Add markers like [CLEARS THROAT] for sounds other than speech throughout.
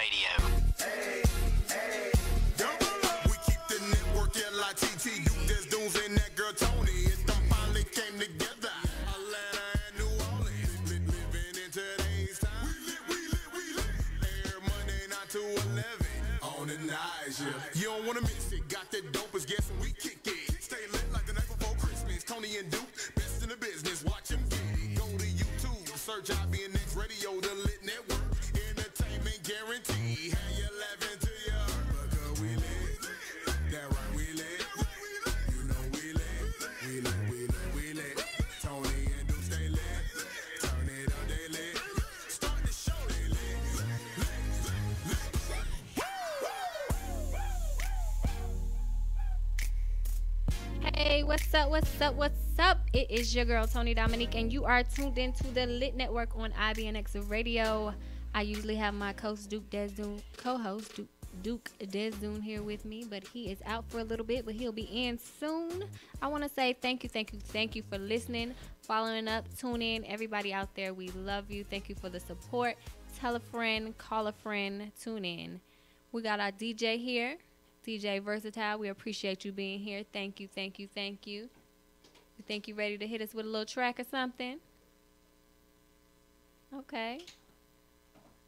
Radio. What's up? What's up? What's up? It is your girl Tony Dominique, and you are tuned into the LITT Network on IBNX Radio. I usually have my co-host Duke Desdoon, co-host Duke, Duke Desdoon here with me, but he is out for a little bit, but he'll be in soon. I want to say thank you, thank you, thank you for listening, following up, tune in, everybody out there. We love you. Thank you for the support. Tell a friend, call a friend, tune in. We got our DJ here. DJ Versatile, we appreciate you being here. Thank you, thank you, thank you. You think you ready to hit us with a little track or something? Okay.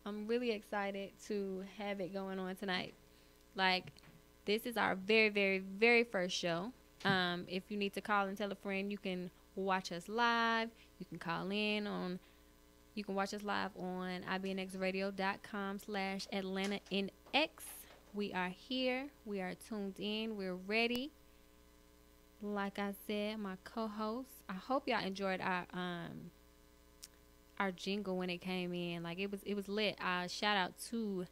I'm really excited to have it going on tonight. Like, this is our very, very, very first show. Um, if you need to call and tell a friend, you can watch us live. You can call in on you can watch us live on ibnxradio.com slash Atlanta NX. We are here. We are tuned in. We're ready. Like I said, my co-host. I hope y'all enjoyed our um our jingle when it came in. Like it was it was lit. Uh shout out to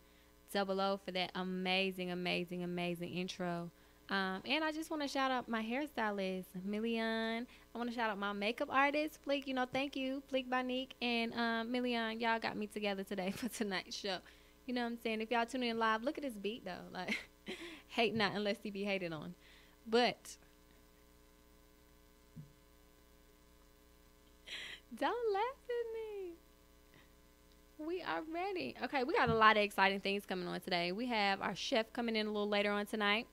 Double O for that amazing, amazing, amazing intro. Um, and I just want to shout out my hairstylist, Million. I want to shout out my makeup artist, Fleek. You know, thank you, Fleek by Nick and um, Million. Y'all got me together today [LAUGHS] for tonight's show. You know what I'm saying? If y'all tune in live, look at this beat though. [LAUGHS] Like, hate not unless he be hated on. But don't laugh at me. We are ready. Okay, we got a lot of exciting things coming on today. We have our chef coming in a little later on tonight.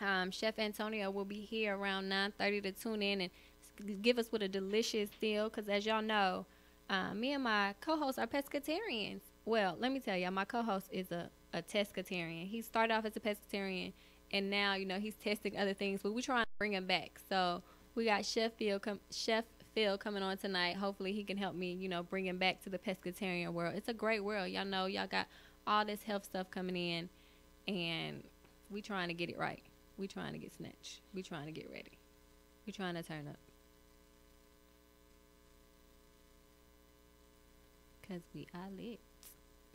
Um, chef Antonio will be here around 9:30 to tune in and give us with a delicious deal. Because as y'all know, uh, me and my co-hosts are pescatarians. Well, let me tell y'all, my co-host is a a pescatarian. He started off as a pescatarian, and now you know he's testing other things. But we're trying to bring him back. So we got Chef Phil, com- Chef Phil coming on tonight. Hopefully he can help me, you know, bring him back to the pescatarian world. It's a great world. Y'all know y'all got all this health stuff coming in, and we trying to get it right. We trying to get snatched. We trying to get ready. We trying to turn up. Cause we are lit.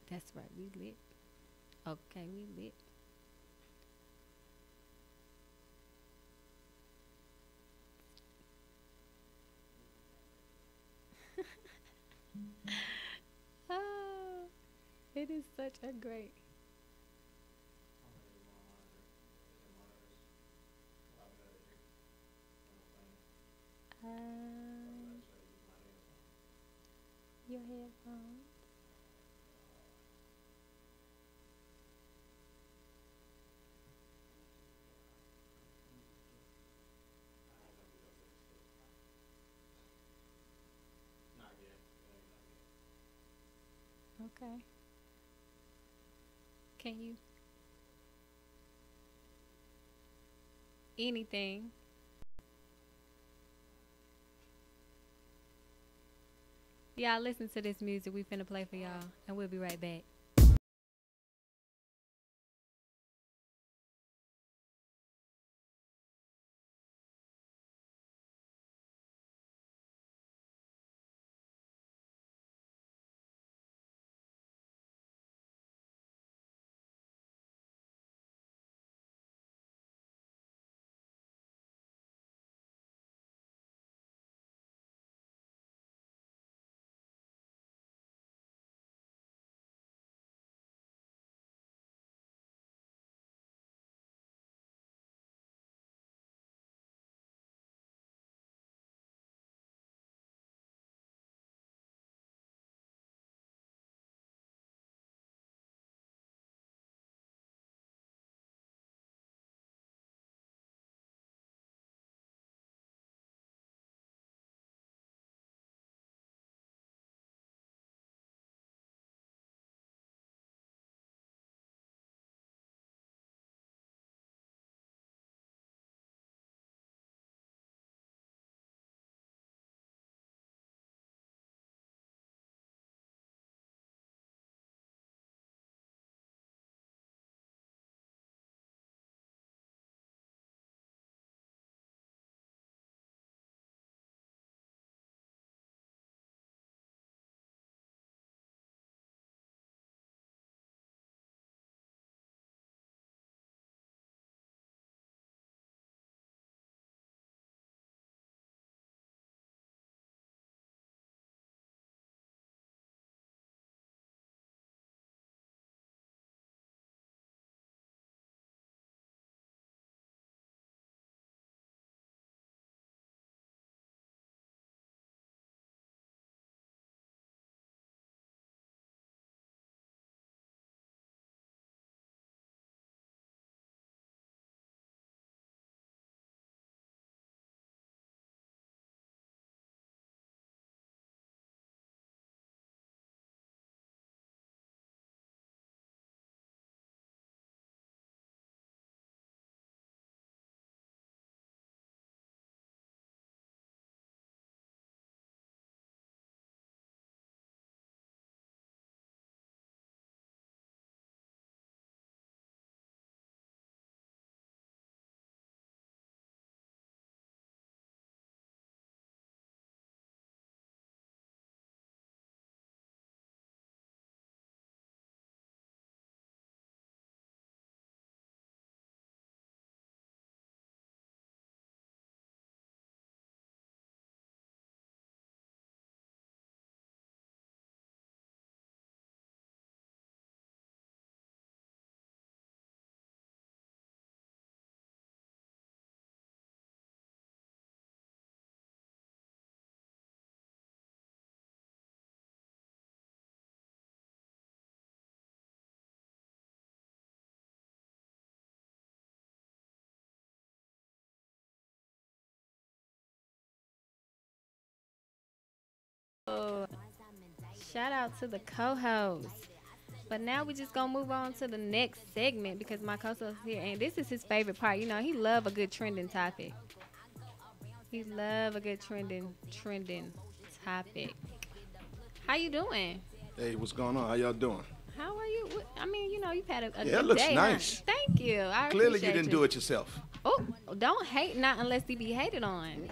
That's right, we lit. Okay, we lit. [LAUGHS] oh, it is such a great. Um, your headphones. Okay. Can you? Anything. Y'all listen to this music we finna play for y'all, and we'll be right back. Shout out to the co-host. But now we just gonna move on to the next segment because my co-host is here, and this is his favorite part. You know, he love a good trending topic. He love a good trending trending topic. How you doing? Hey, what's going on? How y'all doing? How are you? I mean, you know, you've had a, a Yeah, it good looks day, nice. Huh? Thank you. I Clearly, you didn't do it yourself. Oh, don't hate not unless he be hated on.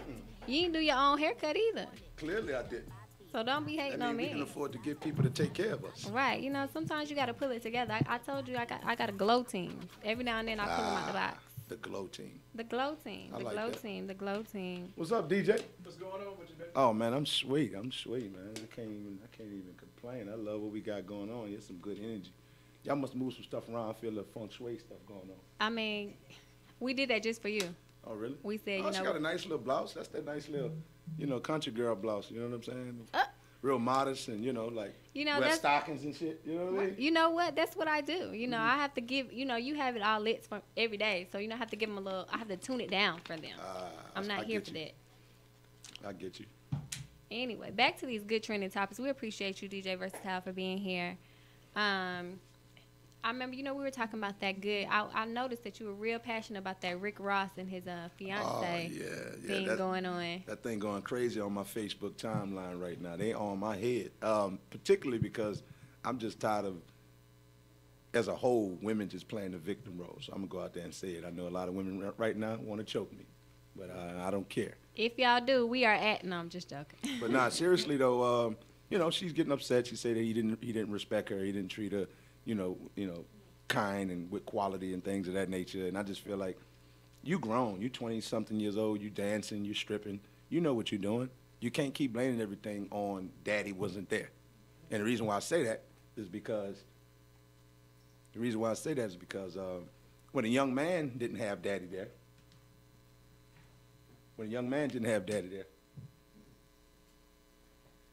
You didn't do your own haircut either, Clearly, I did. So don't be I hating mean, on we me. can afford to get people to take care of us. Right, you know, sometimes you gotta pull it together. I, I told you I got I got a glow team. Every now and then I pull them out the ah, box. The glow team. The glow team, I the like glow that. team, the glow team. What's up, DJ? What's going on with you, baby? Oh man, I'm sweet. I'm sweet, man. I can't even. I can't even complain. I love what we got going on. There's some good energy. Y'all must move some stuff around. I feel the feng shui stuff going on. I mean, we did that just for you. Oh really? We said, oh, you she got a nice little blouse. That's that nice little, you know, country girl blouse. You know what I'm saying? Uh. Real modest and you know, like you know wear stockings and shit. You know what I mean? you know what? That's what I do. You know, Mm-hmm. I have to give. You know, you have it all lit from every day, so you know, I have to give them a little. I have to tune it down for them. Ah, I'm not I here for you. that. I get you. Anyway, back to these good trending topics. We appreciate you, DJ Versatile, for being here. Um, I remember, you know, we were talking about that good. I, I noticed that you were real passionate about that Rick Ross and his uh, Oh fiance yeah, yeah. thing that- going on. that thing going crazy on my Facebook timeline right now. They on my head, um, particularly because I'm just tired of, as a whole, women just playing the victim role. So I'm gonna go out there and say it. I know a lot of women right now want to choke me, but I, I don't care. If y'all do, we are at. No, I'm just joking. But nah, [LAUGHS] seriously though, um, you know, she's getting upset. She said that he didn't he didn't respect her. He didn't treat her, you know, you know, kind and with quality and things of that nature. And I just feel like you grown. You 20 something years old. You dancing. You stripping. You know what you're doing. You can't keep blaming everything on daddy wasn't there. And the reason why I say that is because the reason why I say that is because um, when a young man didn't have daddy there, when a young man didn't have daddy there,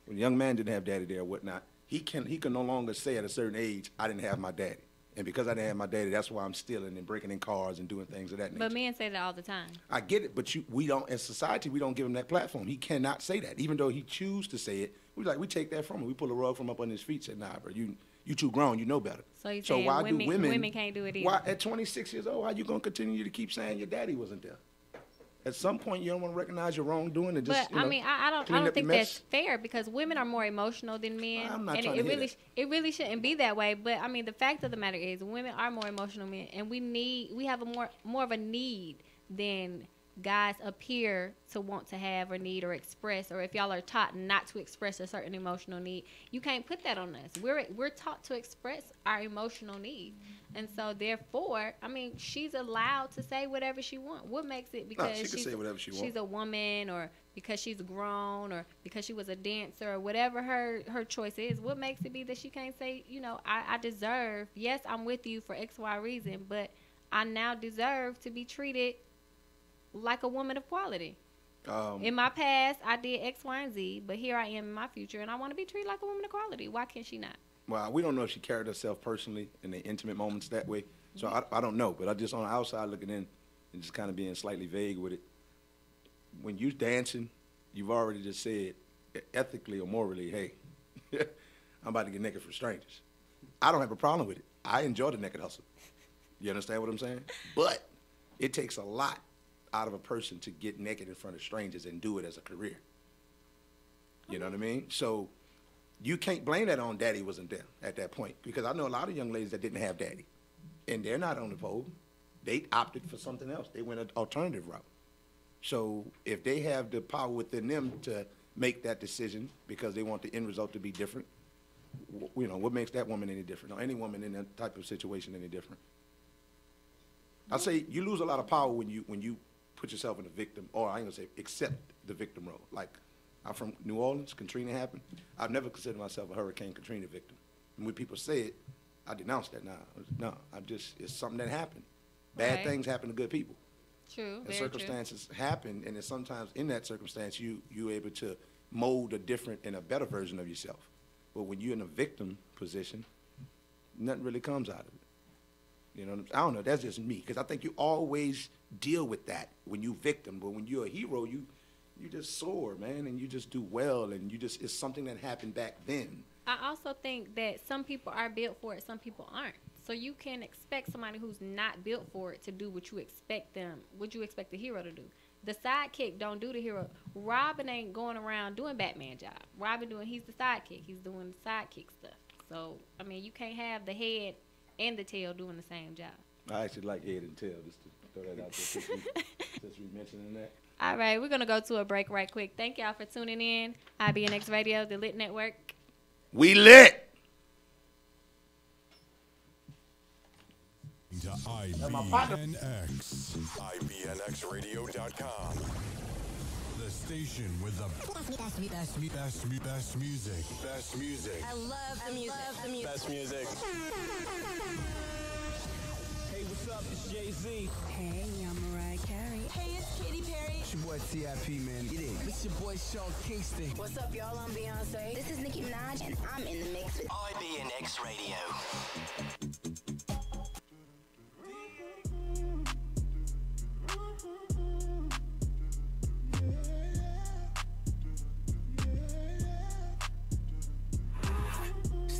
when a young man didn't have daddy there or whatnot, he can he can no longer say at a certain age, I didn't have my daddy. And because I didn't have my daddy, that's why I'm stealing and breaking in cars and doing things of that nature. But men say that all the time. I get it, but you we don't in society we don't give him that platform. He cannot say that, even though he choose to say it. We like we take that from him. We pull a rug from up on his feet. Say, Nah, bro, you you too grown. You know better. So you saying why women- do women women can't do it either? Why at 26 years old? How you gonna continue to keep saying your daddy wasn't there? At some point, you don't want to recognize your wrongdoing and just. But you know, I mean, I, I don't, I don't think that's fair because women are more emotional than men, I'm not and it, to hear really, that. it really shouldn't be that way. But I mean, the fact of the matter is, women are more emotional men, and we need, we have a more, more of a need than guys appear to want to have or need or express. Or if y'all are taught not to express a certain emotional need, you can't put that on us. We're we're taught to express our emotional needs, and so therefore, I mean, she's allowed to say whatever she wants. What makes it because she can she's say whatever she she's a woman or because she's grown or because she was a dancer or whatever her her choice is what makes it be that she can't say you know i, I deserve yes i'm with you for xy reason but i now deserve to be treated like a woman of quality. Um, in my past i did x y and z but here i am in my future and i want to be treated like a woman of quality. Why can't she not Well, we don't know if she carried herself personally in the intimate moments that way. So I, I don't know, but I just on the outside looking in and just kind of being slightly vague with it. When you dancing, you've already just said ethically or morally, hey, [LAUGHS] I'm about to get naked for strangers. I don't have a problem with it. I enjoy the naked hustle. You understand what I'm saying? But it takes a lot out of a person to get naked in front of strangers and do it as a career. You know what I mean? So you can't blame that on daddy wasn't there at that point because I know a lot of young ladies that didn't have daddy, and they're not on the pole. They opted for something else. They went an alternative route. So if they have the power within them to make that decision because they want the end result to be different, you know, what makes that woman any different or any woman in that type of situation any different? I say you lose a lot of power when you when you put yourself in a victim, or I ain't gonna say accept the victim role. Like I'm from New Orleans, Katrina happened. I've never considered myself a Hurricane Katrina victim. And when people say it, I denounce that. Nah, no, I'm just it's something that happened. Bad Right. things happen to good people. true And very true circumstances happen, and then sometimes in that circumstance, you you're able to mold a different and a better version of yourself. But when you're in a victim position, nothing really comes out of it. You know, I'm, I don't know. That's just me because I think you always deal with that when you victim, but when you're a hero, you you just soar, man, and you just do well, and you just it's something that happened back then. I also think that some people are built for it, some people aren't. So you can expect somebody who's not built for it to do what you expect them, what you expect the hero to do. The sidekick don't do the hero. Robin ain't going around doing Batman job. Robin doing he's the sidekick. He's doing the sidekick stuff. So I mean, you can't have the head and the tail doing the same job. I actually like head and tail, just to throw that out there, since we, [LAUGHS] since we mentioning that. All right, we're gonna go to a break right quick. Thank y'all for tuning in. IBNX Radio, the LITT Network. We lit. to IBNX. IBNXradio.com. The station with the best, best, best, best, best music. Best music. I love the music. Love the music. Best music. Hey, what's up? It's Jay Z. Hey, It's your boy T.I.P. Man, get in. It's your boy Sean Kingston. What's up, y'all? I'm Beyonce. This is Nicki Minaj, and I'm in the mix with IBNX Radio.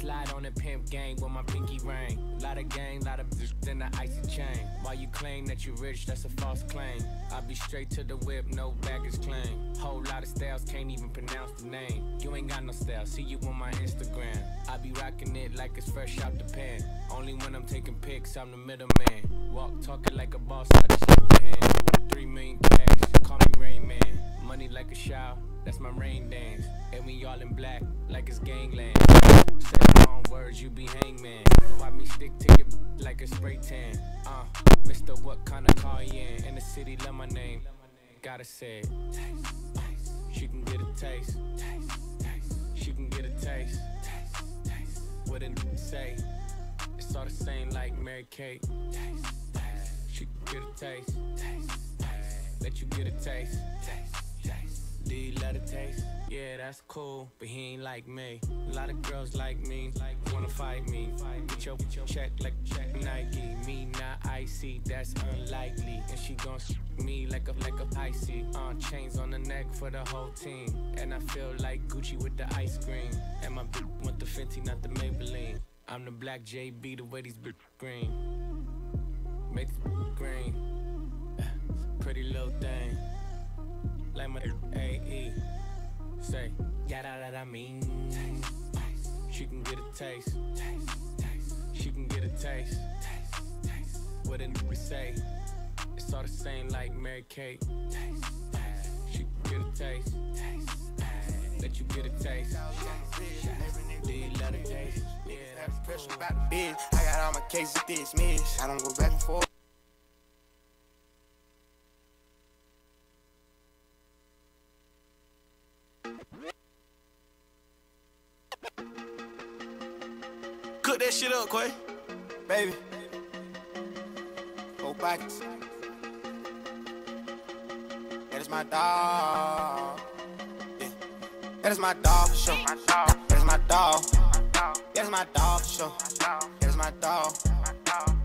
Slide on the pimp gang with my pinky ring. Lot of gang, lot of then the icy chain. While you claim that you rich, that's a false claim. I be straight to the whip, no baggage claim. Whole lot of styles, can't even pronounce the name. You ain't got no style, see you on my Instagram. I be rocking it like it's fresh out the pan. Only when I'm taking pics, I'm the middleman. Walk talking like a boss, I just lift the hand. Three million cash, call me Rain Man. Money like a shower, that's my rain dance. And we all in black, like it's gangland. Say the wrong words, you be hangman. Why me stick to your like a spray tan? Uh, Mister, what kind of car you in? In the city, love my name. Gotta say it. She can get a taste. She can get a taste. What did say? It's all the same like Mary Kate. She can get a taste. Let you get a taste. Taste? Yeah, that's cool, but he ain't like me. A lot of girls like me, like wanna fight me. Get your check like check Nike. Me not icy, that's unlikely. And she gon' s- me like a like a icy. Uh, chains on the neck for the whole team. And I feel like Gucci with the ice cream. And my bitch want the Fenty, not the Maybelline. I'm the black JB, the way these bitch green. Make this green. Pretty little thing like my AE. Say, yeah, that, I mean. Taste, taste. She can get a taste. Taste, taste. She can get a taste. What a nigga say. It's all the same like Mary Kate. Taste, taste. She can get a taste. Taste. Let you get a taste. Do you let a taste? Yeah, that's Pressure about the bitch. I got all my cases dismissed. I don't go back and forth. That shit up, Quay. Baby. Go pockets. That is my dog. Yeah. That is my dog for sure. That is my dog. That is my dog for sure. That is my dog.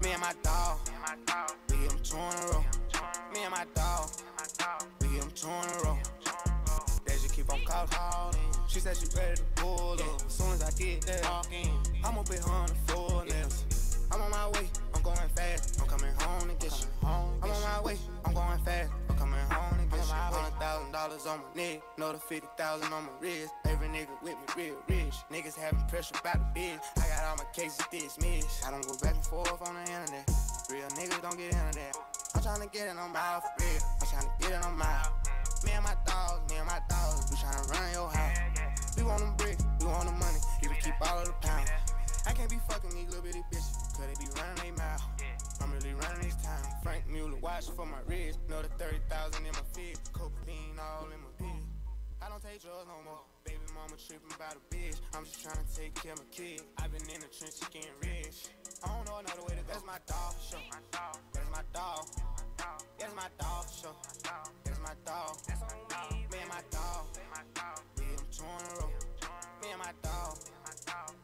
Me and my dog. We hit two in a row. Me and my dog. We hit two in a row. They just keep on calling. She said she ready to pull up. As soon as I get there, walk in. I'ma be on the floor nails. I'm on my way. I'm going fast. I'm coming home to get you. I'm on my way. I'm going fast. I'm coming home to get you. Hundred thousand dollars on my neck. Another fifty thousand on my wrist. Every nigga with me real rich. Niggas having pressure about the bitch. I got all my cases dismissed. I don't go back and forth on the internet. Real niggas don't get into that. I'm tryna get it on my for real. I'm tryna get it on my. Me and my dogs, me and my dogs, we tryna run your house. We want them bricks, we want the money, you can keep all of the pounds. I can't be fucking these little bitty bitches, cause they be running they mouth. I'm really running this time. Franck Muller watch for my wrist, another 30,000 in my feet, cocaine all in my pit. I don't take drugs no more. Baby mama tripping about a bitch. I'm just trying to take care of my kid. I've been in the trenches getting rich. I don't know another way to go. That's my dog sure. That's my dog. That's my dog sure. That's my dog. Me and my dog. We hit 'em two in a row. Me and my dog.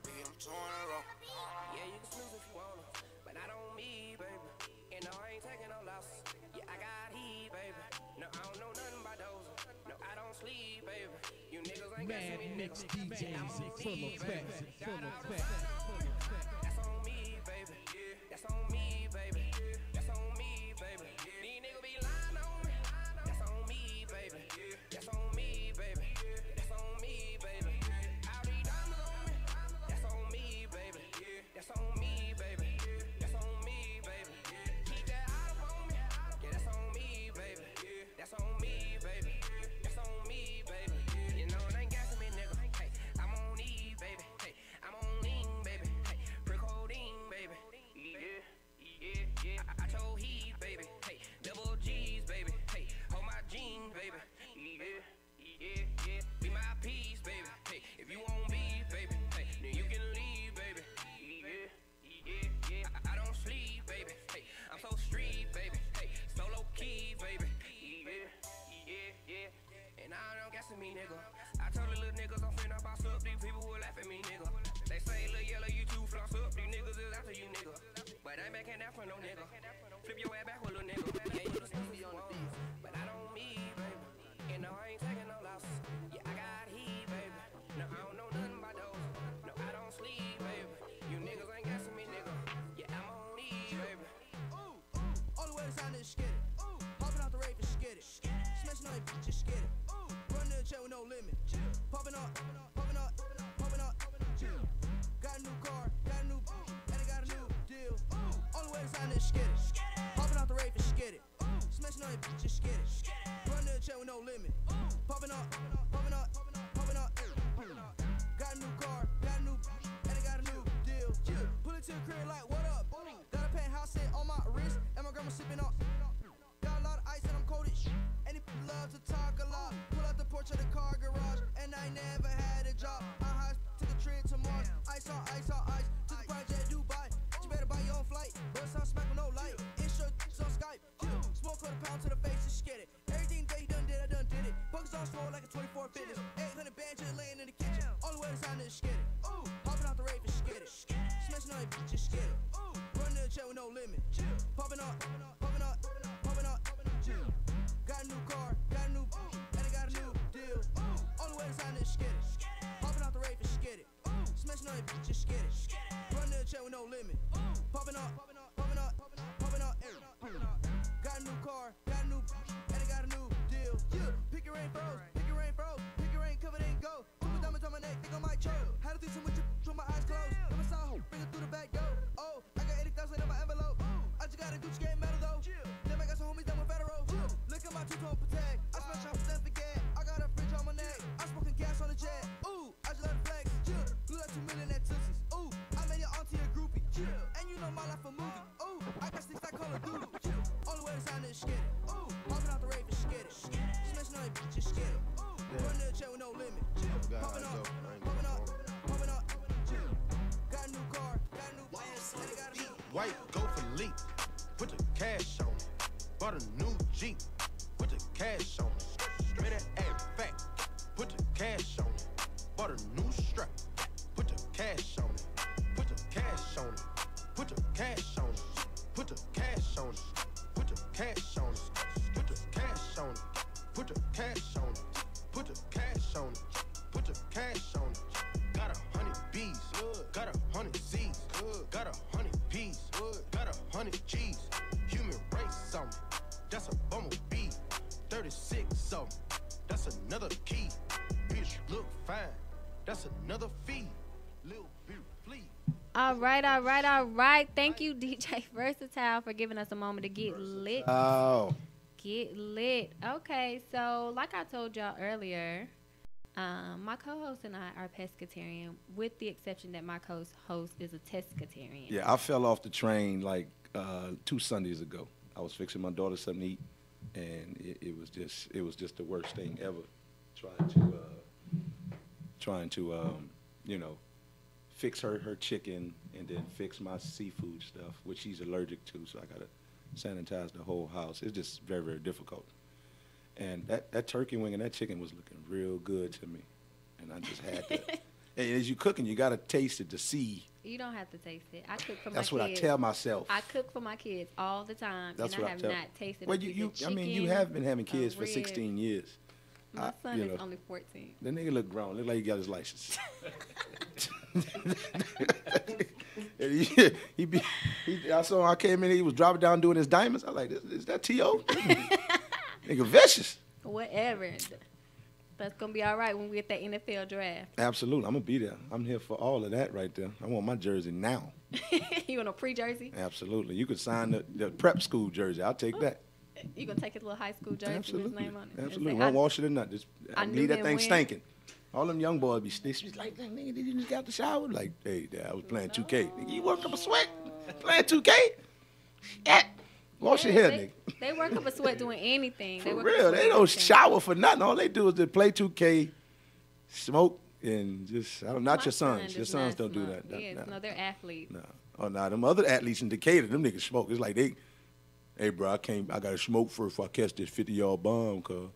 We hit 'em two in a row. Yeah, you can snooze if you wanna, but not on me, baby. And no, I ain't taking no losses. Yeah, I got heat, baby. No, I don't know nothing about those. No, I don't Mad mix DJs in full effect. Full effect. That's on me, baby. That's on me, nigga. I told the little niggas I'm finna boss up. These people will laugh at me, nigga. They say, little yellow, you too floss up. These niggas is after you, nigga. But I ain't backing down for no nigga. Flip your ass back with little nigga. Yeah, you just me on the beat. But I don't me, baby. And no, I ain't taking no losses. Yeah, I got heat, baby. No, I don't know nothing about those. No, I don't sleep, baby. You niggas ain't guessing me, nigga. Yeah, I'm on E, baby. Only way to sign this skid it. Popping out the rave and skid it. Smashing on your bitch, just skid it. The chair with no limit. Popping up, popping up, popping up. Got a new car, got a new, and I got a new deal. Only way to sign this skid it. Popping out the rave and it. Smashing on your bitch, just skid it. The chair with no limit. Popping up, popping up, popping up. Got a new car, got a new, and I got a new deal. Pull it to the crib like, what up? Got a penthouse set on my wrist, and my grandma sipping on. Got a lot of ice and I'm cold as shit. And love to talk a lot. Pull out the porch of the car garage, and I never had a job. I high took a trip to Mars. Ice on ice on ice. To the project Dubai. You better buy your own flight. Bust out smack with no light. Insure on Skype. Smoke quarter pound to the face, just get it. Everything that he done did, I done did it. Focus on slow like a 24 fitness. 800 band just laying in the kitchen. Only way to sign is get it. Popping out the rave and get it. Smashing on your bitch, just get it. Running the chair with no limit. Popping up, popping up, popping up. Got a new car, got a new, To sign is get it. Popping out the rave and get it. Smashing on your bitch, just get it. Running the chair with no limit. Popping up, popping up, popping up, popping up. Got a new car, got a new, and I got a new deal. Yeah, pick your rain froze, pick your rain froze, pick your rain covered in gold. Put my diamonds on my neck, think I might choke. Had to do some with you with my eyes closed. Never saw who bring it through the back door. Oh, I got 80,000 in my envelope. Oh. I just got a Gucci game medal though. Then I got some homies down with federal. Look at my two-tone Yeah, only way to sign this skid it. Ooh, popping out the rave and skid it. Smashing on your bitch, just skid it. Running the chair with no limit. Popping up, popping up, popping up. Got a new car, got a new, and I got a new. White go for leap. Put the cash on it. Bought a new Jeep. Put the cash on it. Made that ass All right, all right, all right. Thank you, DJ Versatile, for giving us a moment to get lit. Oh. Get lit. Okay, so like I told y'all earlier, um, my co-host and I are pescatarian, with the exception that my co-host is a testcatarian. Yeah, I fell off the train like uh, two Sundays ago. I was fixing my daughter something to eat, and it, it was just it was just the worst thing ever. Trying to uh, trying to um, you know fix her her chicken and then fix my seafood stuff, which she's allergic to. So I gotta sanitize the whole house. It's just very very difficult. And that, that turkey wing and that chicken was looking real good to me, and I just had to. [LAUGHS] and as you cooking, you gotta taste it to see. You don't have to taste it. I cook for That's my kids. That's what. I tell myself. I cook for my kids all the time, That's and what I have tell. not tasted. Well, you, you of I mean, you have been having kids for 16 years, My I- son is know. only 14. The nigga look grown. Look like he got his license. [LAUGHS] [LAUGHS] He, he be, he, I saw him, I came in, he was driving down doing his diamonds. I like, is, is that T.O.? [LAUGHS] nigga vicious. Whatever. That's gonna be all right when we get that NFL draft. Absolutely. I'm going to be there. I'm here for all of that right there. I want my jersey now. [LAUGHS] you want a pre jersey? Absolutely. You could sign the, the prep school jersey. I'll take that. You gonna take his little high school jersey with his Absolutely. name on it? Absolutely. say, Won't I- wash it or not. Just I I leave that thing when- stinking. All them young boys be they like, "Dang, nigga, did you just get out the shower? Like, hey, Dad, I was playing 2K. Nigga, you worked up a sweat playing 2K? Yeah. Wash your hair, they, nigga. They work up a sweat doing anything. they For work real, they don't anything. shower for nothing. All they do is they play 2K, smoke, and just, I don't, not My your son sons. Your sons don't do smoke. that. That- Yes, nah. no, they're athletes. No. Oh, nah, them other athletes in Decatur, them niggas smoke. It's like they, hey, bro, I can't, I got to smoke first before I catch this 50 yard bomb, cuz.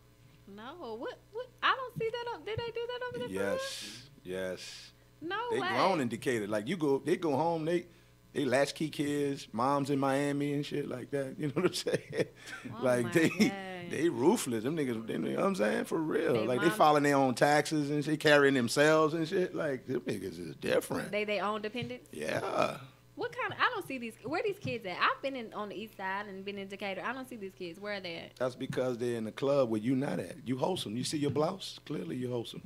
No, what? I don't see that. Up. Did they do that over there? Yes, yes. No They way. grown in Decatur. Like you go, they go home. They they latchkey kids, moms in Miami and shit like that. [LAUGHS] You know what I'm saying? Oh like they God. they ruthless. Them niggas, they, you know what I'm saying? For real. They like they filing their own taxes and shit, carrying themselves and shit. Like them niggas is different. They they own dependents. yeah. What kind of? I don't see these. Where are these kids at? I've been in on the east side and been in Decatur. I don't see these kids. Where are they at? That's because they're in the club where you not at. You wholesome. You see your blouse? Clearly you wholesome.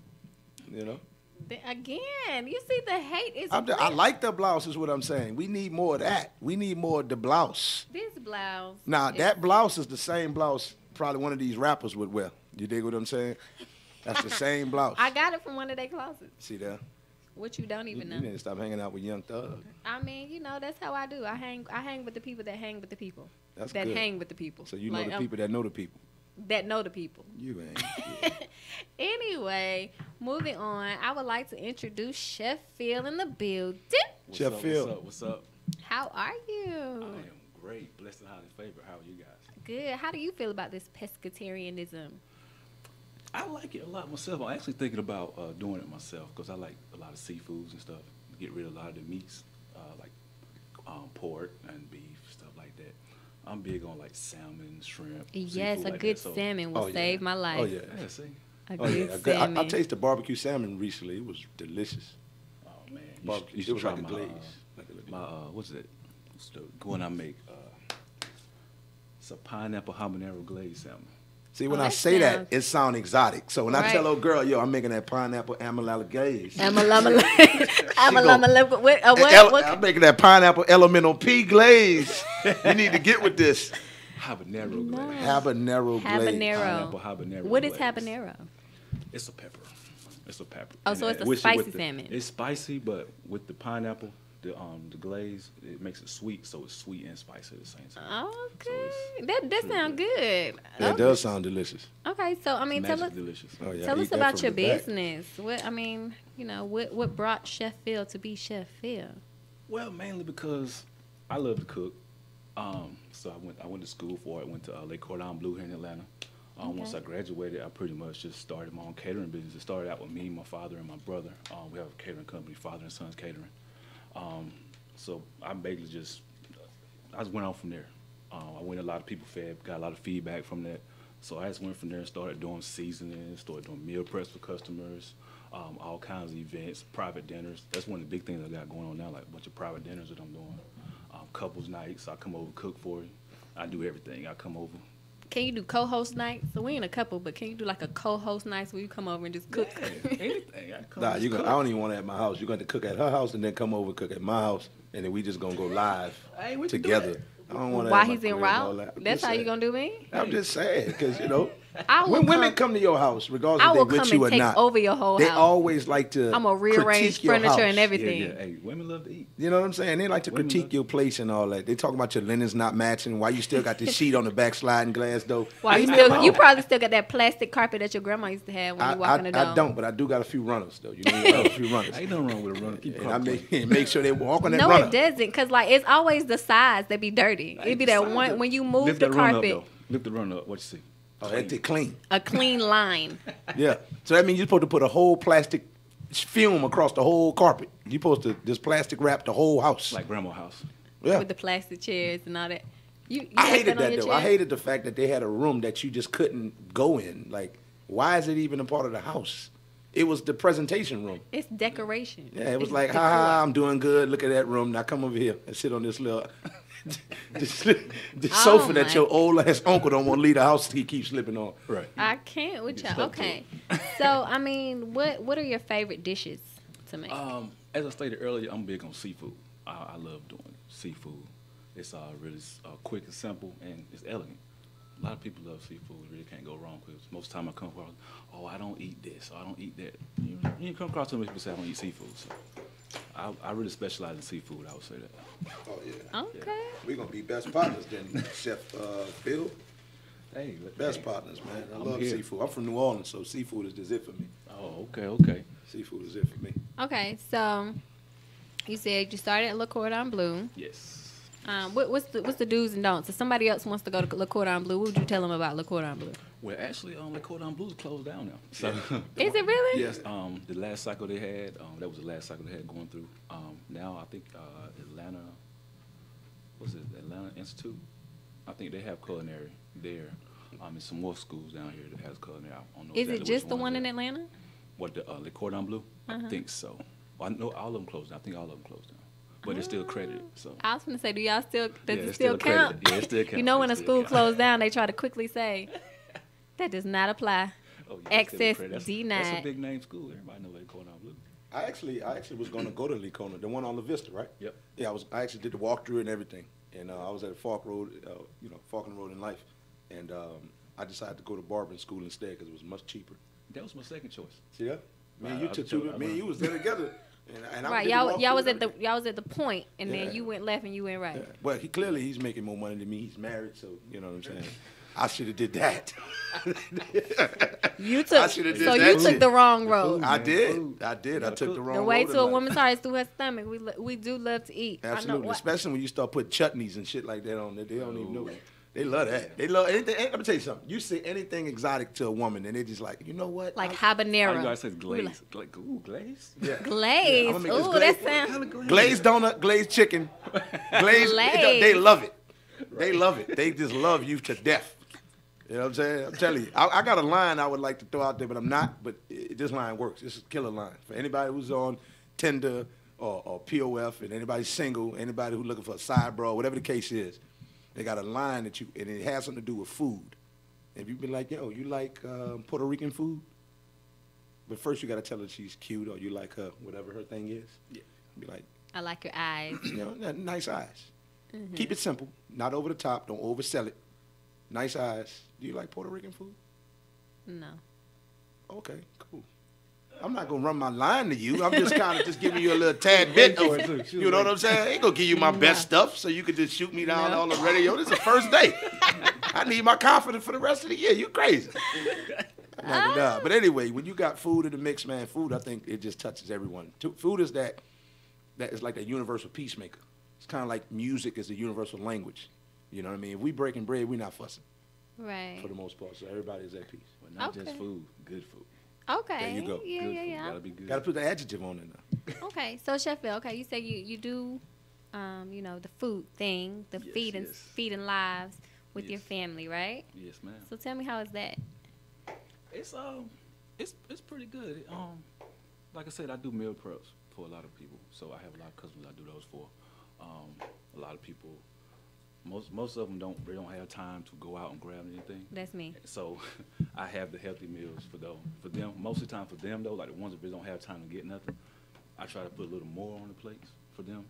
You know? They, again, you see the hate is. I like the blouse is what I'm saying. We need more of that. We need more of the blouse. this blouse. Now that blouse is the same blouse probably one of these rappers would wear. You dig what I'm saying? That's the [LAUGHS] same blouse. I got it from one of their closets. See there? What you don't You, even you know. need to stop hanging out with Young Thug. I mean, you know, that's how I do. I hang. I hang with the people that hang with the people. That's that good. hang with the people. So you know Like, the um, people that know the people. that know the people. You ain't. [LAUGHS] Anyway, moving on. I would like to introduce Chef Phil in the building. What's Chef up, Phil. What's up? What's up? How are you? I am great. Blessed and highly favored. How are you guys? Good. How do you feel about this pescatarianism? I like it a lot myself. I'm actually thinking about uh, doing it myself because I like a lot of seafoods and stuff. Get rid of a lot of the meats, uh, like um, pork and beef, stuff like that. I'm big on like salmon, shrimp. Yes, a like good that, so- salmon will Oh, yeah. save my life. Oh yeah. Yeah, see. A Oh good yeah. A good- I, I tasted barbecue salmon recently. It was delicious. Oh man, you Barbecue. should, you It was try like a my, glaze. uh, Like a- my uh, what's it? What's the one I make? Uh, it's a pineapple habanero glaze salmon. See, when Oh, I that say that, it sound exotic. So when I tell old girl, yo, I'm making that pineapple amalala glaze. Amalama, amalama, what? Uh, what? I'm making that pineapple elemental P glaze. you need to get with this. [LAUGHS] Habanero glaze. Habanero glaze. habanero. Pineapple habanero What is glaze. habanero? It's a pepper. It's a pepper. Oh, so it's a with- spicy with the- salmon. It's spicy, but with the pineapple, the um the glaze, it makes it sweet, so it's sweet and spicy at the same time. Okay, that that sounds good. That Okay. does sound delicious. Okay, so I mean, tell us, delicious. Oh, yeah, tell us about your the back. business. What I mean, you know, what what brought Chef Phil to be Chef Phil? Well, mainly because I love to cook. Um, so I went I went to school for it. Went to uh, Le Cordon Bleu here in Atlanta. Um, Once I graduated, I pretty much just started my own catering business. It started out with me, my father, and my brother. Um, we have a catering company, Father and Sons Catering. Um, so I basically just I just went on from there. Um, I went a lot of people fed, got a lot of feedback from that. So I just went from there and started doing seasoning, started doing meal preps for customers, um, all kinds of events, private dinners. That's one of the big things I got going on now, like a bunch of private dinners that I'm doing. Um, couples nights, I come over, cook for you. I do everything. I come over. Can you do co-host nights? So we ain't a couple, but can you do like a co-host nights where you come over and just cook? anything. I come Nah, you gonna, cook. I don't even want it at my house. You're going to cook at her house and then come over and cook at my house, and then we just gonna go live Hey, we can do together. that. I don't want to While he's in route, that's how you gonna do me. I'm just saying, because you know, I will when women come- come to your house, regardless I if will they with you and or take not, over your whole they house. always like to. I'm gonna rearrange critique your furniture and everything. Yeah, yeah. Hey, women love to eat. You know what I'm saying? They like to Women critique your place and all that. They talk about your linens not matching. Why you still got this sheet on the back sliding glass though? [LAUGHS] Why you still? You probably still got that plastic carpet that your grandma used to have when I, you walk in the door. I, I don't, but I do got a few runners though. You know, I got a few runners. [LAUGHS] Ain't nothing wrong with a runner. Keep And I make, [LAUGHS] make sure they walk on that No, runner. it doesn't, cause like it's always the sides that be dirty. It'd be that one when you move Lift the that run up, carpet, though. Lift the run up. What you see? Oh, that's it clean. a clean line. [LAUGHS] Yeah. So that means you're supposed to put a whole plastic film across the whole carpet. You're supposed to just plastic wrap the whole house. Like grandma house. yeah. with the plastic chairs and all that. You, you I hated on that though. I hated the fact that they had a room that you just couldn't go in. Like Why is it even a part of the house? It was the presentation room. It's decoration. Yeah, it was It's like, ha ha, I'm doing good. Look at that room. Now come over here and sit on this little [LAUGHS] this, the Oh sofa that your old ass uncle don't want to leave the house. He keeps slipping on. Right. I can't with y'all. Okay. so I mean, what what are your favorite dishes to make? Um, as I stated earlier, I'm big on seafood. I, I love doing seafood. It's uh, really uh, quick and simple, and it's elegant. A lot of people love seafood. You really can't go wrong with it. Most of the time I come across, oh, I don't eat this, or I don't eat that. You, you come across too many people say I don't eat seafood. So I, I really specialize in seafood. I would say that. Oh yeah. Okay. We're gonna be best partners then, Chef uh, Phil. Hey, look, Best hey, partners, man. I I'm love here. seafood. I'm from New Orleans, so seafood is just it for me. Oh, okay, okay. Seafood is it for me. Okay, so you said you started at Le Cordon Bleu. Yes. Um, what, what's the what's the do's and don'ts? If somebody else wants to go to Le Cordon Bleu, what would you tell them about Le Cordon Bleu? Well, actually, um, the Cordon Bleus closed down now. So [LAUGHS] Is it really? Yes. Um, the last cycle they had, um, that was the last cycle they had going through. Um, now I think uh, Atlanta, what's it, Atlanta Institute? I think they have culinary there. Um, and some more schools down here that has culinary. I don't know Is exactly it just the ones one in Atlanta? What the uh, Le Cordon Bleu? Uh-huh. I think so. Well, I know all of them closed down. I think all of them closed down, but it's still credited. So I was gonna say, do y'all still does Yeah, it it's still, still count? Yeah, it still [LAUGHS] you know It when a school counts. closed down, they try to quickly say that does not apply. Oh, yeah, it's still Access accredited. That's, denied. That's a big name school. Everybody know Le Cordon Bleu. I actually, I actually was gonna go to Licona, the one on La Vista, right? Yep. Yeah, I was. I actually did the walkthrough and everything, and uh, I was at Falk Road, uh, you know, Falcon Road in Life, and um, I decided to go to barbering school instead because it was much cheaper. That was my second choice. See that? Me and you I took two. Me and you was there together, and, and right, y'all y'all was at the y'all was at the point, and Yeah. then you went left and you went right. Well, he clearly he's making more money than me. He's married, so you know what I'm saying. [LAUGHS] I should have did that. You [LAUGHS] I took shoulda did so that you took the wrong road. I did. I did. I took the wrong The way road to a life. woman's heart is through her stomach. We we do love to eat. I know Absolutely, especially when you start putting chutneys and shit like that on there. They don't even know. it. They love that. They love anything. Let me tell you something. You say anything exotic to a woman, and they just like, you know what? Like I- habanero. All you gotta say glaze. Like, ooh, glaze? Yeah. Glaze. Yeah, I'ma make this Ooh, glaze- that sounds. glazed donut, glazed chicken, [LAUGHS] glazed. They, they love it. They love it. They just love you to death. You know what I'm saying? I'm telling you. I, I got a line I would like to throw out there, but I'm not. But it, this line works. This is a killer line for anybody who's on Tinder or, or POF, and anybody single, anybody who's looking for a side bro, whatever the case is. They got a line that you, and it has something to do with food. If you be like, yo, you like um, Puerto Rican food? But first you got to tell her she's cute or you like her, whatever her thing is. Yeah. Be like, I like your eyes. you know, nice eyes. Mhm. Keep it simple, not over the top. Don't oversell it. Nice eyes. Do you like Puerto Rican food? No. Okay, cool. I'm not gonna run my line to you. I'm just kind of just giving you a little tad bit of it. You know what I'm saying? I ain't gonna give you my best stuff so you can just shoot me down No. on the radio. This is the first day. I need my confidence for the rest of the year. You crazy? [LAUGHS] Nah, nah. Oh. But anyway, when you got food in the mix, man, food I think it just touches everyone. Food is that that is like a universal peacemaker. It's kind of like music is a universal language. You know what I mean? If we breaking bread, we're not fussing Right. for the most part. So everybody's at peace. But not just food, good food. Okay. There you go. Yeah, good yeah, food. yeah. Gotta be good. Got to put the adjective on it now. [LAUGHS] Okay, so Sheffield, okay, you say you you do, um, you know, the food thing, the Yes, feeding yes. feeding lives with your family, right? Yes, ma'am. So tell me how is that? It's um, it's it's pretty good. Um, like I said, I do meal preps for a lot of people, so I have a lot of customers I do those for. Um, a lot of people, most most of them don't they don't have time to go out and grab anything. That's me. So [LAUGHS] I have the healthy meals for them. For them, most of the time for them though, like the ones that really don't have time to get nothing, I try to put a little more on the plates for them.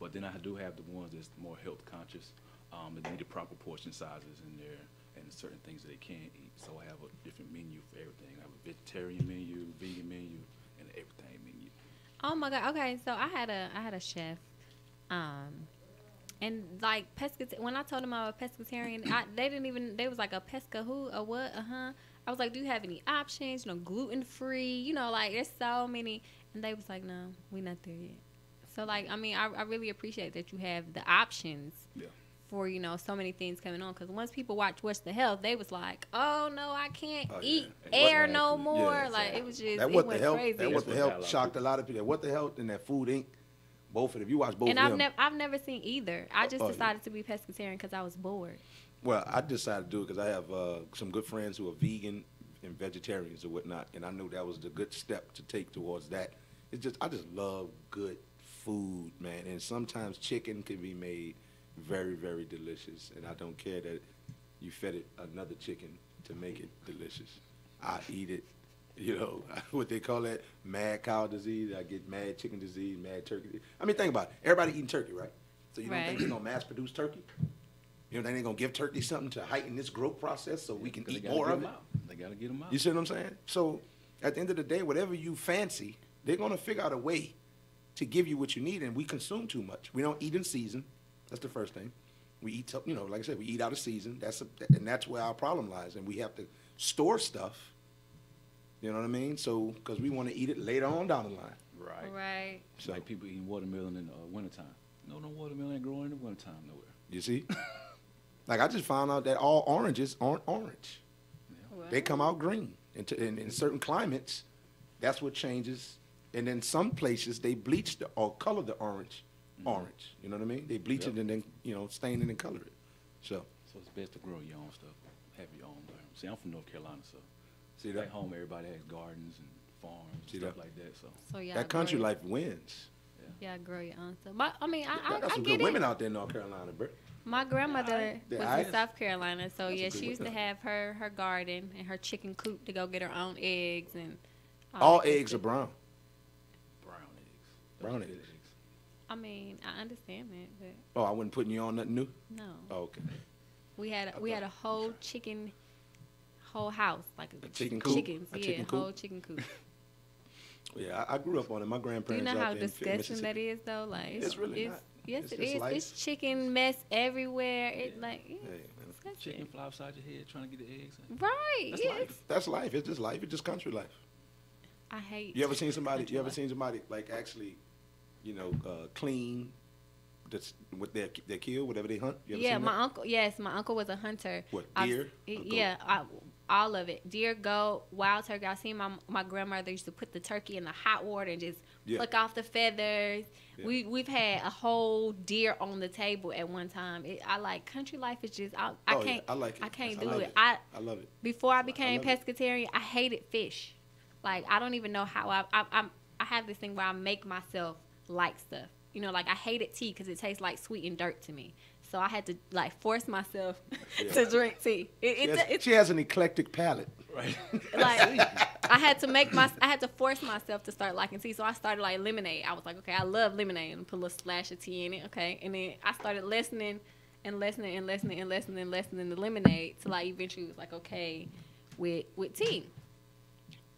But then I do have the ones that's more health conscious, um, that need the proper portion sizes in there and certain things that they can't eat. So I have a different menu for everything. I have a vegetarian menu, vegan menu, and an everything menu. Oh my god. Okay, so I had a I had a chef, um, and like pescat. When I told them I was a pescatarian, I, they didn't even. They was like a pesca who a what uh huh. I was like, do you have any options? You know, gluten free. You know, like there's so many, and they was like, no, we not there yet. So like, I mean, I, I really appreciate that you have the options. Yeah. For you know so many things coming on, because once people watch What's the Health, they was like, "Oh no, I can't Oh, yeah. eat And air no Yeah, more." exactly. Like it was just That it what the went hell? crazy. That what the That's hell got a lot of shocked a lot of people. What the hell and that Food Inc. Both of them. You watch both and of I've them. never I've never seen either. I just yeah. decided to be pescatarian because I was bored. Well, I decided to do it because I have uh, some good friends who are vegan, and vegetarians or whatnot, and I knew that was the good step to take towards that. It's just I just love good food, man, and sometimes chicken can be made very very delicious, and I don't care that you fed it another chicken to make it delicious. I eat it. You know [LAUGHS] what they call that mad cow disease. I get mad chicken disease, mad turkey. I mean, think about it. Everybody eating turkey, right? So you don't think they're gonna mass produce turkey? You don't they're gonna give turkey something to heighten this growth process so we can eat more get of 'em it? out. They gotta get them out. You see what I'm saying? So at the end of the day, whatever you fancy, they're gonna figure out a way to give you what you need, and we consume too much. We don't eat in season. That's the first thing. We eat, to- you know, like I said, we eat out of season. That's a, and that's where our problem lies, and we have to store stuff. You know what I mean? So because we want to eat it later on down the line. Right. Right. It's like people eating watermelon in the uh, wintertime. No, no watermelon ain't growing in the wintertime nowhere. You see? [LAUGHS] like I just found out that all oranges aren't orange. They come out green. Into, in, in certain climates, that's what changes. And then some places they bleach the or color the orange orange. You know what I mean? They bleach Yep. it and then you know stain it and color it. So So it's best to grow your own stuff. Have your own. There. See, I'm from North Carolina, so See back that? home everybody has gardens and farms, See stuff that? like that. So So yeah, that country life wins. Yeah, grow your own stuff. But I mean, I I, I got I some get good it. women out there in North Carolina, bro. My grandmother The was eyes? in South Carolina, so yeah, she used to have her her garden and her chicken coop to go get her own eggs and All that good eggs are brown. brown eggs. Brown eggs. I mean, I understand that, but Oh, I wasn't putting you on nothing new. no, Oh, okay. we had a, we had a whole chicken, whole house like a, A chicken coop? chickens, A yeah, chicken coop? whole chicken coop. [LAUGHS] Yeah, I, I grew up on it. My Do you know how disgusting that is, though? Like It's really not. Yes, It's it just is. life. It's chicken mess everywhere. It like yeah, disgusting. Chicken fly upside your head trying to get the eggs. Right? That's yes. life. That's life. It's just life. It's just country life. I hate. You ever seen somebody? You ever life. seen somebody like actually, you know, uh, clean, that's with their their kill, whatever they hunt? You ever yeah, seen my that? uncle. Yes, my uncle was a hunter. What, deer y- or? Yeah, I, all of it. Deer, goat, wild turkey. I seen my my grandmother used to put the turkey in the hot water and just Yeah. pluck off the feathers. Yeah. We we've had a whole deer on the table at one time. It, I like country life. Is just I, I Oh, yeah, can't. I like it. I can't I do it. it. I I love it. before I became it. pescatarian, I hated fish. Like I don't even know how I I I'm, I have this thing where I make myself like stuff. You know, like I hated tea because it tastes like sweet and dirt to me. So I had to like force myself [LAUGHS] Yeah. to drink tea. It, She it's has, it's she has an eclectic palate. Right. [LAUGHS] like I had to make my I had to force myself to start liking tea. So I started like lemonade. I was like, okay, I love lemonade and put a little splash of tea in it. Okay, and then I started listening and listening and listening and listening and listening to lemonade till I eventually was like, okay, with with tea.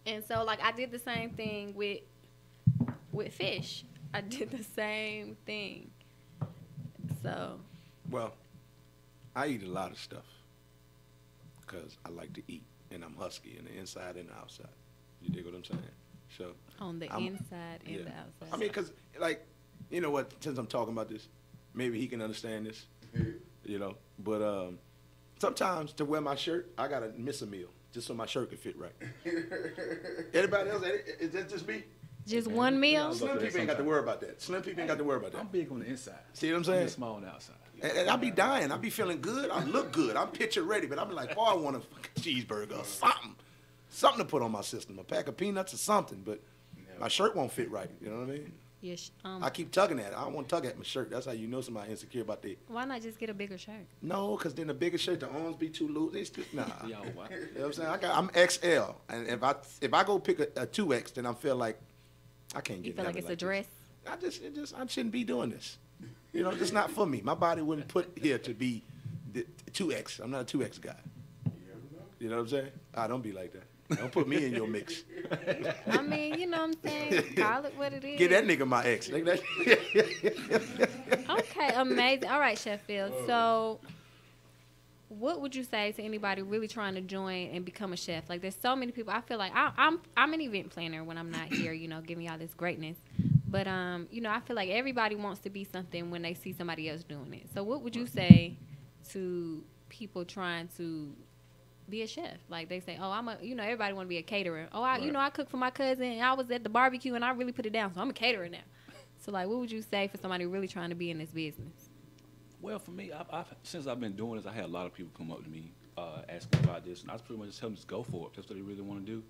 And so like I did the same thing with with fish. I did the same thing. So Well, I eat a lot of stuff because I like to eat, and I'm husky in the inside and the outside. You dig what I'm saying? So on the I'm- inside and the outside. I mean, because like, you know what? Since I'm talking about this, maybe he can understand this. You know, but um, sometimes to wear my shirt, I gotta miss a meal just so my shirt can fit right. [LAUGHS] Anybody else? Is that just me? just one meal. Slim people ain't got to worry about that. Slim people ain't got to worry about that. I'm big on the inside. See what I'm saying? I'm saying? small on the outside. And, and I be dying. I be feeling good. I look good. I'm picture ready, but I be like, oh, I want a fucking cheeseburger or something. Something to put on my system. A pack of peanuts or something, but my shirt won't fit right. You know what I mean? Yes. Um, I keep tugging at it. I don't want to tug at my shirt. That's how you know somebody insecure about that. why not just get a bigger shirt? No, because then the bigger shirt, the arms be too loose. They still, nah. [LAUGHS] Yo, why? You know what I'm saying? I got, I'm XL, and if I if I go pick a, a 2X, then I feel like I can't get. You feel like nothing it's a dress? This. I just, it just, I shouldn't be doing this. You know, it's not for me. My body wouldn't put here to be the 2X. I'm not a 2X guy. You know what I'm saying? I don't be like that. Don't put me in your mix. [LAUGHS] I mean, you know what I'm saying? Call it what it is. Get that nigga my ex. [LAUGHS] Okay, amazing. All right, Sheffield. So, what would you say to anybody really trying to join and become a chef? Like, there's so many people. I feel like I, I'm I'm an event planner when I'm not here. You know, giving y'all this greatness. But um, you know, I feel like everybody wants to be something when they see somebody else doing it. So, what would you say to people trying to be a chef? Like they say, oh, I'm a, you know, everybody want to be a caterer. Oh, I, you know, I cook for my cousin. And I was at the barbecue and I really put it down, so I'm a caterer now. So, like, what would you say for somebody really trying to be in this business? Well, for me, I've, I've, since I've been doing this, I had a lot of people come up to me. uh, asking about this, and I was pretty much just telling them just go for it. That's what they really want to do.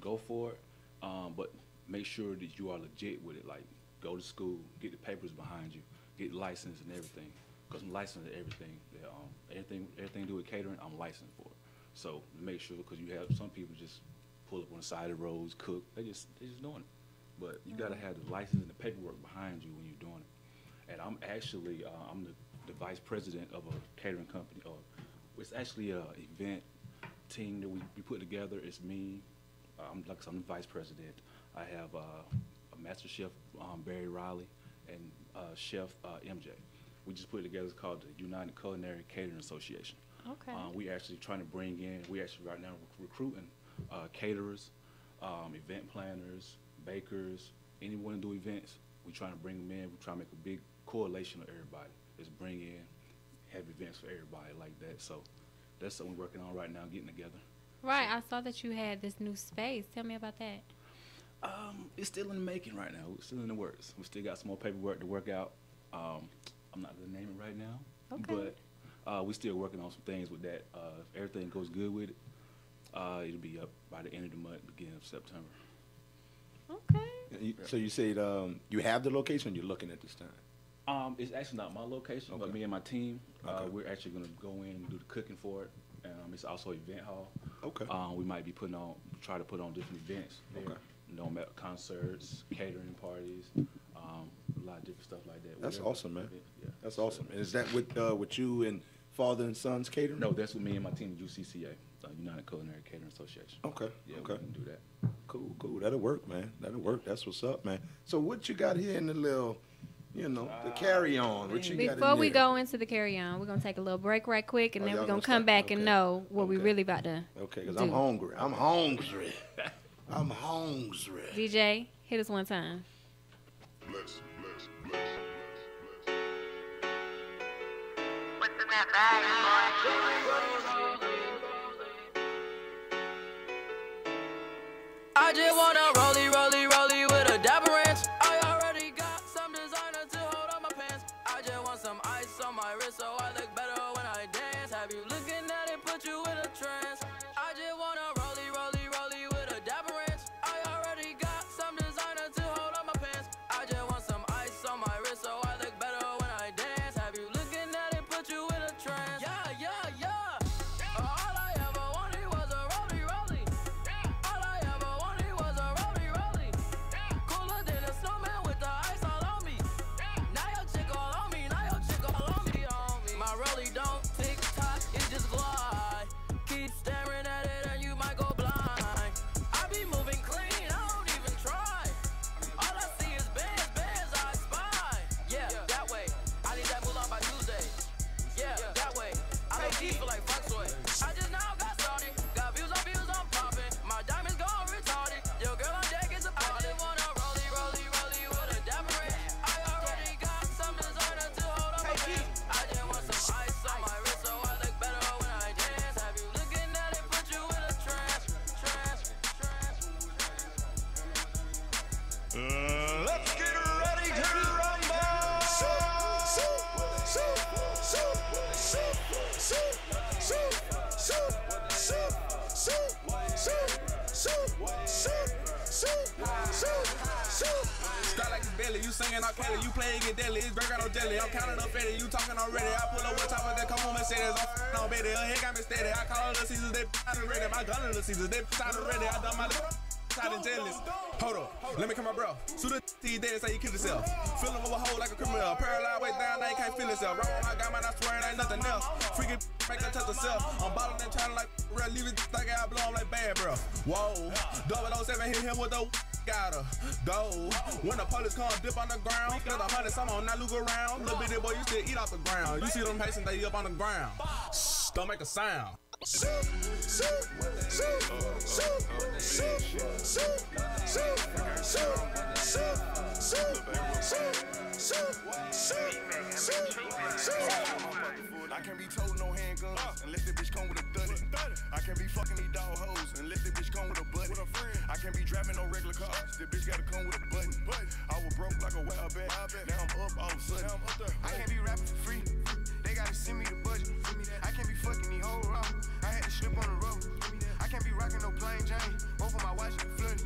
Go for it, um, but make sure that you are legit with it. Like, go to school, get the papers behind you, get licensed and everything. Because I'm licensed at everything. Um, everything, everything to do with catering, I'm licensed for. So make sure, because you have some people just pull up on the side of the roads, cook. They just they just doing it. But you got to have the license and the paperwork behind you when you're doing it. And I'm actually uh, I'm the, the vice president of a catering company. Or it's actually a event team that we, we put together. It's me. Uh, I'm like I'm the vice president. I have uh, a master chef um, Barry Riley and uh, chef uh, MJ. We just put it together. It's called the United Culinary Catering Association. Okay. Uh, we actually trying to bring in. We actually right now rec- recruiting uh, caterers, um, event planners, bakers, anyone to do events. We trying to bring them in. We trying to make a big correlation of everybody. Just bring in, have events for everybody like that. So that's something we're working on right now, getting together. Right. I saw that you had this new space. Tell me about that. Um, it's still in the making right now. It's still in the works. We still got some more paperwork to work out. Um, I'm not gonna name it right now, Okay. but uh, we're still working on some things with that. Uh, if everything goes good with it, uh, it'll be up by the end of the month, beginning of September. Okay. You- So you said um, you have the location. You're looking at this time. Um, it's actually not my location, but me and my team, uh, we're actually gonna go in and do the cooking for it. And um, it's also event hall. Okay. Um, we might be putting on, try to put on different events. there. Okay. You know, concerts, catering parties, um, a lot of different stuff like that. That's Whatever awesome, man. Yeah. That's awesome. And is that with uh, with you and father and sons catering? No, that's with me and my team, at UCCA, uh, United Culinary Catering Association. Okay. Yeah, okay. we can do that. Cool, cool. That'll work, man. That'll work. That's what's up, man. So what you got here in the little, you know, the carry on? What you got in Before we go into the carry on, we're gonna take a little break right quick, and Oh, then we're gonna gonna come start? back and know what we really about to. Okay, because. I'm hungry. I'm hungry. [LAUGHS] I'm hungry. DJ, hit us one time. I just wanna rollie, rollie, rollie with a dapper ranch. I already got some designer to hold on my pants. I just want some ice on my wrist so I look better when I dance. Have you looking at it, put you in a trance? I'm counting up fatty, you talking already. I pull up with top of that, come on, Mercedes. I'm f***ing on Betty, her head got me steady. I call her the Caesars, they of ready. My gun in the Caesars, they out of ready. I done my out of jealous. Hold up, let me come my bro. Shoot a T dead and say you killed yourself. Fill him with a hole like a criminal. Paralyzed way down, now you can't feel yourself. Wrong, I got mine, I swear it ain't nothing else. Freaking make her touch herself. I'm bottling and trying like real, leave it like I blow him like bad, bro. Whoa, 007 hit him with a got her. Go. When the police come, dip on the ground. Spend a hundred, some on that look around. Little bitty boy, you still eat off the ground. You see them Haitians, they up on the ground. Shh, don't make a sound shoot, shoot, shoot, shoot. I can't be told no handguns unless this bitch come with a thuddy. I can't be fucking these dog hoes unless the bitch come with a button. With a friend. I can't be driving no regular cars. The bitch gotta come with a button. I was broke like a wild bat. Now I'm up all of a sudden. I'm up there. I can't be rapping for free. They gotta send me the budget. I can't be fucking these whole raw. I had to slip on the road. I can't be rocking no plain Jane. Both of my watches be flooded.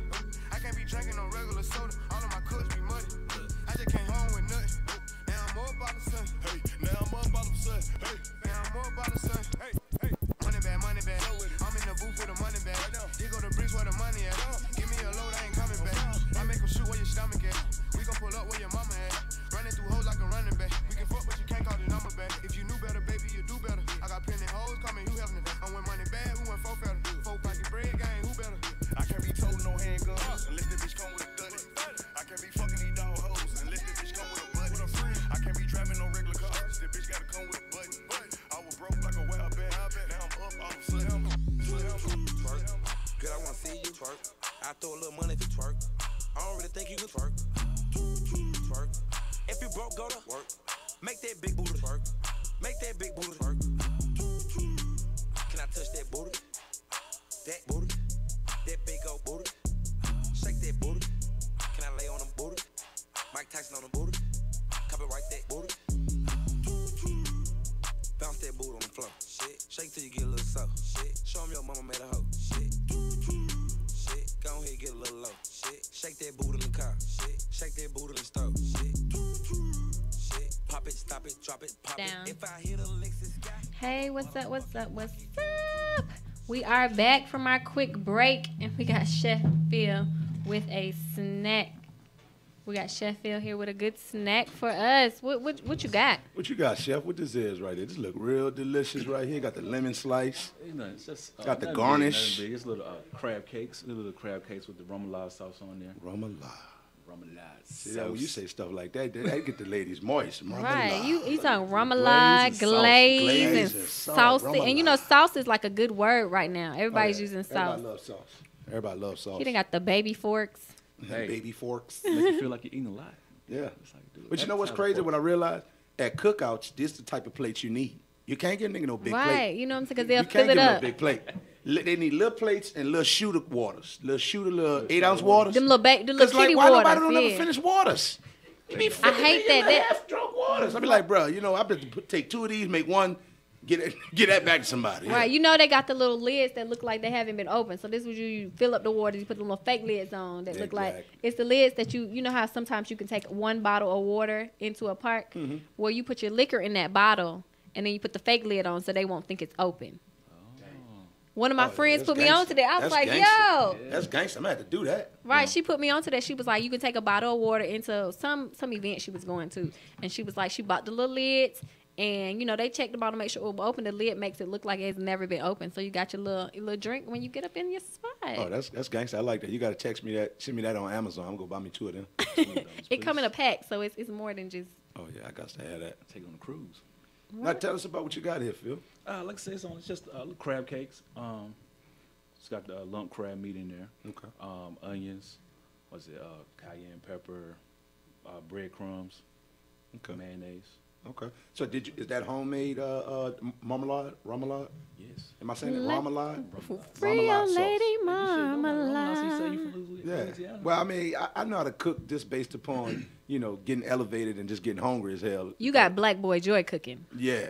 I can't be drinking no regular soda. All of my cups be muddy. I just came home with nothing. Now I'm up by the sun. Hey, now I'm up by the sun. Hey, now I'm up by the sun. Hey, hey. Money bag, money bag. I'm in the booth with the money. I throw a little money you twerk. I don't really think you can twerk. Twerk. If you broke, go to work. Make that big booty twerk. Make that big booty twerk. Can I touch that booty? That booty. That big old booty. Shake that booty. Can I lay on them booty? Mike Tyson on the booty. Copyright that booty. Bounce that booty on the floor. Shit. Shake till you get a little soft. Shit. Show 'em your mama made a hoe. Go ahead, get a little low. Shit. Shake that booty in the car. Shit. Shake that booty in the stove. Shit. Shit. Pop it, stop it, drop it, pop Down. it. If I hit a Lexus guy. Hey, what's up? What's up? What's up? We are back from our quick break, and we got [LAUGHS] Chef Phil with a snack. We got Chef Phil here with a good snack for us. What what what you got? What you got, Chef? What this is right here? This look real delicious right here. Got the lemon slice. Ain't nothing, it's just, uh, Got the nothing big, garnish. big. It's little uh, crab cakes, little crab cakes with the remoulade sauce on there. Remoulade. Remoulade See that when you say stuff like that, that, that get the ladies moist. Right, you you talking remoulade, Glaze and sauce. glaze, Glaze and and sauce, sauce, and you know sauce is like a good word right now. Everybody's Oh, yeah. using sauce. Everybody loves sauce. Everybody loves sauce. He done got the baby forks. Hey. Baby forks. Make you feel like you're eating a lot. Yeah. It's like, dude, But you know what's crazy? fork. What I realized at cookouts, this is the type of plate you need. You can't get a nigga no big right, plate. you know what I'm saying? Because they'll you fill can't it get up. no big plate. They need little plates and little shooter waters, little shooter, little eight ounce waters. Them little ba- the little 'Cause, like, kitty why waters. nobody don't yeah. ever finish waters? You be I hate that. in That- half drunk waters. I be like, bro, you know, I better take two of these, make one, get it, [LAUGHS] get that back to somebody. Yeah. Right, you know they got the little lids that look like they haven't been opened. So this was you, you fill up the water, you put the little fake lids on that look like it's the lids that you you know how sometimes you can take one bottle of water into a park Mm-hmm. where you put your liquor in that bottle and then you put the fake lid on so they won't think it's open. One of my Oh, friends put me on to that. I was That's like, gangsta. yo. That's gangster. I'm gonna have to do that. Right, she put me on to that. She was like, you can take a bottle of water into some some event she was going to, and she was like, she bought the little lids, and you know they check the bottle, make sure it will open. The lid makes it look like it's never been opened, so you got your little your little drink when you get up in your spot. Oh, that's that's gangster. I like that. You gotta text me that, send me that on Amazon. I'm gonna buy me two of them. [LAUGHS] it come in a pack, so it's it's more than just. Oh yeah, I got to have that. Take it on a cruise. Now tell us about what you got here, Phil. Uh, like I said, it's, on, it's just uh, little crab cakes. Um, it's got the uh, lump crab meat in there. Okay. Um, onions. What's it? Uh, cayenne pepper. Uh, breadcrumbs. Okay. Mayonnaise. Okay. So did you? Is that homemade uh, uh, marmalade? Remoulade? Yes. Am I saying it? Let- Remoulade? Free old lady Marmalade. Yeah. Well, I mean, I, I know how to cook just based upon [CLEARS THROAT] you know getting elevated and just getting hungry as hell. You got Black Boy Joy cooking. Yeah.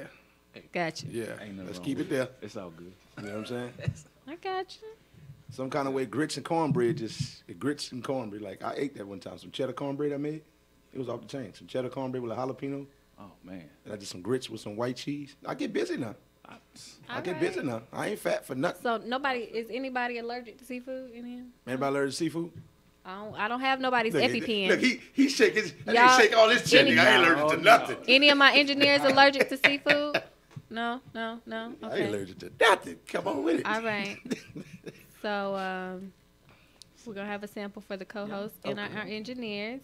Got you. Yeah. Ain't Let's keep it there. It's all good. You know what I'm saying? [LAUGHS] I got you. Some kind of way grits and cornbread just grits and cornbread. Like I ate that one time. Some cheddar cornbread I made. It was off the chain. Some cheddar cornbread with a jalapeno. Oh man. And I did some grits with some white cheese. I get busy now. I, All get right. busy now. I ain't fat for nothing. So nobody is anybody allergic to seafood in here? Anybody allergic to seafood? I don't. I don't have nobody's Look, EpiPen. Look, he he shake his, that Y'all- nigga shake all his chin. I ain't allergic to No, nothing. Any of my engineers [LAUGHS] allergic to seafood? No, no, no. I ain't allergic to nothing. Come on with it. All right. So um, we're gonna have a sample for the co-host and our, Okay. our engineers.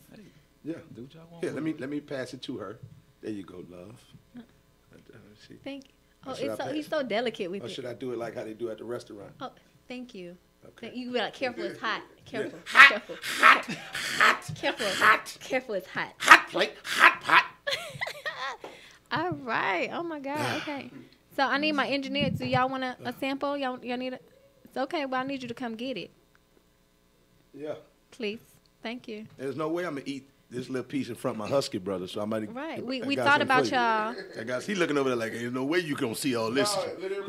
Yeah. Do what y'all want. Here, let me let me pass it to her. There you go, love. Uh, see. Thank you. Oh, it's so, he's so delicate with Or it. should I do it like how they do at the restaurant? Oh, thank you. Okay. Thank- You be like, careful, it's hot. Careful, Hot, careful, hot, hot, careful, hot. careful, it's hot. Hot plate, hot pot. [LAUGHS] All right. Oh my God. [SIGHS] Okay. So I need my engineer. Do y'all want a, a sample? Y'all, y'all need a. It's okay, but I need you to come get it, Yeah. please. Thank you. There's no way I'm gonna eat this little piece in front of my husky brother, so I might. Right. We we thought about you. y'all. I got. He looking over there like, there's no way you gonna see all this.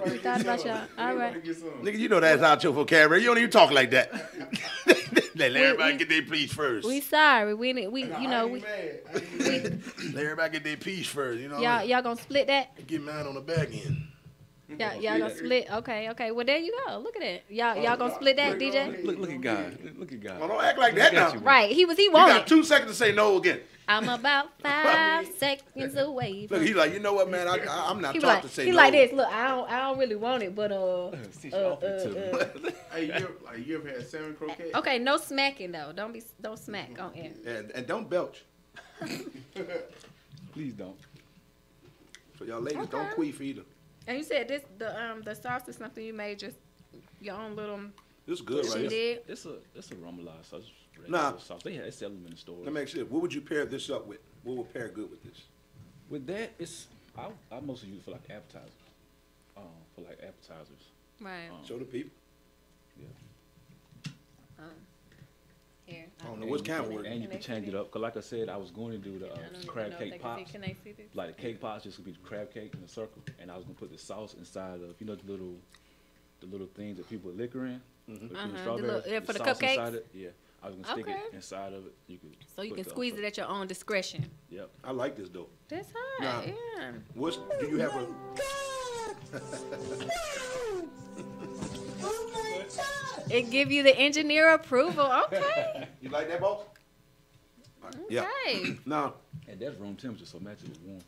We thought about y'all. All right. Nigga, you know that's out your vocabulary. You don't even talk like that. [LAUGHS] Let We- everybody we- get their piece first. We sorry. We need- we you know we, Let everybody get their piece first. You know. y'all y'all gonna split that. Get mine on the back end. Y'all y'all gonna split. Okay. Okay. Well there you go. Look at it. Y'all y'all gonna split that, DJ? Look, look at God. Look at God. Well, don't act like that now. Right. He was he You got two seconds to say no again. I'm about [LAUGHS] five seconds away. Look, he's like, you know what, man? I, I, I'm not he taught like to say he no. like this. Look, I don't I don't really want it, but uh, [LAUGHS] Teach uh, you off it, uh, uh, [LAUGHS] Hey, you ever, like, you ever had salmon croquette? okay, no smacking though. Don't be don't smack on air. And, and don't belch. Please don't. So y'all ladies, Okay. don't queef either. And you said this the um the sauce is something you made just your own little This is good right here. did. It's a it's a remoulade sauce. Nah. sauce. They they sell them in the store. Let me ask you, what would you pair this up with? What would pair good with this? With that, it's I I mostly use it for like appetizers. Um, for like appetizers. Right. Um, Show the people. Um, here. I don't know what's kind of working. And you can change it up, cause like I said, I was going to do the uh, I don't even crab know if they cake can pops. Can they see this? Like the cake pops, just gonna be the crab cake in a circle, and I was gonna put the sauce inside of you know the little the little things that people put liquor in. with Uh-huh, the the strawberries, little- yeah, for the sauce inside cupcakes? it. Yeah, I was gonna stick Okay. it inside of it. You could. So you can squeeze it at your own discretion. Yep. I like this though. That's hot. Now, yeah. What's do you have a? [LAUGHS] It give you the engineer approval. [LAUGHS] Okay. you like that, boss? Yeah. Okay. [CLEARS THROAT] Now, And that's room temperature, so imagine it warm.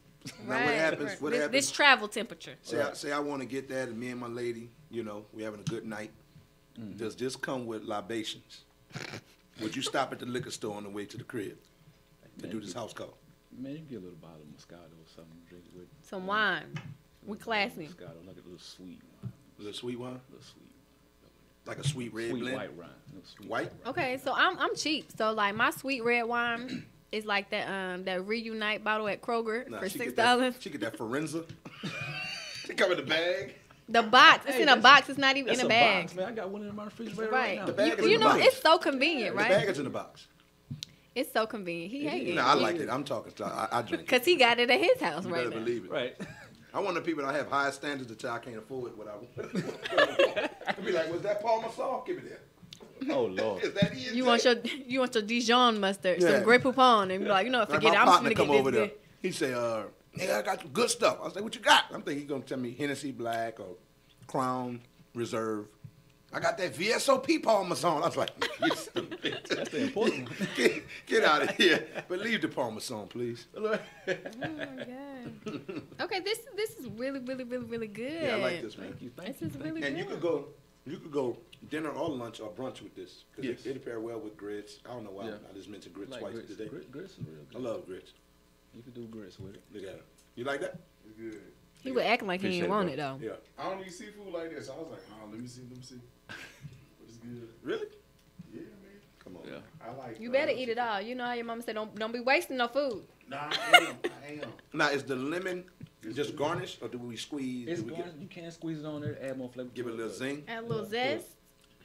Now, what happens- right. what this, happens- this travel temperature. say I, say I want to get that, and me and my lady, you know, we having a good night. Mm-hmm. Does this come with libations? Would you stop at the liquor store on the way to the crib to do this house call? Man, you can get a little bottle of Moscato or something, drink it with. Some wine. We classy. Moscato, like a little sweet wine. A little sweet wine? A little sweet. Like a sweet red Sweet blend? white wine. No, sweet White? Okay, so I'm I'm cheap. So like my sweet red wine [CLEARS THROAT] is like that um that Riunite bottle at Kroger Nah, for six dollars. She get that Franzia. [LAUGHS] she come in the bag. The box, it's Hey, in a box. It's not even in That's a bag. box, man. I got one in my refrigerator Right. right, now. The bag You, is in you the know, box. it's so convenient, The right? bag is in the box. It's so convenient. He hates it. No, I like it. I'm talking. To, I, I drink [LAUGHS] it. Cause he got it at his house You right better now. believe it. Right. I want the people that have high standards until I can't afford what I want. I'd [LAUGHS] be like, was that Parmesan? Give me that. Oh Lord. Is that it? You want your you want your Dijon mustard, Yeah. some Grey Poupon, and be like, you know, forget my it. I'm just gonna come get this over there. good. He say, uh, nigga, I got some good stuff. I say, what you got? I'm thinking he's gonna tell me Hennessy Black or Crown Reserve. I got that VSOP Parmesan. I was like, you stupid. That's the important one. [LAUGHS] get, get out of here. But leave the Parmesan, please. [LAUGHS] Oh my god. Okay, this this is really really really really good. Yeah, I like this, man. Thank you. Thank This is really And you could go, you could go dinner or lunch or brunch with this. 'Cause Yes. it, it'll pair well with grits. I don't know why Yeah. I just mentioned grits Like twice grits. today. Grit- grits is real good. I love grits. You can do grits with it. Look at it. You like that? It's Good. He would act like he didn't it, want bro. it though. Yeah. I don't eat seafood like this. I was like, oh, let me see, let me see. [LAUGHS] But it's good. Really? Yeah, man. Come on. Yeah. I like. You uh, better eat it all. You know how your mama said, don't don't be wasting no food. Nah, I am. I am. Now, is the lemon just garnish or do we squeeze? It's do we garnish. You can squeeze it on there, add more flavor. give it a little but zing? Add a little Yeah. zest.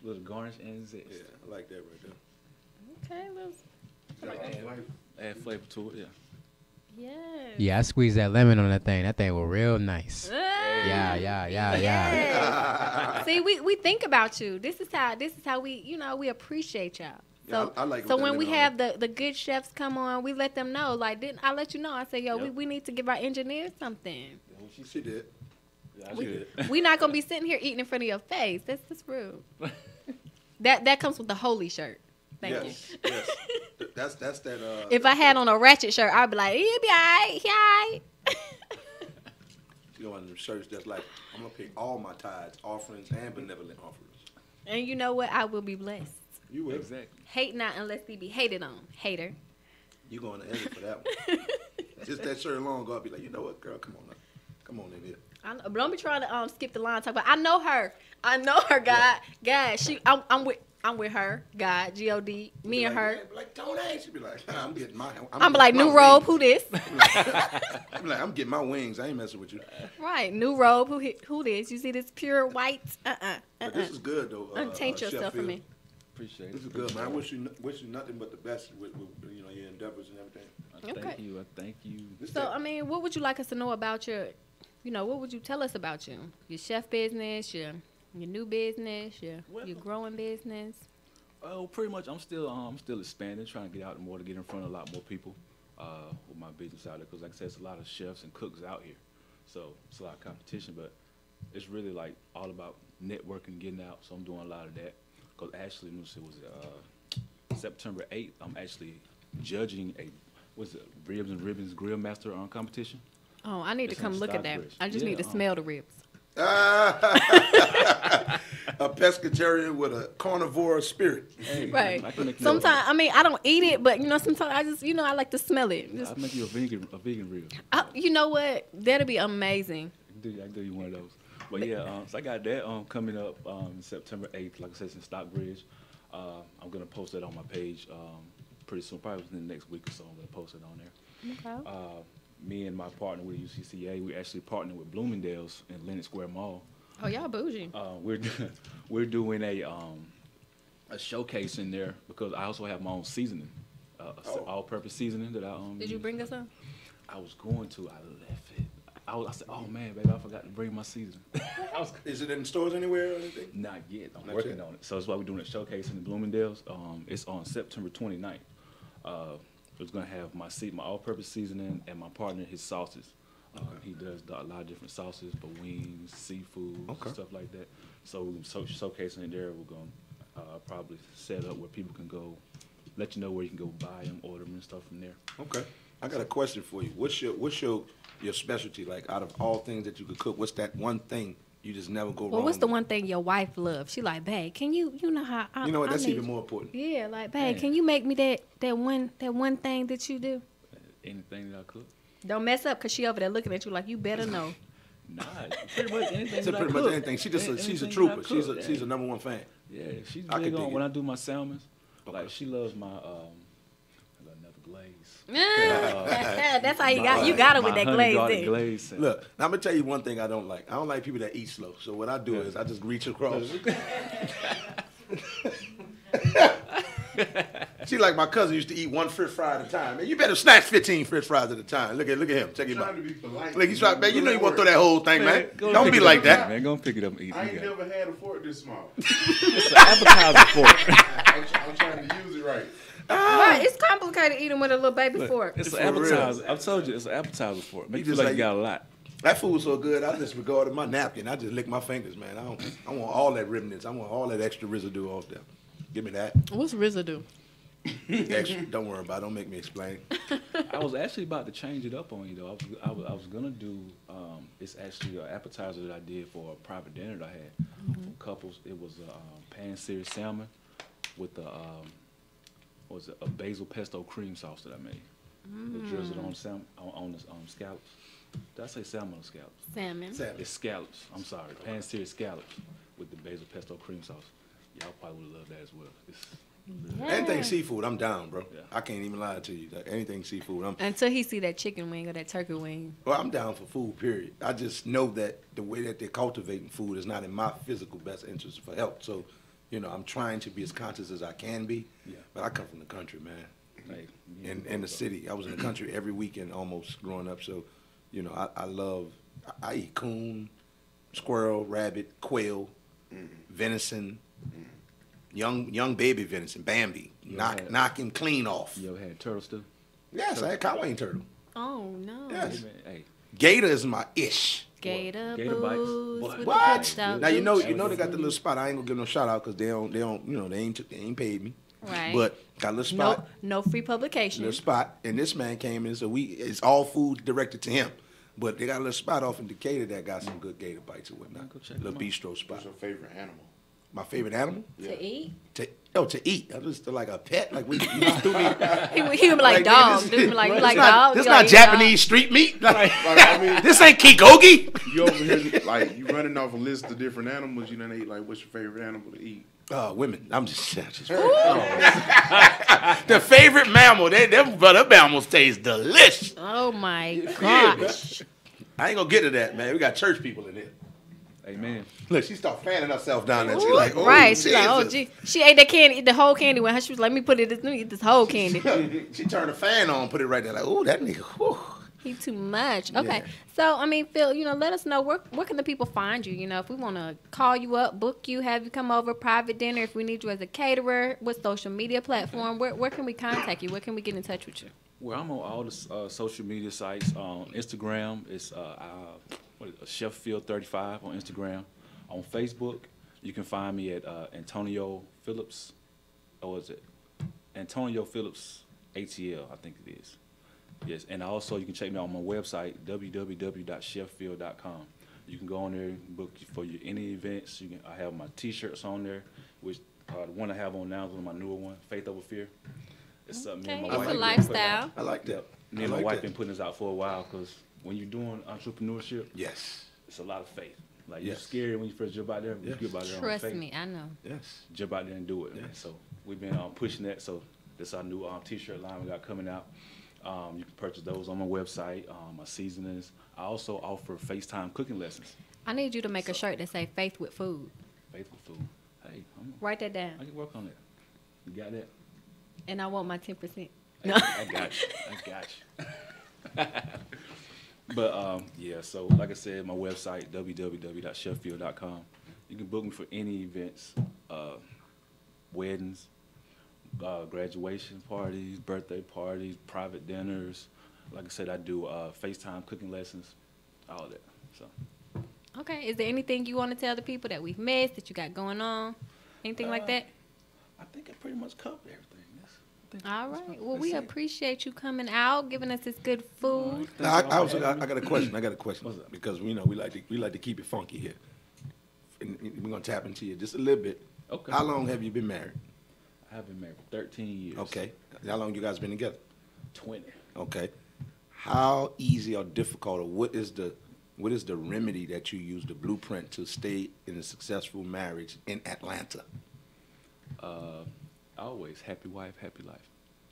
Little garnish and zest. Yeah, I like that right there. Okay, little. Yeah, Add flavor to it. Yeah. Yes. Yeah, I squeezed that lemon on that thing. That thing was real nice. Ah, Yeah, yeah, yeah, yeah. yes. [LAUGHS] See, we, we think about you. This is how this is how we you know we appreciate y'all. Yeah, So I- I like so when we on have the, the good chefs come on, we let them know. Like, didn't I let you know? I said, yo, we, Yep. we need to give our engineers something. She did. Yeah, We, did. [LAUGHS] we not gonna be sitting here eating in front of your face. That's just rude. [LAUGHS] that that comes with the holy shirt. Thank yes, you. yes. That's that's that. Uh, If I had on a ratchet shirt, I'd be like, he'll be alright, he alright. [LAUGHS] you know, in the shirts that's like, I'm gonna pay all my tithes, offerings, and benevolent offerings. And you know what? I will be blessed. You will. Exactly. Hate not unless they be hated on. Hater. You going to heaven for that one? [LAUGHS] Just that shirt alone, God be like, you know what, girl, come on, now. come on in here. I know, but don't be trying to um skip the line. Talk about. I know her. I know her. God, God. She. I'm, I'm with. I'm with her. God. G O D. Me Be and like, her. yeah, be like Tony, she be like, I'm getting my. I'm, I'm getting like my new robe. Who this? [LAUGHS] I'm like, I'm getting my wings. I ain't messing with you. right. New robe. Who who this? You see this pure white? Uh uh-uh, uh. But this is good though. Uh, Untaint uh, Chef yourself for me. Appreciate it. This is good, man. I wish you wish you nothing but the best with, with you know your endeavors and everything. I Okay. Thank you. I thank you. So I mean, what would you like us to know about your? You know, what would you tell us about you? Your chef business, your your new business, your your growing business. Oh, pretty much. I'm still um, I'm still expanding, trying to get out more to get in front of a lot more people uh, with my business out there. Because like I said, it's a lot of chefs and cooks out here, so it's a lot of competition. But it's really like all about networking, getting out. So I'm doing a lot of that. Because actually, let me see, was it uh, September 8th? I'm actually judging a was it ribs and ribbons grill master on competition. Oh, I need to come look at that. Stockbridge. I just Yeah, need to um, smell the ribs. A pescatarian with a carnivore spirit. Right. I can make you Sometimes I mean I don't eat it, but you know sometimes I just you know I like to smell it. Just, I'll make you a vegan a vegan rib. I, you know what? That'll be amazing. I can do, I can do you one of those. But yeah, um, so I got that um, coming up um, September 8th. Like I said, it's in Stockbridge. Uh, I'm gonna post that on my page um, pretty soon, probably within the next week or so. I'm gonna post it on there. Okay. Uh, me and my partner with UCCA, we actually partnered with Bloomingdale's in Lenox Square Mall. Oh, y'all bougie. Uh, we're [LAUGHS] we're doing a um, a showcase in there because I also have my own seasoning, uh, a s- all-purpose seasoning that I um. Did you bring this up? I was going to. I left it. I, was, I said, "Oh man, baby, I forgot to bring my seasoning." [LAUGHS] Is it in stores anywhere or anything? Not yet. I'm Not working yet. on it. So that's why we're doing a showcase in the Bloomingdale's. Um, it's on September 29th. Uh, it's gonna have my se- my all-purpose seasoning and my partner his sauces. Um, he does a lot of different sauces, but wings, seafood, Okay. stuff like that. So we're so, showcasing it there. We're gonna uh, probably set up where people can go, let you know where you can go buy them, order them, and stuff from there. Okay. I got a question for you. What's your what's your your specialty? Like out of all things that you could cook, what's that one thing you just never go Well, wrong? what's the one thing your wife loves? She like, babe, can you, you know how? I, You know what? I That's need- even more important. Yeah, like, babe, Man. can you make me that that one that one thing that you do? Anything that I cook. Don't mess up, cause she over there looking at you like you better know. [LAUGHS] Nah, pretty much anything. Said that I pretty much cook. anything. She just a, Any- she's a anything that trooper. She's a cook, she's a number one fan. Yeah, she's I big could on when it. I do my salmons. Like she loves my um, I got another glaze. Mm. [LAUGHS] That's how you got you got it with that honey glaze. garlic in. glaze salmon. Look, I'm gonna tell you one thing I don't like. I don't like people that eat slow. So what I do is I just reach across. [LAUGHS] she like my cousin used to eat one French fry at a time. Man, you better snatch 15 French fries at a time. Look at look at him. Check him out. Trying to be polite. Look, he's trying. Man, you know you want to throw that whole thing, man. go Don't be it up like and eat, that. Man, go and pick it up and eat. I You ain't got it. never had a fork this small. [LAUGHS] It's an appetizer fork. I'm, I'm trying to use it right. Right, it's complicated eating with a little baby Look, fork. It's an For real. appetizer. I've told you, it's an appetizer fork. Make You you feel like like- you got a lot. That food's so good. I just regarded my napkin. I just lick my fingers, man. I don't. I want all that remnants. I want all that extra residue off there. Give me that. What's residue? [LAUGHS] Extra. don't worry about. it. Don't make me explain. I was actually about to change it up on you though. I was, I was, I was gonna do. Um, it's actually an appetizer that I did for a private dinner that I had for couples. It was a um, pan seared salmon with the um, what was it a basil pesto cream sauce that I made. The drizzled on salmon on, on the um, scallops. Did I say salmon or scallops? Salmon. Salmon. It's scallops. I'm sorry, pan seared scallops with the basil pesto cream sauce. Y'all probably would love that as well. It's, Anything seafood, I'm down, bro. Yeah. I can't even lie to you. Like, anything seafood, I'm. Until he see that chicken wing or that turkey wing. Well, I'm down for food. Period. I just know that the way that they're cultivating food is not in my physical best interest for health. So, you know, I'm trying to be as conscious as I can be. Yeah. But I come from the country, man. hey, me In and in the city, I was in the country every weekend almost growing up. So, you know, I, I love. I, I eat coon, squirrel, rabbit, quail, mm-hmm. venison, mm-hmm. young young baby venison, Bambi. Knock Yeah. knock him clean off. You ever had turtle stew? Yes, I had Cowayne turtle. Oh no. Yes. Hey, hey, Gator is my ish. Gator, Gator bites. boots What? What? the Now you know you know they got the little spot. I ain't gonna give no shout out because they don't they don't you know they ain't they ain't paid me. Right. But got a little no spot, no free publication. little spot, and this man came in, so we it's all food directed to him. But they got a little spot off in Decatur that got some good gator bites and whatnot. Go check little bistro spot. What's your favorite animal? My favorite animal To eat. to oh to eat. I'm just like a pet. Like we you just threw me. [LAUGHS] He, would- he would be like, Like, dog. this- Dude would be like, [LAUGHS] you This like not, dog? this You not like, Japanese street meat. Like, Like, I [LAUGHS] mean, this ain't kikogi. you over here like you running off a list of different animals. You done ate like what's your favorite animal to eat? Uh, women. I'm just, I'm just the favorite mammal. They them but them mammals taste delicious. Oh my gosh. I ain't gonna get to that, man. We got church people in here. Amen. Look, she start fanning herself down there. She like, oh, right. She like, oh, gee. She ate that candy, the whole candy with her. She was like, let me put it, let me eat this whole candy. [LAUGHS] she turned the fan on, put it right there. Like, oh, that nigga. whew. He too much. Okay. Yeah. So, I mean, Phil, you know, let us know where, where can the people find you? You know, if we want to call you up, book you, have you come over, private dinner, if we need you as a caterer, what social media platform, where, where can we contact you? Where can we get in touch with you? Well, I'm on all the uh, social media sites. On Instagram, it's uh, uh, it, Cheffield35 on Instagram. On Facebook, you can find me at uh, Antonio Phillips. Or is it Antonio Phillips ATL? I think it is. Yes, and also you can check me out on my website www.cheffield.com. You can go on there and book for your any events. You can I have my T-shirts on there, which uh, the one I have on now is one of my newer one, Faith Over Fear. It's something me and Okay, my it's wife a lifestyle. I like that. Me I and my like wife that. been putting this out for a while because when you're doing entrepreneurship, Yes. it's a lot of faith. Like you're Yes. scared when you first jump out there. You Yes. jump out there on Trust faith. me, I know. Yes. Jump out there and do it. man. Yes. So we've been um, pushing that. So that's our new um, t-shirt line we got coming out. Um, you can purchase those on my website. Um, my seasonings. I also offer FaceTime cooking lessons. I need you to make a shirt that say "Faith with Food." Faithful food. Hey, I'm, Write that down, I can work on that. You got that? And I want my ten percent. I, I got you. I got you. [LAUGHS] but um, yeah, so like I said, my website www.cheffield.com. You can book me for any events, uh, weddings, uh, graduation parties, birthday parties, private dinners. Like I said, I do uh, FaceTime cooking lessons, all that. So Okay. Is there anything you want to tell the people that we've missed that you got going on? Anything like Uh, that? I think I pretty much covered everything. That's, I think All that's- right. Well, that's we it. appreciate you coming out, giving us this good food. Now, I, I, also, I, I got a question. I got a question because you know we like to we like to keep it funky here. And we're gonna tap into you just a little bit. Okay. How long have you been married? I have been married for 13 years. Okay. How long you guys been together? 20. Okay. How easy or difficult, or what is the what is the remedy that you use, the blueprint to stay in a successful marriage in Atlanta? Uh, always happy wife, happy life.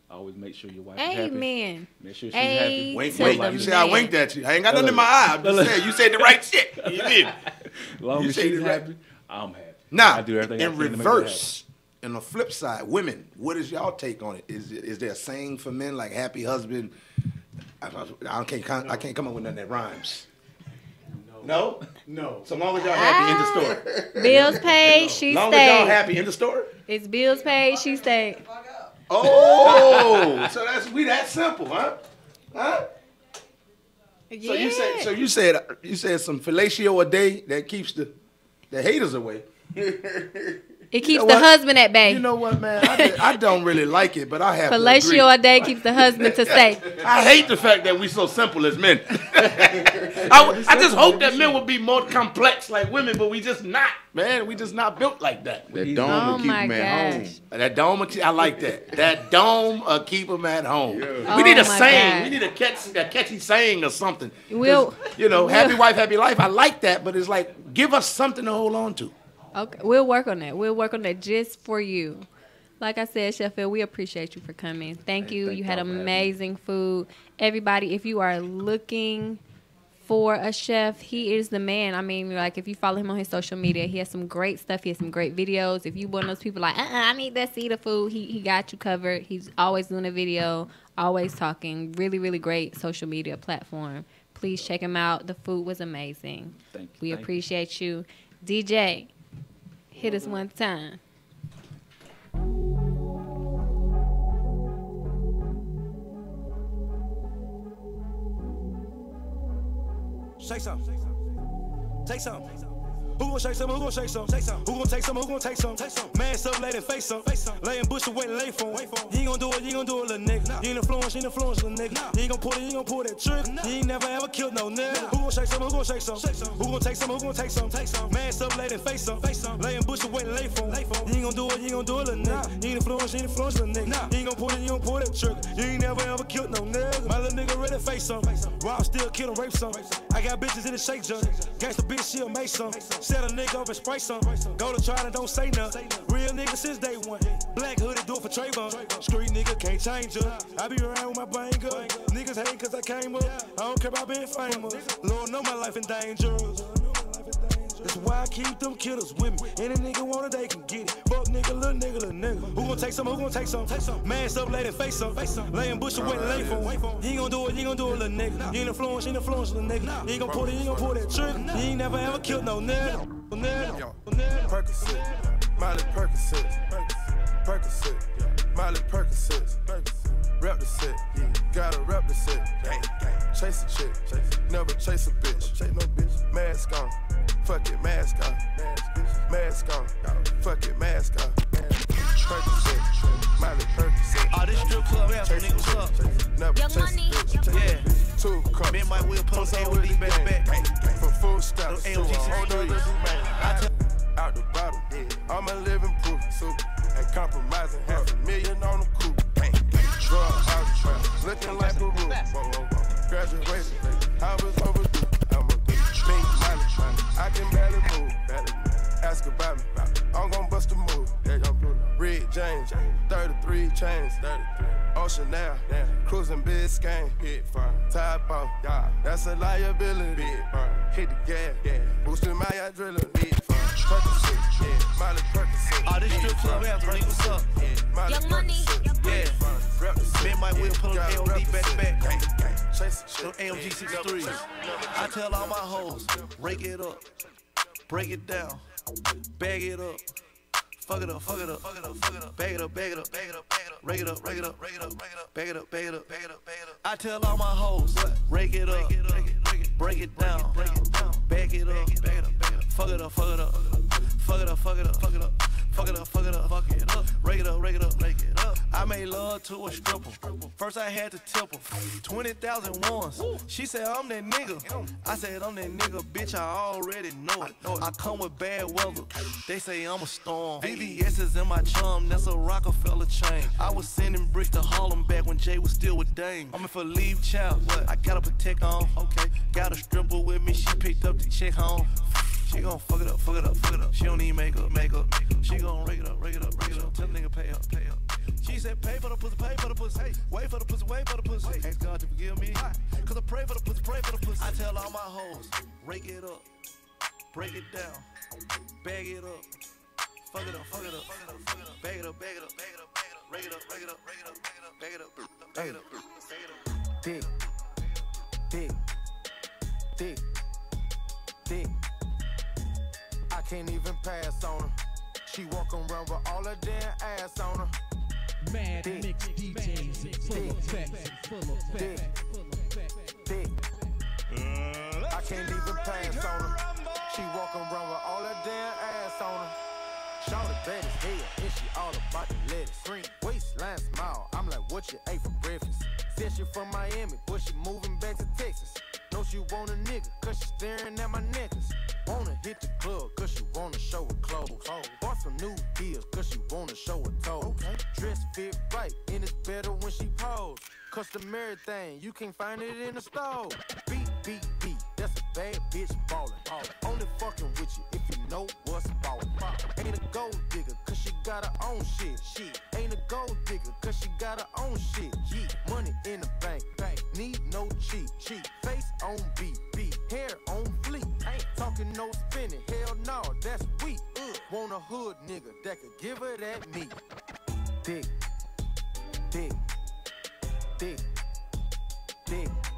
Always make sure your wife is happy. Amen. Make sure she's happy. Wink, to wink. You say I winked at you. I ain't got nothing in my eye. I'm just saying you said the right shit. [LAUGHS] You did. As long You as said she's it right. happy, I'm happy. Now, I do everything in can to make her reverse, in the flip side, women, what is y'all take on it? Is is there a saying for men like "happy husband"? I, I, I can't I can't come up with nothing that rhymes. No, no. So long as y'all happy in the store. [LAUGHS] Bills paid, she long as y'all happy in the store. It's bills paid, she stayed. Oh, so that's we that simple, huh? Huh? So you said so you said you said some fellatio a day that keeps the the haters away. [LAUGHS] It keeps You know the what? husband at bay. You know what, man? I, did- I don't really like it, but I have to agree. Fellatio a day keeps the husband to stay. [LAUGHS] I hate the fact that we're so simple as men. [LAUGHS] I, I just hope that men would be more complex like women, but we just not, man. We just not built like that. That dome Oh will keep my him at home. That dome, will keep- I like that. That dome will keep them at home. Oh we need a oh saying. God. We need a catchy, a catchy saying or something. We'll- you know, we'll- happy wife, happy life. I like that, but it's like give us something to hold on to. Okay, we'll work on that. We'll work on that just for you. Like I said, Sheffield, we appreciate you for coming. Thank you. thank you had y'all for having me. amazing food. Everybody, if you are looking for a chef, he is the man. I mean, like if you follow him on his social media, he has some great stuff. He has some great videos. If you one of those people like, uh, uh I need that Cedar food, he he got you covered. He's always doing a video, always talking. Really, really great social media platform. Please check him out. The food was amazing. Thank you. We Thank you. appreciate you. DJ, hit us one time. Shake some. Take some. Who gon' shake some? Who gon' shake some? Take some. Who gon' take some? Who gon' take some? Take some. Mass up, lay and face some. Face some. Laying bush away, lay for him. You ain't gon' do it, you gon' do it, little nigga. You ain't influence, you ain't influence, little nigga. You ain't gon' pull it, you ain't gon' pull that trick. You ain't never ever killed no nigga. Who gon' shake some? Who gon' shake some? Who gon' take some? Who gon' take some? Take some. Mass up, lay and face some. Face some. Laying bush away, lay for him. You ain't gon' do it, you ain't gon' do it, little nigga. You ain't influence, you ain't influence, little nigga. You ain't gon' pull it, you ain't gon' pull that trick. You ain't never ever killed no nigga. My little nigga ready to face some. Rob still kill and rape some. I got bitches in the shake jug. Gangsta bitch, she'll make some. Set a nigga up and spray some. Go to trial and don't say nothing. Real nigga since day one. Black hoodie do it for Trayvon. Street nigga can't change her. I be around with my banger. Niggas hate cause I came up. I don't care about being famous. Lord know my life in danger. That's why I keep them killers with me. Any nigga want it, they can get it. Fuck nigga, little nigga, little nigga. Who gon' take some? Who gon' take some? Take some. Man, up, lay and face some. Face some. Laying bush away, lay for him. You ain't gon' do it, you gon' do it, little nigga. You ain't influence, you ain't influence, little nigga. You ain't gon' pull it, you ain't gon' pull that trick. You ain't never ever killed no nigga. Nigga. Percocet, Miley Percocet, Percocet, Miley Percocet, rep the set, gotta rep the set, chase a chick, never chase a bitch, chase no bitch, mask on, fuck it, mask on, mask on, fuck it, mask on, Percocet, Miley Percocet, Oh, this strip club anthem, nigga, what's up? never chase a Yeah. two cups, Me and my wheel put Post on on with AOD the back back. From full stop Those to a AOG whole nother streets. domain. Out the bottom, I'm a living proof. So, and compromising half a million on the coupe. Drug house trap, looking like a roof. Whoa, whoa, whoa. Graduated, I can barely move. Ask about me. I'm gonna bust a move barely James, 33 chains, 33. Ocean now, cruising Biscayne, hit fire. Top off, yeah. that's a liability. Big fire. Hit the gas, yeah. boosting my adrenaline. Big fire. Percocet, yeah. Miley Percocet. Oh, this strip club anthem, nigga, what's up? Miley Young Money. Percocet. Yeah. Me and Mike Will pull up AOD back to back. Chasing Them shit. AMG 63s. I tell all my hoes, rake it up, break it down, bag it up. Fuck it up, fuck it up, fuck it up, fuck it up, bag it up, bag it up, bag it up, bag it up, rake it up, rake it up, rake it up, rake it up, bag it up, bag it up, bag it up, bag it up. I tell all my hoes, rake it up, break it down, break it down, bag it up, bag it up, bag it up, fuck it up, fuck it up, fuck it up, fuck it up, fuck it up, fuck it up, fuck it up, fuck it up, rake it up, rake it up, rake it up. I made love to a stripper. First I had to tip her, 20,000 ones. She said I'm that nigga. I said I'm that nigga, bitch. I already know it. I come with bad weather. They say I'm a storm. VVS is in my chum. That's a Rockefeller chain. I was sending bricks to Harlem back when Jay was still with Dame. I'm in for leave child. I got a protect on. Okay. Got a stripper with me. She picked up the check home. She gon' fuck it up, fuck it up, fuck it up. She don't need makeup, makeup. She gon' rake it up, rake it up, rake it up. Tell the nigga pay up, pay up. She said pay for the pussy, pay for the pussy. Hey, wait for the pussy, wait for the pussy. Ask God to forgive me. Cause I pray for the pussy, pray for the pussy. I tell all my hoes, rake it up, break it down, bag it up. Fuck it up, fuck it up, fuck it up, fuck it up. Bag it up, bag it up, bag it up, bag it up. Rake it up, rake it up, rake it up, bag it up, bag it up, bag it up, bag it up. Dick, dick, dick, dick. I can't even pass on her. She walk around with all her damn ass on her. Mad Dick, mix DJs full effect, full effect. dick. I can't even pass on her. She walk around with all her damn ass on her. Shawty bad as hell, and she all about the lettuce. Green waistline smile, I'm like, what you ate for breakfast? Said she from Miami, but she moving back to Texas. Know she want a nigga, cause she staring at my necklace. Wanna hit the club, cause she wanna show her clothes. Bought some new deals, cause she wanna show her toes. Dress fit right, and it's better when she pose. Customary thing, you can't find it in the store. Beat, beat, beat, bad bitch ballin'. Only fucking with you if you know what's ballin'. Ain't a gold digger, cause she got her own shit. Shit. Ain't a gold digger, cause she got her own shit. Yeah. Money in the bank, bank. Need no cheat, cheat. Face on beat, beat. Hair on fleek. Ain't talking no spinning. Hell no, that's weak. Ugh. Want a hood nigga that could give her that meat. Dick, dick, dick, dick.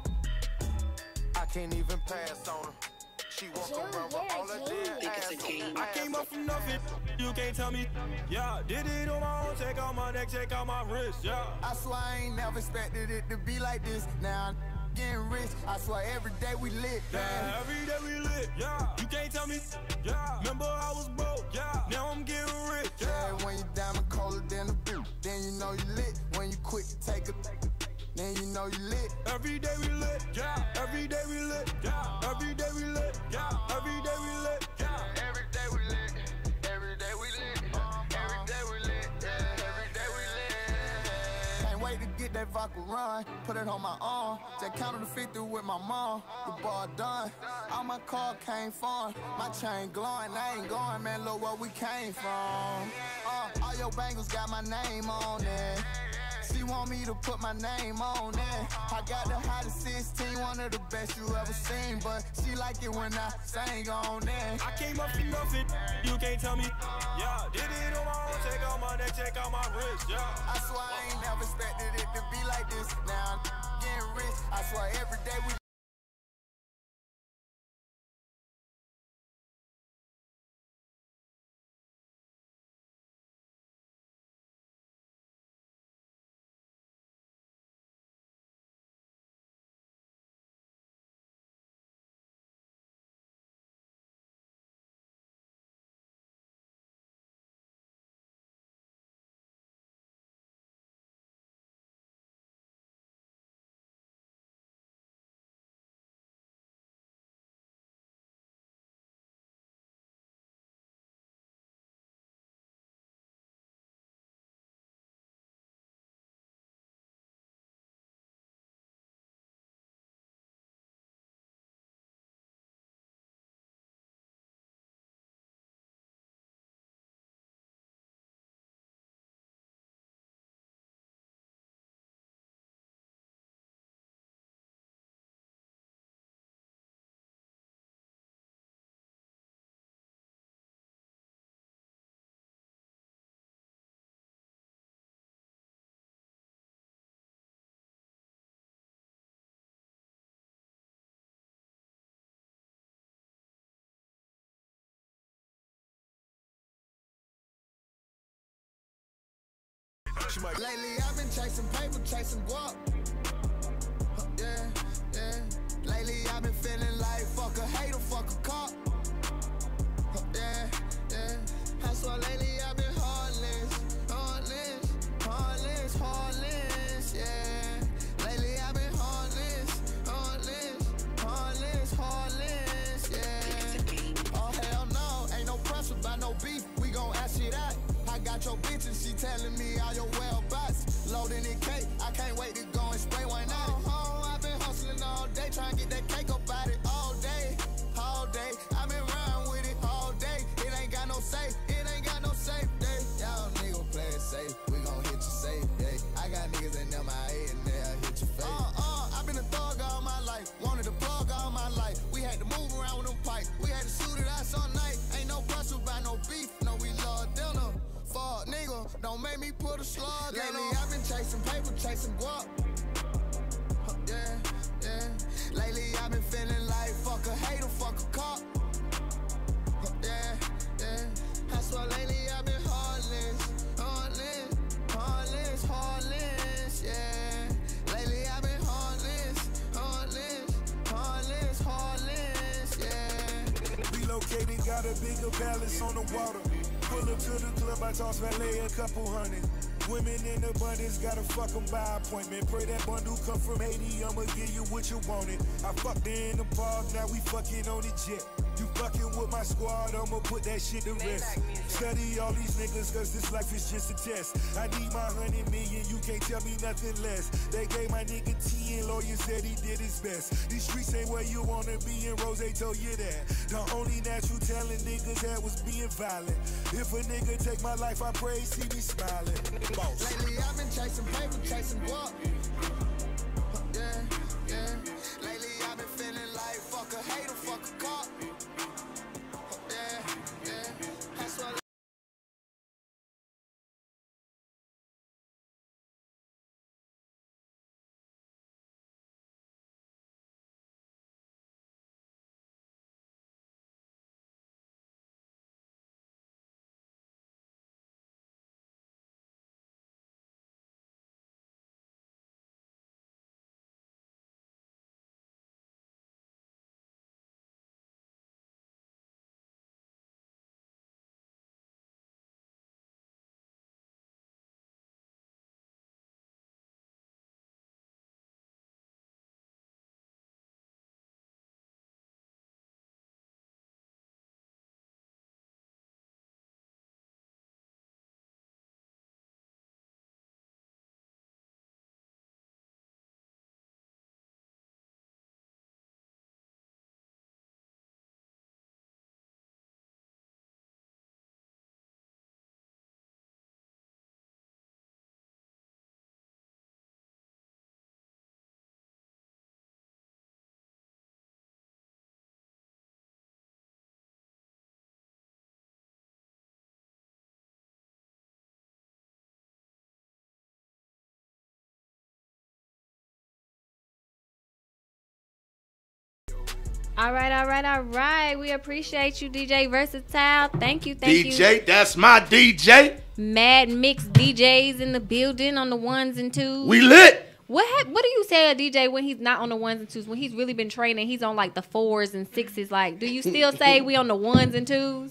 I can't even pass on her. She walk around with all her damn ass on her. I came up from nothing, you can't tell me. Yeah, did it on my own, check out my neck, check out my wrist, yeah. I swear I ain't never expected it to be like this. Now I'm getting rich. I swear every day we lit. Yeah, man. every day we lit, yeah. You can't tell me, yeah. Remember I was broke, yeah. Now I'm getting rich, yeah. Yeah, when you diamond colder than a boot, then you know you lit. When you quit to take a, then you know you lit. Every day we lit, yeah. Every day we lit, yeah. Every day we lit, yeah. Every day we lit, yeah. Every day we lit. Every day we lit. Every day we lit. Yeah, every day we lit. Can't wait to get that vodka run. Put it on my arm. Just counted the 50 with my mom. The ball done. All my car came from. My chain glowing. I ain't going, man. Look where we came from. Uh, all your bangles got my name on it. She want me to put my name on it. I got the hottest 16, one of the best you ever seen. But she like it when I sing on it. I came up from nothing, you can't tell me. Yeah, did it on my own, check out my neck, check out my wrist, yeah. I swear I ain't never expected it to be like this. Now I'm getting rich. I swear every day we She might. Lately I've been chasing paper, chasing guap. Yeah, yeah. Lately I've been feeling nigga, me put a slug Lately I've been chasing paper, chasing guap. Huh, Yeah, yeah. Lately I've been feeling like fuck a hater, fuck a cop. Huh, Yeah, yeah. I swear lately I've been heartless, heartless, heartless, heartless. Yeah. Lately I've been heartless, heartless, heartless, heartless. Yeah. Relocated, got a bigger balance on the water. To the club, I toss valet a couple hundred. Women in abundance, gotta fuck 'em by appointment. Pray that bundle come from Haiti, I'ma give you what you wanted. I fucked in the park, now we fucking on the jet. You fucking with my squad, I'ma put that shit to rest. Study all these niggas, cause this life is just a test. I need my hundred million, you can't tell me nothing less. They gave my nigga T and lawyer said he did his best. These streets ain't where you wanna be, and Rose told you that. The only natural talent niggas had was being violent. If a nigga take my life, I pray he see me smiling. Boss. Lately I've been chasing paper, chasing guap. All right, all right, all right. We appreciate you, DJ Versatile. Thank you, thank you. DJ, that's my DJ. Mad Mix DJs in the building on the ones and twos. We lit. What hap- what do you say a DJ when he's not on the ones and twos? When he's really been training, he's on like the fours and sixes. Like, do you still [LAUGHS] say we on the ones and twos?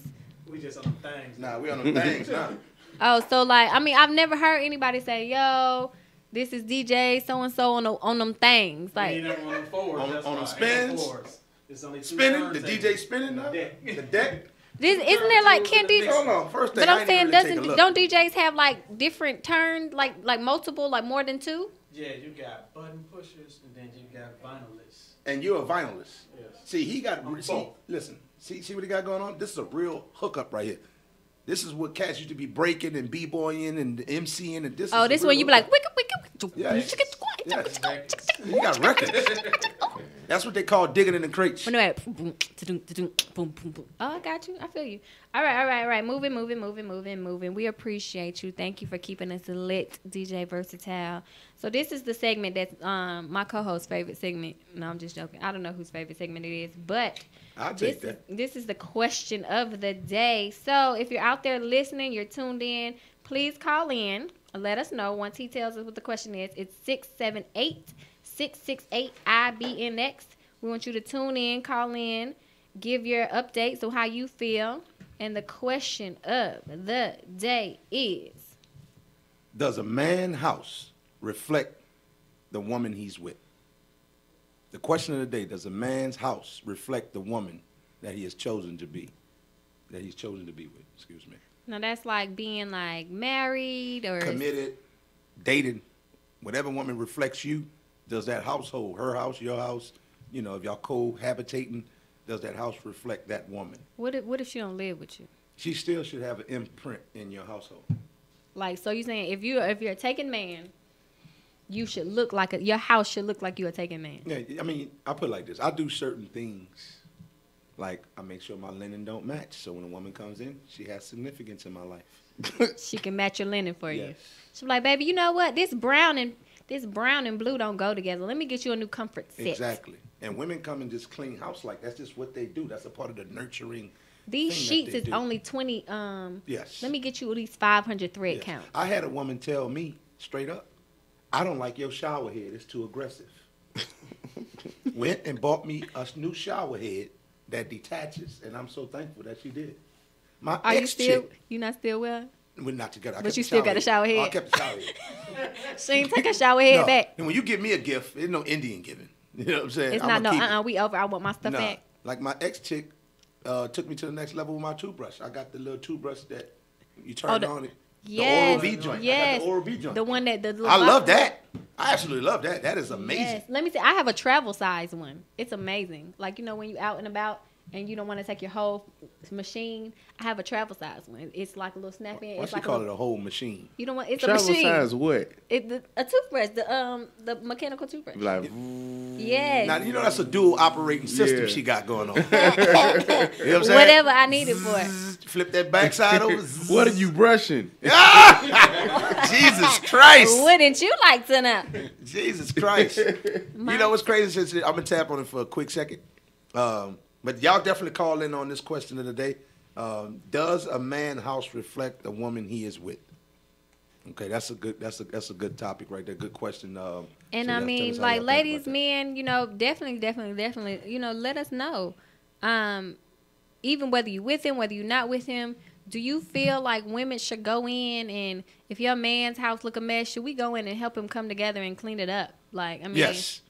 We just on the things. Nah, we on them things now. [LAUGHS] Oh, so like, I mean, I've never heard anybody say, "Yo, this is DJ so and so on the, on them things." We Like, ain't never on them fours. On- that's on why. them Ain't spins? No fours. It's only two Spinning, the. DJ spinning now. The deck. this, isn't there like can DJs? Hold on, first thing. But I I'm ain't saying, really doesn't don't DJs have like different turns, like like multiple, like more than two? Yeah, you got button pushers and then you got vinylists. And you're a vinylist. Yes. See, he got. I'm See, both. listen. See, see what he got going on. This is a real hookup right here. This is what cats used to be breaking and b-boying and MCing and this. Oh, is a this real one you be like, hookup. wicka wicka. Yeah, yeah. He got records. That's what they call digging in the crates. Oh, I got you. I feel you. All right, all right, all right. Moving, moving, moving, moving, moving. We appreciate you. Thank you for keeping us lit, DJ Versatile. So this is the segment that's um my co-host's favorite segment. No, I'm just joking. I don't know whose favorite segment it is, but I'll this take that. Is, this is the question of the day. So if you're out there listening, you're tuned in. Please call in let us know once he tells us what the question is. It's 678 668 IBNX. We want you to tune in, call in, give your updates on how you feel. And the question of the day is Does a man house reflect the woman he's with? The question of the day, does a man's house reflect the woman that he has chosen to be? That he's chosen to be with, excuse me. now that's like being like married or Committed, dated, whatever woman reflects you, does that household, her house, your house, you know, if y'all cohabitating, does that house reflect that woman? what if what if she don't live with you? She still should have an imprint in your household. Like so you're saying if you if you're a taken man, you should look like a your house should look like you're a taken man. Yeah, I mean, I put it like this. I do certain things. Like I make sure my linen don't match. So when a woman comes in, she has significance in my life. [LAUGHS] She can match your linen for you. Yes. She's like, baby, you know what? This brown and this brown and blue don't go together. Let me get you a new comfort set. Exactly. And women come and just clean house like that's just what they do. That's a part of the nurturing. These sheets is do. only twenty. Um, Yes. Let me get you at least five hundred thread Yes. count. I had a woman tell me straight up, I don't like your shower head. It's too aggressive. [LAUGHS] Went and bought me a new shower head that detaches, and I'm so thankful that she did. My Are you still? chick, You not still well? We're not together. I But you still got a shower Oh, I head? kept the shower head. [LAUGHS] She ain't take a shower head no. back. And when you give me a gift, it's no Indian giving. [LAUGHS] You know what I'm saying? It's I'ma not no. Uh uh We over. I want my stuff Nah, back. Like my ex chick uh, took me to the next level with my toothbrush. I got the little toothbrush that you turn Oh, the- on it. Yes. The Oral B joint. Yes. the Oral B joint. The one that the. little I love that. I absolutely love that. That is amazing. Yes. Let me see. I have a travel size one. It's amazing. Like you know when you out and about and you don't want to take your whole machine. I have a travel size one. It's like a little snap in. Why It's she like call a, it a whole machine? You don't want. It's Travel a machine. size what? It, the, a toothbrush. The um the mechanical toothbrush. Like, Yes. Now you know that's a dual operating system Yeah. she got going on. [LAUGHS] you know what I'm saying? Whatever I need it for. Flip that backside over. what are you brushing? [LAUGHS] Jesus Christ. Wouldn't you like to know? Jesus Christ. [LAUGHS] you know what's crazy? Since I'm gonna tap on it for a quick second, um, but y'all definitely call in on this question of the day. Um, does a man house reflect the woman he is with? Okay, that's a good that's a that's a good topic right there. Good question. Um, And so I mean, like ladies, men, you know, definitely, definitely, definitely, you know, let us know. Um, even whether you with him, whether you're not with him, do you feel like women should go in and if your man's house look a mess, should we go in and help him come together and clean it up? Like, I mean, Yes,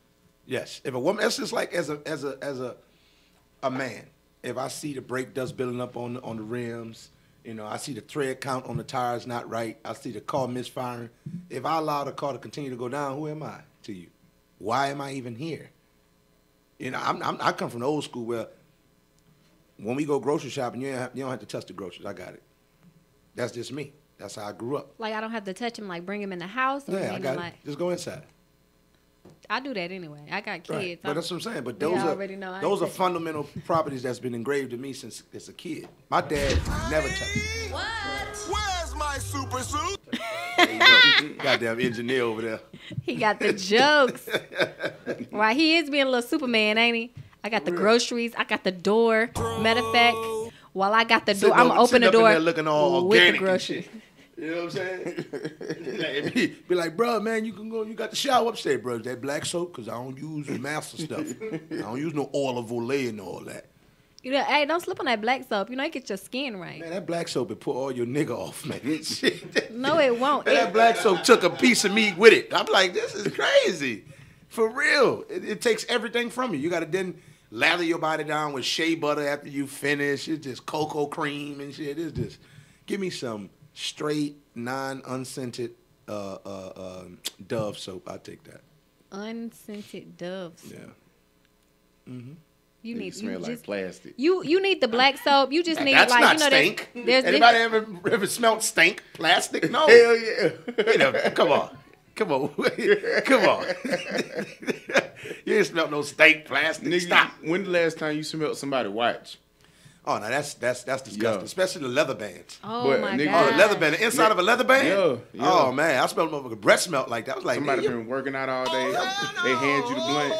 yes. If a woman, that's just like as a as a as a a man. If I see the brake dust building up on the, on the rims, you know, I see the tread count on the tires not right. I see the car misfiring. If I allow the car to continue to go down, who am I to you? Why am I even here? You know, I'm, I'm I come from the old school where when we go grocery shopping, you, ain't have, you don't have to touch the groceries. I got it. That's just me. That's how I grew up. like I don't have to touch them. like bring them in the house. Yeah, I got like. Just go inside. I do that anyway. I got kids. Right. But I'm- that's what I'm saying. But we those are already know I those are ain't fundamental properties that's been engraved in me since as a kid. My dad never touched. me. Where's my super suit? [LAUGHS] Goddamn engineer over there. He got the jokes. [LAUGHS] right, he is being a little Superman, ain't he? I got the groceries. I got the door. Matter of fact, while I got the door, I'm up- gonna open the door looking all with the organic and groceries. Shit. You know what I'm saying? [LAUGHS] be, be like, bro, man, you can go. You got the shower upstairs, bro. That black soap, cause I don't use the master stuff. I don't use no oil of Olay and all that. You know, hey, don't slip on that black soap. You know, it get your skin right. Man, that black soap it put all your nigga off, man. [LAUGHS] No, it won't. And that black soap took a piece of me with it. I'm like, this is crazy. For real. It, it takes everything from you. You got to then lather your body down with shea butter after you finish. It's just cocoa cream and shit. It's just, give me some straight, non unscented uh, uh, uh, Dove soap. I'll take that. Unscented doves. Yeah. Mm-hmm. You It need smell you like just, plastic. You you need the black soap. You just need That's like not you know stink. there's Anybody different- ever ever smelled stink? Plastic? No. Hell yeah. You know, come on. Come on. [LAUGHS] come on. [LAUGHS] you ain't smelled no stink plastic. Nigga, Stop. when the last time you smelled somebody watch? Oh, no, that's that's that's disgusting. Yeah. Especially the leather bands. Oh But, my nigga- god. Oh, the leather band. The inside of a leather band? Yeah, yeah. Oh, man. I smelled motherfucker breath smelled like that. I was like, Somebody been working out all day. Oh, they hand you the blunt.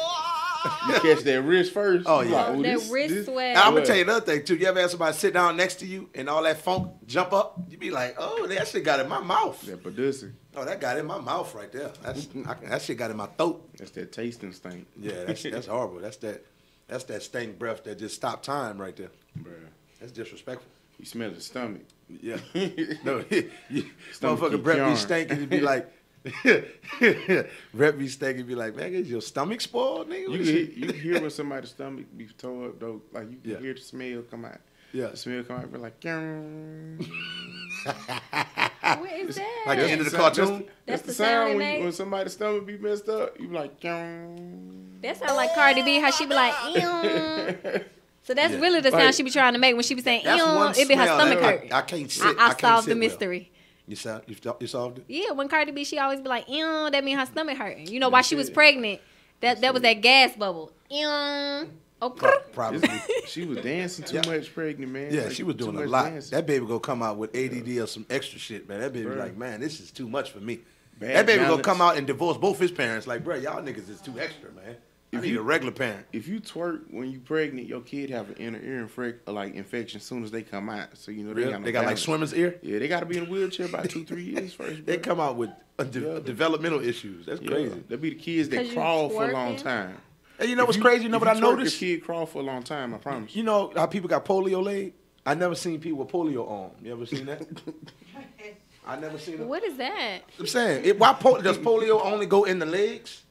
You catch that wrist first. Oh, yeah. like, Oh, that this- wrist this- sweat. I'm gonna tell you another thing too. You ever had somebody sit down next to you and all that funk jump up? You be like, oh, that shit got in my mouth. That producer. Oh, that got in my mouth right there. That's I, that shit got in my throat. That's that tasting stink. Yeah, that's that's [LAUGHS] horrible. That's that that's that stank breath that just stopped time right there. Bruh. That's disrespectful. You smell the stomach. Yeah. [LAUGHS] No, [LAUGHS] you, Stomach motherfucker keep breath be jarring. stinking. You be [LAUGHS] like, breath be stinking. Be like, man, is your stomach spoiled, nigga? You What can, is hear, you hear when somebody's stomach be tore up though. Like you can Yeah. hear the smell come out. Yeah. The smell come out be like, "Gyung." What is that? Like the end of the sound- cartoon. That's the the sound it when, you, when somebody's stomach be messed up. You be like, "Gyung." That sound like Cardi B, how she be like, [LAUGHS] ew. So that's Yeah. really the sound Like- she be trying to make when she be saying, That's ew. one It be her stomach that I- hurt. I can't sit- I, I I can't solved sit the well. mystery. You solved you, you solved it. Yeah, when Cardi B, she always be like, ew. That mean her stomach hurting. You know, while she was pregnant, that that was that gas bubble. Ew. Oh, okay. Probably. She was dancing too much pregnant, man. Yeah, Like, she was doing a lot. dancing. That baby gonna come out with ADD or some extra shit, man. That baby Bruh. like, man, this is too much for me. Bad that baby balance. gonna come out and divorce both his parents. Like, bro, y'all niggas is too extra, man. I If need you- a regular parent. If you twerk when you're pregnant, your kid have an inner ear infec- like infection as soon as they come out. So you know they Really? got no They got like swimmer's ear. Yeah, they got to be in a wheelchair by two three years first. They come out with uh, de- Yeah. developmental issues. That's Yeah, crazy. They be the kids that 'Cause you crawl for a long time. And you know If what's crazy? You know if what I twerk, noticed? Your kid crawl for a long time. I promise. You know how people got polio leg? I never seen people with polio arm. You ever seen that? [LAUGHS] I never seen it. What is that? I'm saying, it, why po- does polio only go in the legs?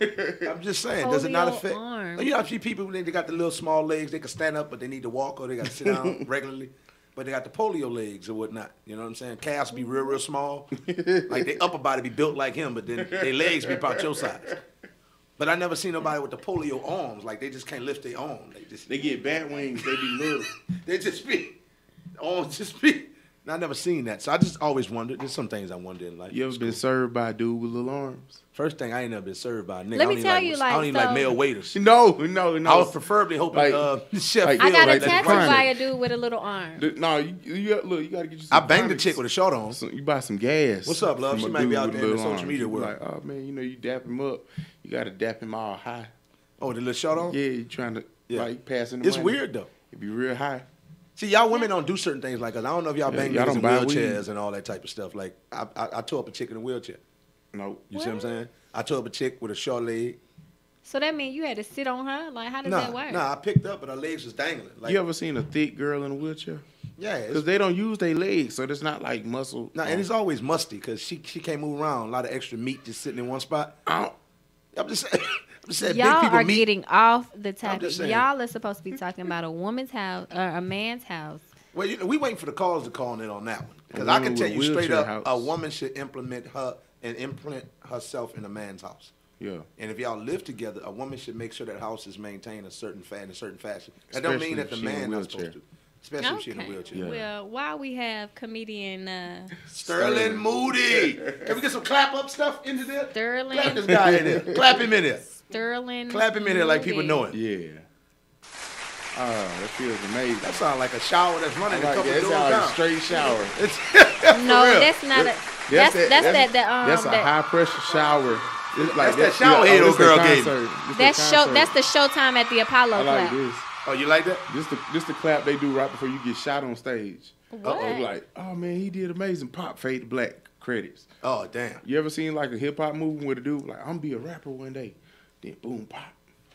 I'm just saying, does it not affect? arm. You know, I see people they, they got the little small legs, they can stand up, but they need to walk or they got to sit down [LAUGHS] regularly. But they got the polio legs or whatnot. You know what I'm saying? Calves be real, real small. [LAUGHS] like their upper body be built like him, but then their legs be about your size. But I never seen nobody with the polio arms. Like they just can't lift their arm. They just They get bat wings. They be little. [LAUGHS] they just be arms just be. I never seen that, so I just always wondered. There's some things I wonder in life. You ever been served by a dude with little arms? First thing, I ain't never been served by a nigga. Let I me don't tell even you, I like, don't even like male waiters. [LAUGHS] No, no, no. I was preferably hoping Like- uh, [LAUGHS] chef. like- I got like a the tattoo crime. by a dude with a little arm. The- No, you, you look. You got to get you. I banged a tonics. chick with a short on. So you buy some gas. What's up, love? She might be out there in the social media You be world. Like, oh man, you know you dap him up. You got to dap him all high. Oh, the little short on. Yeah, you trying to Yeah. like passing. The It's money. weird though. It'd be real high. See, y'all women don't do certain things like us. I don't know if y'all Yeah, bang y'all don't in buy weed. wheelchairs and all that type of stuff. Like I, I, I tore up a chick in a wheelchair. No, You see what I'm saying? I tore up a chick with a short leg. So that means you had to sit on her? Like, how does Nah, that work? nah, I picked up, but her legs was dangling. Like, you ever seen a thick girl in a wheelchair? yeah, Because they don't use their legs, so it's not like muscle. nah, and it's um, always musty because she she can't move around. A lot of extra meat just sitting in one spot. I I'm just saying. [LAUGHS] I'm saying. Y'all big people are meat. getting off the topic. Y'all are supposed to be talking about a woman's house or a man's house. Well, you know, we waiting for the calls to call in on that one because I can tell you straight up, house. a woman should implement her and implant herself in a man's house. yeah. And if y'all live together, a woman should make sure that house is maintained a certain fa- in a certain fashion. That don't mean that the she man not supposed to. Especially if she in a wheelchair. Yeah. Well, while we have comedian uh, Sterling Moody. Can we get some clap up stuff into there? Sterling Clap this guy in there. Clap him in there. Sterling, Clap him in there like people know him. Yeah. Oh, that feels amazing. That sounds like a shower that's running like a couple that. It doors sounds like a straight shower. [LAUGHS] It's [LAUGHS] No, real. that's not a. That's that's that that um that's a high pressure shower. It's like That's that shower yeah, head oh, old this the girl gave me. concert. That's show that's the showtime at the Apollo I like clap. this. Oh, you like that? This the this the clap they do right before you get shot on stage. What? Uh-oh, like, oh man, he did amazing. Pop fade to black credits. Oh, damn. You ever seen like a hip hop movie where the dude like, I'm gonna be a rapper one day. Then boom, pop.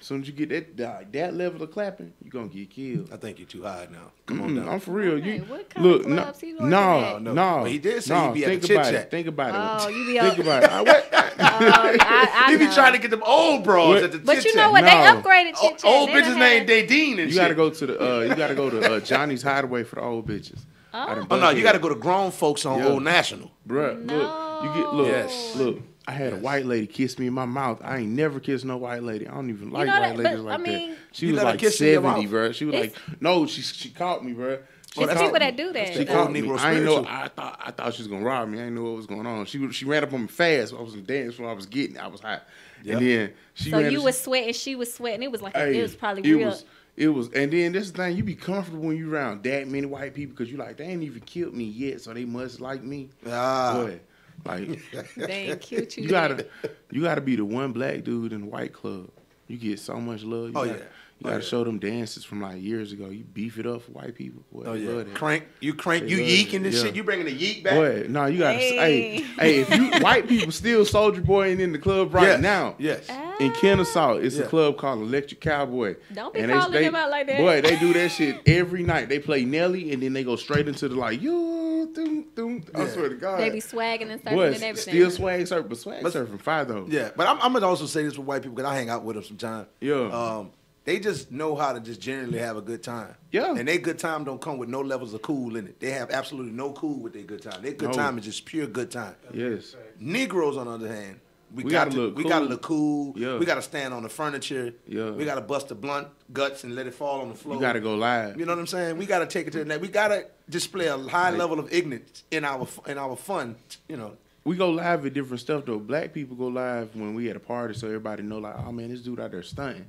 As soon as you get that that, that level of clapping, you're gonna get killed. I think you're too high now. Come on down. I'm for real. Hey, You what kind look, of no, he working no, no, Well, he did say no. he be at think the Chit about Chat. it. Think about it. Oh, it. you be think up- about it. I, what? [LAUGHS] Oh, I, I he be know. trying to get them old bros What? at the But Chit you know Chat. what? They upgraded Chit Chat. Old They bitches named had- Dadine and You shit. gotta go to the uh, you gotta go to uh, Johnny's Hideaway for the old bitches. I done Oh no, you got to go to grown folks on Yeah. Old National. Bruh, look, you get look, look. I had a white lady kiss me in my mouth. I ain't never kissed no white lady. I don't even like know white that- ladies but, like I mean- that. She was like kiss you in your seventy, bro. She was It's- like, no, she she caught me, bro. She It's caught people me. that do that. She That's caught me. Negro I ain't know. I thought I thought she was gonna rob me. I didn't know what was going on. She she ran up on me fast. I was in dance when I was getting. I was hot. Yep. And then she So ran. you was sweating, she was sweating. It was like Hey, it was probably it real. Was, it was, and then this thing. You be comfortable when you around that many white people because you like they ain't even killed me yet, so they must like me. Ah. Boy, like they ain't cute you. you gotta, you gotta be the one black dude in the white club. You get so much love. You Oh, gotta, yeah. You Oh, gotta yeah. show them dances from like years ago. You beef it up for white people. Boy, Oh yeah, love crank. You crank. They You love yeeking this yeah. shit. You bringing the yeek back. Boy, no, you gotta. Hey, Hey. hey, if you white people still Soldier Boy and in the club right Yes, now. yes. In Kennesaw, it's Yeah. a club called Electric Cowboy. Don't be And calling him out like that. Boy, they do that shit every night. They play Nelly and then they go straight into the like you. Doom, doom. I Yeah. swear to God. They be swagging and surfing Boy, and everything. still swag surfing, but swag surfing fire though. Yeah, but I'm, I'm gonna also say this for white people because I hang out with them sometimes. Yeah. Um, they just know how to just generally have a good time. Yeah. And their good time don't come with no levels of cool in it. They have absolutely no cool with their good time. Their good No. time is just pure good time. Yes. Negroes, on the other hand, we, We got gotta to look we gotta cool. look cool. Yeah. We gotta stand on the furniture. Yeah. We gotta bust the blunt guts and let it fall on the floor. You gotta go live. You know what I'm saying? We gotta take it to the next. We gotta display a high level of ignorance in our in our fun. You know. We go live with different stuff though. Black people go live when we at a party, so everybody know like, oh man, this dude out there stunting.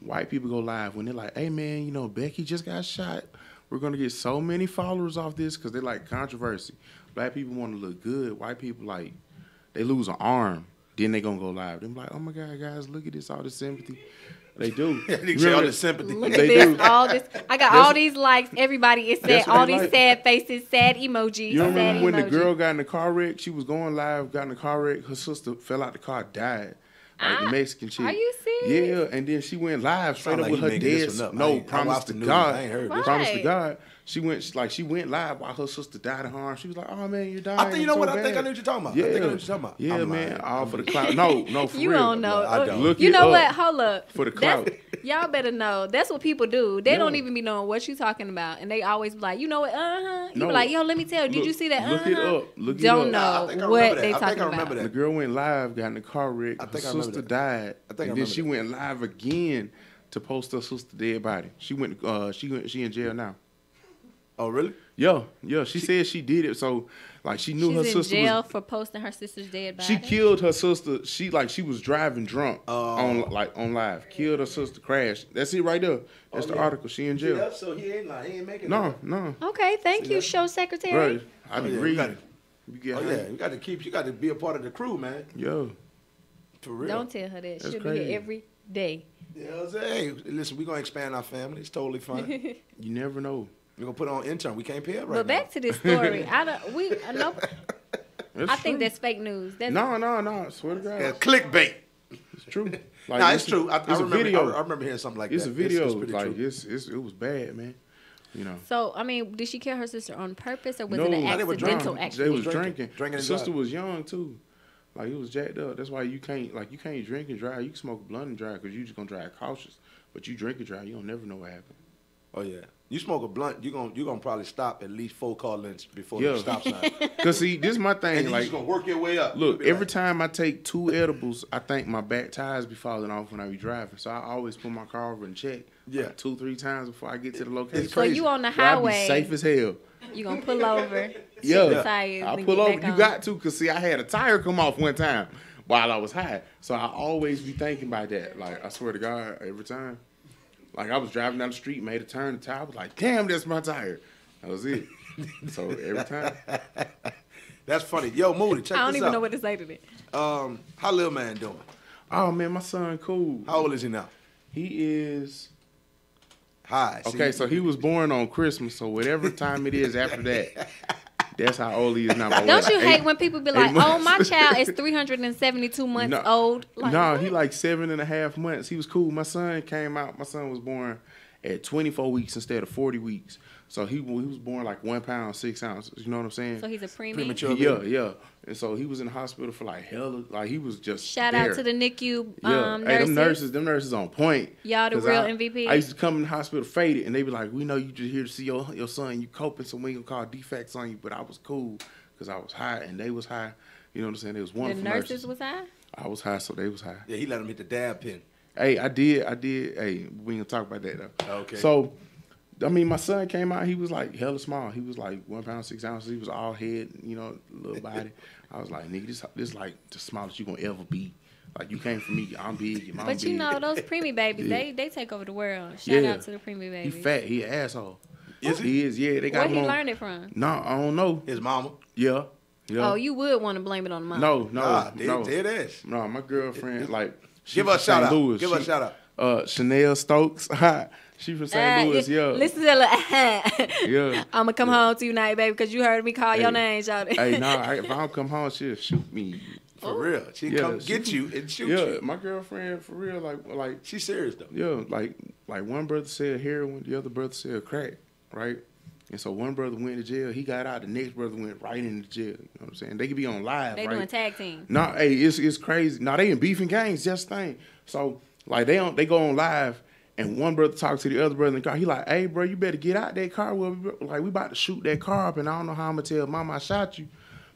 White people go live when they're like, hey man, you know Becky just got shot. We're gonna get so many followers off this because they like controversy. Black people want to look good. White people like they lose an arm, then they gonna go live. They're like, oh my god, guys, look at this, all this sympathy. They do. [LAUGHS] They Remember all that- this sympathy. Look at They this, do. all this. I got That's- all these likes. Everybody is sad. All these like. sad faces, sad emojis. You remember when the girl got in the car wreck? She was going live, got in the car wreck. Her sister fell out the car, died. Like the Ah, Mexican chick. are you serious? Yeah, and then she went live straight up like with her making dead. one up. No, I promise to. God. I ain't heard this. Promise to God. She went like she went live while her sister died in her arms. She was like, "Oh man, you're dying." I think you know so what? I think I know what you're talking about. Yeah, I think I know what you're talking about. Yeah, I'm man, lying. all for the clout. No, no, [LAUGHS] for You real. don't know. I don't. Look you know up. what? Hold up. For the That's- clout. [LAUGHS] y'all better know. That's what people do. They Yeah. don't even be knowing what you're talking about, and they always be like, you know what? Uh huh. You No. be like, yo, let me tell. you. Did Look- you see that? Uh look it up. Look it Don't up. know I think I what remember that. they I think talking I remember about. that. The girl went live, got in the car wreck. I Her think I sister died, I think and then she went live again to post her sister dead body. She went. Uh, she went. She in jail now. Oh really? Yeah, yeah. She, said she did it, so like she knew her She's in sister jail was. for posting her sister's dead body. She killed her sister. She like she was driving drunk Oh. on like on live. Killed her sister. Crashed. That's it right there. That's Oh, the yeah. article. She in jail. Yeah, so he ain't lying. He ain't making No, it. no. Okay, thank See you, that? show secretary. Right. I Oh, yeah, we reading. gotta- You get Oh hype. yeah, you got to keep. You got to be a part of the crew, man. Yo. For real. Don't tell her that. That's She'll be crazy. here every day. You know what I'm saying? Hey, listen, we're gonna expand our family. It's totally fine. [LAUGHS] You never know. We're gonna put on intern. We can't pay it right but back to this story. [LAUGHS] I don't. We uh, I know. That's I think that's fake news. That's No, no, no. I swear to God. now. Yeah, clickbait. It's true. [LAUGHS] Like, nah, it's a- true. I, I it's a remember. video. I, I remember hearing something like that. it's that. a video. It's, pretty like true. it's, it's it was bad, man. You know. So I mean, did she kill her sister on purpose or was no, it an they drunk. accidental They accident? They was drinking. drinking. Drinking The sister driving. was young too. Like it was jacked up. That's why you can't like you can't drink and drive. You can smoke a blunt and drive because you just gonna drive cautious. But you drink and drive, you don't never know what happened. Oh yeah. You smoke a blunt, you gonna you gonna probably stop at least four car lengths before Yeah. the stop sign. [LAUGHS] Cause see, this is my and thing. you Like just gonna work your way up. Look, every like, time I take two edibles, I think my back tires be falling off when I be driving. So I always pull my car over and check. Yeah. like, two, three times before I get to the location. So you on the Where I be highway? safe as hell. You gonna pull over? [LAUGHS] Yeah, tires, I pull over. You on. got to, cause see, I had a tire come off one time while I was high. So I always be thinking about that. Like I swear to God, every time. Like I was driving down the street, made a turn, the tire was like, "Damn, that's my tire." That was it. [LAUGHS] so every time. That's funny. Yo, Moody, check this out. I don't even out. know what to say to that. Um, how little man doing? Oh man, my son cool. How old is he now? He is Hi. see, Okay, so he was born on Christmas, so whatever time it is after that, [LAUGHS] that's how old he is now. Don't you like hate eight- when people be eight like, "Oh, my child is [LAUGHS] 372 months No. old"? Like, no, he like seven and a half months. He was cool. My son came out. My son was born at 24 weeks instead of 40 weeks. So he, he was born like one pound six ounces. You know what I'm saying? So he's a preemie. Premature. yeah, yeah. And so he was in the hospital for like hell. Like he was just Shout there. out to the NICU Yeah, um, hey, nurses. them nurses, them nurses on point. Y'all the real I, MVP. I used to come in the hospital faded, and they be like, "We know you just here to see your your son. You coping, so we ain't gonna call defects on you." But I was cool because I was high, and they was high. You know what I'm saying? It was The wonderful. nurses was high. I was high, so they was high. Yeah, he let him hit the dab pin. Hey, I did, I did. Hey, we ain't gonna talk about that though. Okay. So, I mean, my son came out. He was like hella small. He was like one pound six ounces. He was all head, you know, little body. [LAUGHS] I was like, nigga, this this like the smallest you gonna ever be. Like you came from me. I'm big. Your mom But you big. know those [LAUGHS] preemie babies, Yeah. they they take over the world. Shout Yeah. out to the preemie babies. He babies. fat. He an asshole. Is he? is. Yeah, they got Where him he on. learned it from? No, I don't know. His mama. Yeah. Yeah. Oh, you would want to blame it on the mom. No, no, Nah, dead- no. dead ass. No, my girlfriend, like, She Give her a shout St. out. Louis. Give her a shout out. Uh, Chanel Stokes. [LAUGHS] she from St. Uh, Louis. Yeah. Listen to the [LAUGHS] Yeah. I'm gonna come home tonight, baby, because you heard me call your Hey. name, shout hey, nah, [LAUGHS] I, if I don't come home, she'll shoot me. For real. She come get you and shoot yeah, you. my girlfriend for real, like like she's serious though. Yeah, like like one brother said heroin, the other brother said crack, right? And so one brother went to jail, he got out, the next brother went right into jail. You know what I'm saying? They could be on live, They right? doing tag team. No, hey, it's it's crazy. No, they in beefing gangs, just thing. So like they on they go on live and one brother talks to the other brother in the car. He like, hey bro, you better get out that car. Well, like we about to shoot that car up, and I don't know how I'm gonna tell mama I shot you,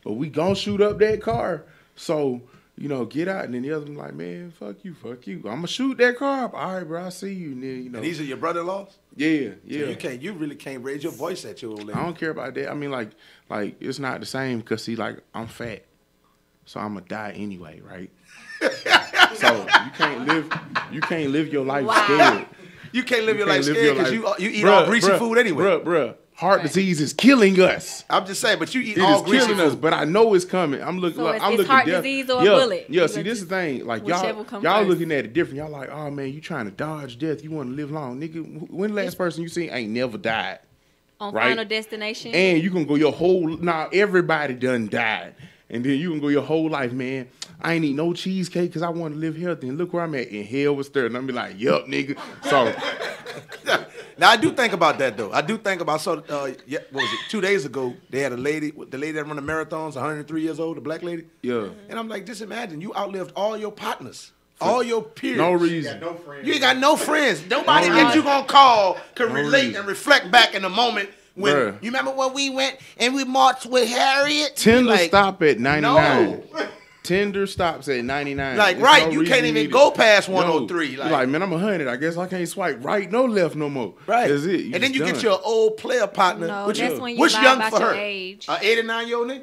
but we gonna shoot up that car. So you know, get out. And then the other one like, man, fuck you, fuck you. I'm gonna shoot that car up. All right, bro, I see you. And then you know, And these are your brother-in-laws? yeah, So yeah. you can't. You really can't raise your voice at your old lady. I don't care about that. I mean, like, like it's not the same because see, like, I'm fat, so I'm gonna die anyway, right? [LAUGHS] [LAUGHS] so you can't live, you can't live your life Wow. scared. You can't live your can't life live scared your 'cause life- you- you eat Bruh, all greasy bruh, food anyway. Bruh, bruh, heart disease is killing us. I'm just saying, but you eat It all is greasy killing food. us, but I know it's coming. I'm looking. So like, it's- I'm it's looking heart death. disease or a yeah, bullet? Yeah, You see, this is the thing. Like y'all, y'all first. looking at it different. Y'all like, oh man, you trying to dodge death. You want to live long, nigga. When the last person you seen ain't never died? On right? Final Destination. And you can go your whole now. Everybody done died, and then you can go your whole life, man. I ain't eat no cheesecake because I want to live healthy. And look where I'm at. And hell was And I'm be like, yup, nigga. So [LAUGHS] Now I do think about that though. I do think about so. Uh, yeah, what was it? Two days ago, they had a lady, the lady that run the marathons, 103 years old, the black lady. yeah, And I'm like, just imagine you outlived all your partners, all your peers. no reason. You ain't got no friends. Nobody No that reason. you gonna call can No relate reason. and reflect back in the moment when Bruh. you remember when we went and we marched with Harriet. Tinder Like, stop at 99. No. [LAUGHS] Tinder stops at 99. Like, There's right, no you can't even go past 103, You like- like, man, I'm 100. I guess I can't swipe right, no left no more. Right. That's it. and then just you get your old player partner. No, which that's is- when you which lie young about for your her? age. A 89 year old nigga.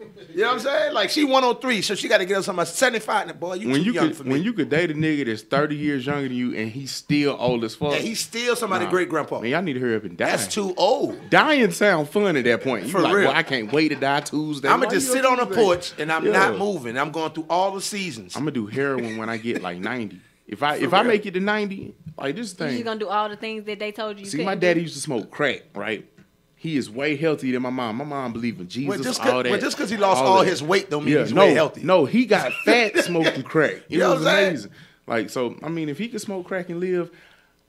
[LAUGHS] You know what I'm saying? Like she 103, so she got to get us something 75. And boy, you when too you young could for me. when you could date a nigga that's 30 years younger than you and he's still old as fuck. and he's still somebody Nah. great grandpa. Man, y'all need to hurry up and die. That's too old. Dying sound fun at that point. You For like, real. well, I can't wait to die Tuesday. I'm gonna just sit on on the porch and I'm Yeah. not moving. I'm going through all the seasons. I'm gonna do heroin when I get like 90. If I For if I make it to 90, like this thing. You thing. gonna do all the things that they told you. you See, my daddy do? used to smoke crack, right? He is way healthier than my mom. My mom believed in Jesus, Well, just all that. well, just 'cause he lost all that. his weight don't mean he's no, way healthy. No, he got fat [LAUGHS] smoking crack. It You know was what I'm saying? amazing. Like, so, I mean, if he could smoke crack and live,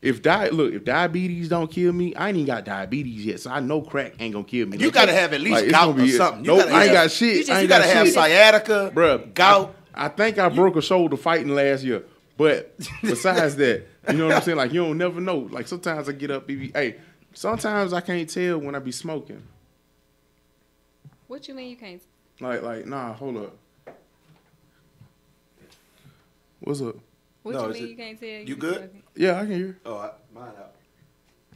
if di- look, if diabetes don't kill me, I ain't even got diabetes yet, so I know crack ain't gonna kill me. You Like, gotta have at least like, gout or something. You Nope, I ain't have- got shit. you just- I ain't you gotta got have shit. sciatica, Bruh, gout. I, I think I broke a shoulder fighting last year. But besides that, you know what I'm saying? Like you don't never know. Like sometimes I get up, be, hey, sometimes I can't tell when I be smoking. What you mean you can't? Like, like, nah, hold up. What's up? What No, you mean it- you can't tell? You good? Yeah, I can hear. Oh, I, mine out.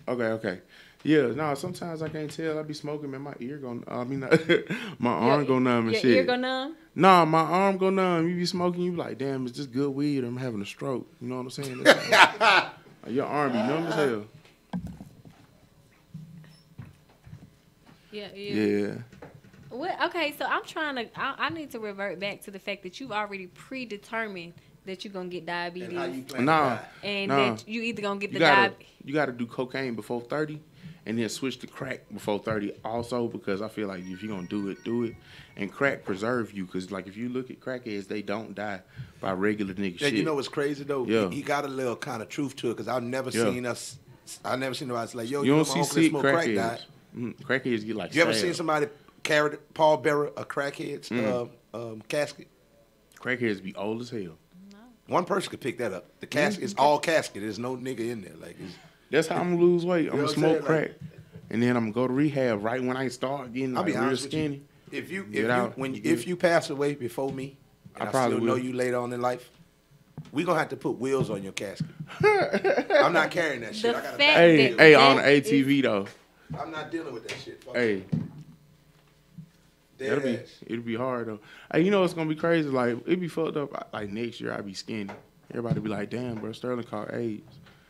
Okay, okay. Yeah, no, sometimes I can't tell. I be smoking, man. My ear go, I mean, [LAUGHS] my arm go numb and Your shit. ear go numb? Nah, my arm go numb. You be smoking, you be like, damn, it's just good weed? I'm having a stroke. You know what I'm saying? Like- [LAUGHS] like, your arm be numb as hell. Yeah, yeah. Yeah. What? Okay, so I'm trying to. I, I need to revert back to the fact that you've already predetermined that you're gonna get diabetes, Nah, and nah. that you either gonna get you the gotta, diabetes. you gotta do cocaine before 30 and then switch to crack before 30 also because I feel like if you're gonna do it, do it. And crack preserve you because like if you look at crackheads, they don't die by regular nigga Yeah, shit. you know what's crazy though? Yeah. He, he got a little kind of truth to it because I've never Yeah. seen us. I never seen nobody like, yo, you you, know don't my see uncle that sick smoked crack crackheads. died. Mm, crackheads get like You ever stabbed. seen somebody carry pallbearer a crackhead's Mm. uh, um, casket? Crackheads be old as hell. One person could pick that up. The casket is all casket. There's no nigga in there. Like it's, That's how I'm gonna lose weight. I'm gonna smoke saying? crack, and then I'm gonna go to rehab right when I start getting I'll be real honest skinny. you. If you if Get you when you, if you pass away before me, and I I, probably still know you later on in life, we gonna have to put wheels on your casket. [LAUGHS] I'm not carrying that shit. The I got fact Hey, that hey, on that ATV though. I'm not dealing with that shit. Fuck Hey, Dead that'll be it'll be hard though. Hey, you know it's gonna be crazy. Like it be fucked up. Like next year I be skinny. Everybody be like, damn, bro, Sterling caught AIDS.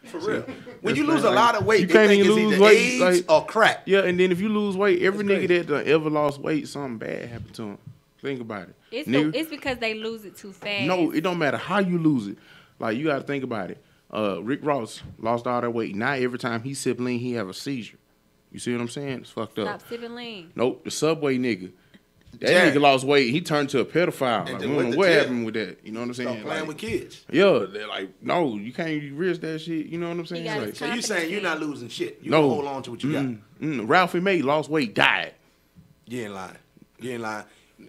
For real. See, When you lose crazy. a lot of weight, you they can't think even it's lose weight. AIDS or crack. Yeah, and then if you lose weight, every nigga that done ever lost weight, something bad happened to him. Think about it. It's Nigga- the, it's because they lose it too fast. No, it don't matter how you lose it. Like you got to think about it. Uh, Rick Ross lost all that weight. Now every time he sip lean, he have a seizure. You see what I'm saying? It's fucked up. Stop sipping lean. Nope, the Subway nigga. That Jack. nigga lost weight. He turned to a pedophile. Like, then we don't know what jail. happened with that. You know what I'm saying? Start playing Like, with kids. Yeah, they're like, no, you can't risk that shit. You know what I'm saying? got Like, So you saying you're not losing shit. You no, gonna hold on to what you got. mm, mm. Ralphie May lost weight, died. You ain't lying. You ain't lying.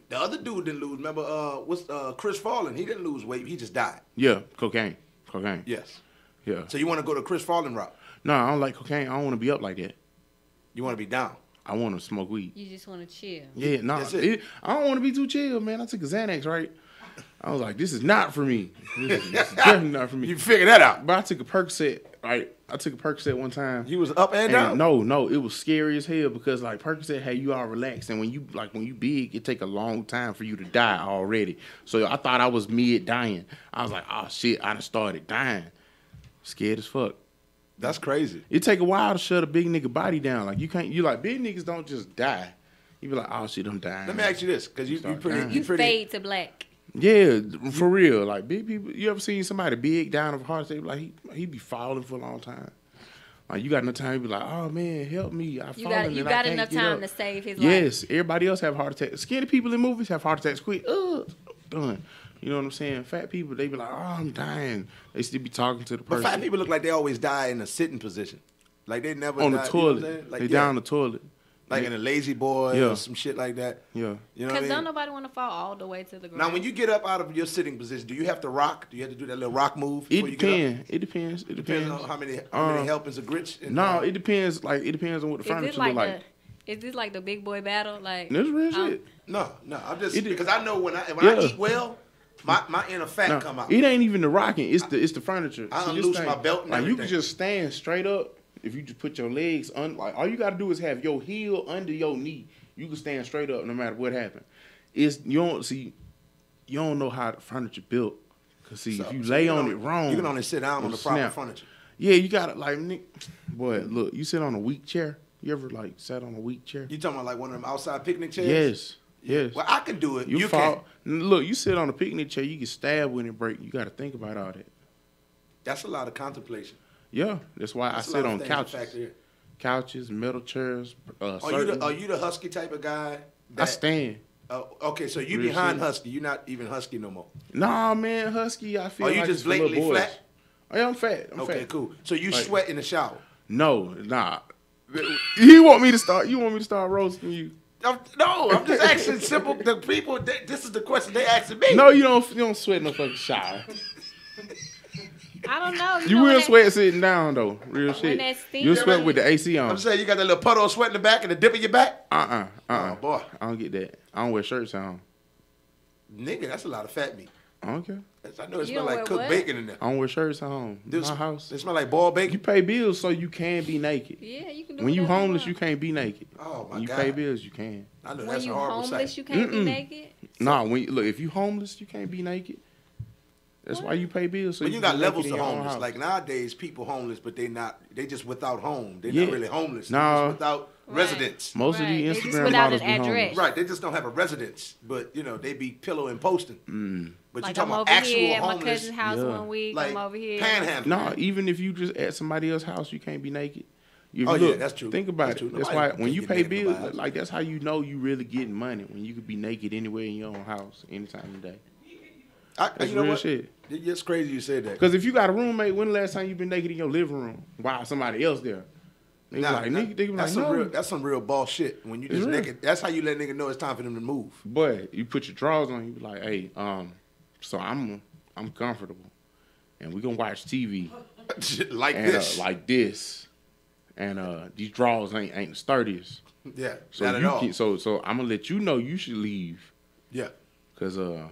The other dude didn't lose. Remember, uh, what's uh, Chris Fallen? He didn't lose weight. He just died. Yeah, cocaine, cocaine. Yes. Yeah. So you want to go to Chris Fallen route? No, I don't like cocaine. I don't want to be up like that. You want to be down? I want to smoke weed. You just want to chill. Yeah, no, That's it. it. I don't want to be too chill, man. I took a Xanax, right? I was like, this is not for me. This is, this [LAUGHS] is definitely not for me. You figured that out. But I took a Percocet, right? I took a Percocet one time. You was up and down? No, no, it was scary as hell because like Percocet had you all relaxed, and when you like when you big, it take a long time for you to die already. So I thought I was mid dying. I was like, oh shit, I done started dying. Scared as fuck. That's crazy. It take a while to shut a big nigga body down. Like you can't. You like big niggas don't just die. You be like, oh shit, I'm dying. Let me ask you this, because you, you pretty, dying. you You pretty. fade to black. Yeah, for real. Like big people. You ever seen somebody big down of a heart attack? Like he he be falling for a long time. Like you got enough time to be like, oh man, help me. I You got you and I got can't enough time to save his life. Yes, everybody else have heart attacks. Skinny people in movies have heart attacks quick. Ugh, done. You know what I'm saying? Fat people, they be like, oh, I'm dying. They still be talking to the person. But fat people look like they always die in a sitting position. Like they never on the die- you know toilet. like, they yeah, down the toilet. like Yeah. in a lazy boy Yeah. or some shit like that. Yeah. You know what I Because don't nobody want to fall all the way to the ground. Now, when you get up out of your sitting position, do you have to rock? Do you have to do that little rock move? It before you get up? depends. It depends. It depends. Depends on how many how many Um, helpings of grits. and- No, it depends. Like it depends on what the is furniture like look like. the is this like the big boy battle? Like This real um, shit. No, no. I'm just It- because I know when I when I eat well, my, my inner fat No, come out. It ain't even the rocking. It's the it's the furniture. I See, unloose thing, my belt like you can just stand straight up. If you just put your legs on, like all you got to do is have your heel under your knee. You can stand straight up no matter what happened. It's you don't see, you don't know how the furniture built. Cause see, So- if you lay you on it wrong, you can only sit down on the proper snap. furniture. Yeah, you got it. like, Nick, boy, look, you sit on a weak chair. You ever like sat on a weak chair? You talking about like one of them outside picnic chairs? Yes, yes. Well, I can do it. You, You, fall. can. Look, you sit on a picnic chair. You get stabbed when it breaks. You got to think about all that. That's a lot of contemplation. Yeah, that's why That's I sit on couches, couches, metal chairs. Uh, Are you the Are you the husky type of guy? I stand. Uh, okay, so you Real behind shit. husky. You're not even husky no more. Nah, man, husky. I feel Are you like just it's for little blatantly flat? Oh, yeah, I'm fat. I'm okay, fat. cool. So you Like- sweat in the shower? No, nah. You want me to start? You want me to start roasting you? I'm- no, I'm just asking simple. The people. They, this is the question they asking me. No, you don't. You don't sweat no fucking shower. I don't know. You know will when sweat sitting down though. Real shit. that steam- You sweat with the AC on. I'm saying you got that little puddle of sweat in the back and the dip in your back. Uh uh-uh, uh. Oh boy, I don't get that. I don't wear shirts on. nigga, that's a lot of fat meat. I don't care. That's- I know it You smell like cooked what? bacon in there. I don't wear shirts on. This- My house. It smell like boiled bacon. You pay bills so you can be naked. Yeah, you can do When you whatever homeless, want. you can't be naked. Oh my When you god. pay bills, you can. I know When that's you a horrible homeless, sight. you can't be Mm-mm. naked. Nah, when you, look, if you homeless, you can't be naked. That's why you pay bills. So But you you got levels of in homeless. Like nowadays, people homeless, but they not. They just without home. They're Yeah. not really homeless. They're Nah. without Right. residence. most Right. of They the just Instagram without models an be address. homeless. Right. They just don't have a residence. But you know, they be pillow and posting. Mm. But Like you I'm over about actual here at my cousin's house Yeah. one week. like I'm over here. panhandle. No, even if you just at somebody else's house, you can't be naked. If Oh, you yeah, that's true. Think about That's it. true. That's why when you pay bills, like that's how you know you really getting money when you could be naked anywhere in your own house any time of the day. I, That's you know real what? shit. It's crazy you said that. Because if you got a roommate, when the last time you been naked in your living room while somebody else there? They Nah, like, nah, nigga, they be like, that's some no. real. That's some real ball shit. When you just naked, that's how you let nigga know it's time for them to move. Boy, you put your drawers on, you be like, hey, um, so I'm I'm comfortable, and we gonna watch TV [LAUGHS] like and, this. uh, like this, and uh, these drawers ain't ain't the sturdiest. yeah. So not you at all. can, so so I'm gonna let you know you should leave, yeah. cause uh,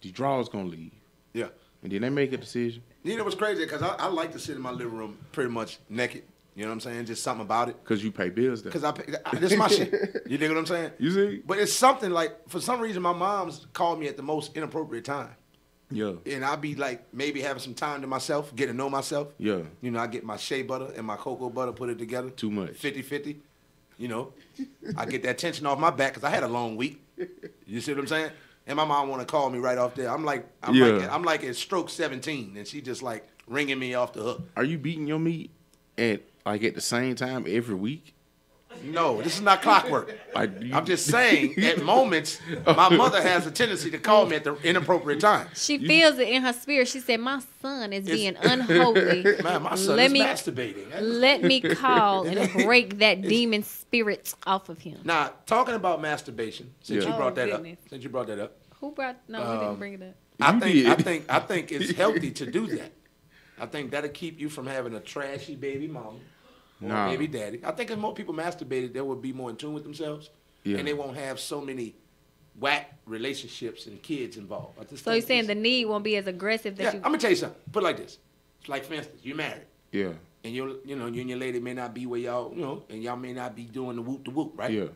these drawers gonna leave, Yeah. and then they make a decision. You know what's crazy? Because I, I like to sit in my living room pretty much naked. You know what I'm saying? Just something about it. Cause you pay bills there. Because I, pay- this is my shit. [LAUGHS] You dig what I'm saying? You see? But it's something like for some reason my mom's called me at the most inappropriate time, Yeah, and I'll be like maybe having some time to myself, get to know myself. yeah, You know, I get my shea butter and my cocoa butter, put it together, too much. 50-50. You know, I get that tension off my back because I had a long week. You see what I'm saying? And my mom want to call me right off there. I'm like, I'm like, Yeah. I'm like at stroke 17, and she just like ringing me off the hook. Are you beating your meat at like at the same time every week? No, this is not clockwork. Like, I'm just saying, [LAUGHS] at moments, my mother has a tendency to call me at the inappropriate time. She feels it in her spirit. She said, "My son is being [LAUGHS] unholy. Man, my son let is me masturbating. let me [LAUGHS] call and break that demon spirit off of him." Now, talking about masturbation, since Yeah. you brought Oh, that goodness. up, since you brought that up, Who brought? No, we Um, didn't bring it up. I You think did. I think I think it's healthy to do that. I think that'll keep you from having a trashy baby mama or Nah. baby daddy. I think if more people masturbated, they would be more in tune with themselves, Yeah. and they won't have so many whack relationships and kids involved. I just So you're saying the need won't be as aggressive that Yeah, you. I'm gonna tell you something. Put it like this: it's like, for instance, you're married, Yeah. and you you know you and your lady may not be where y'all you know, and y'all may not be doing the whoop the whoop, right? Yeah.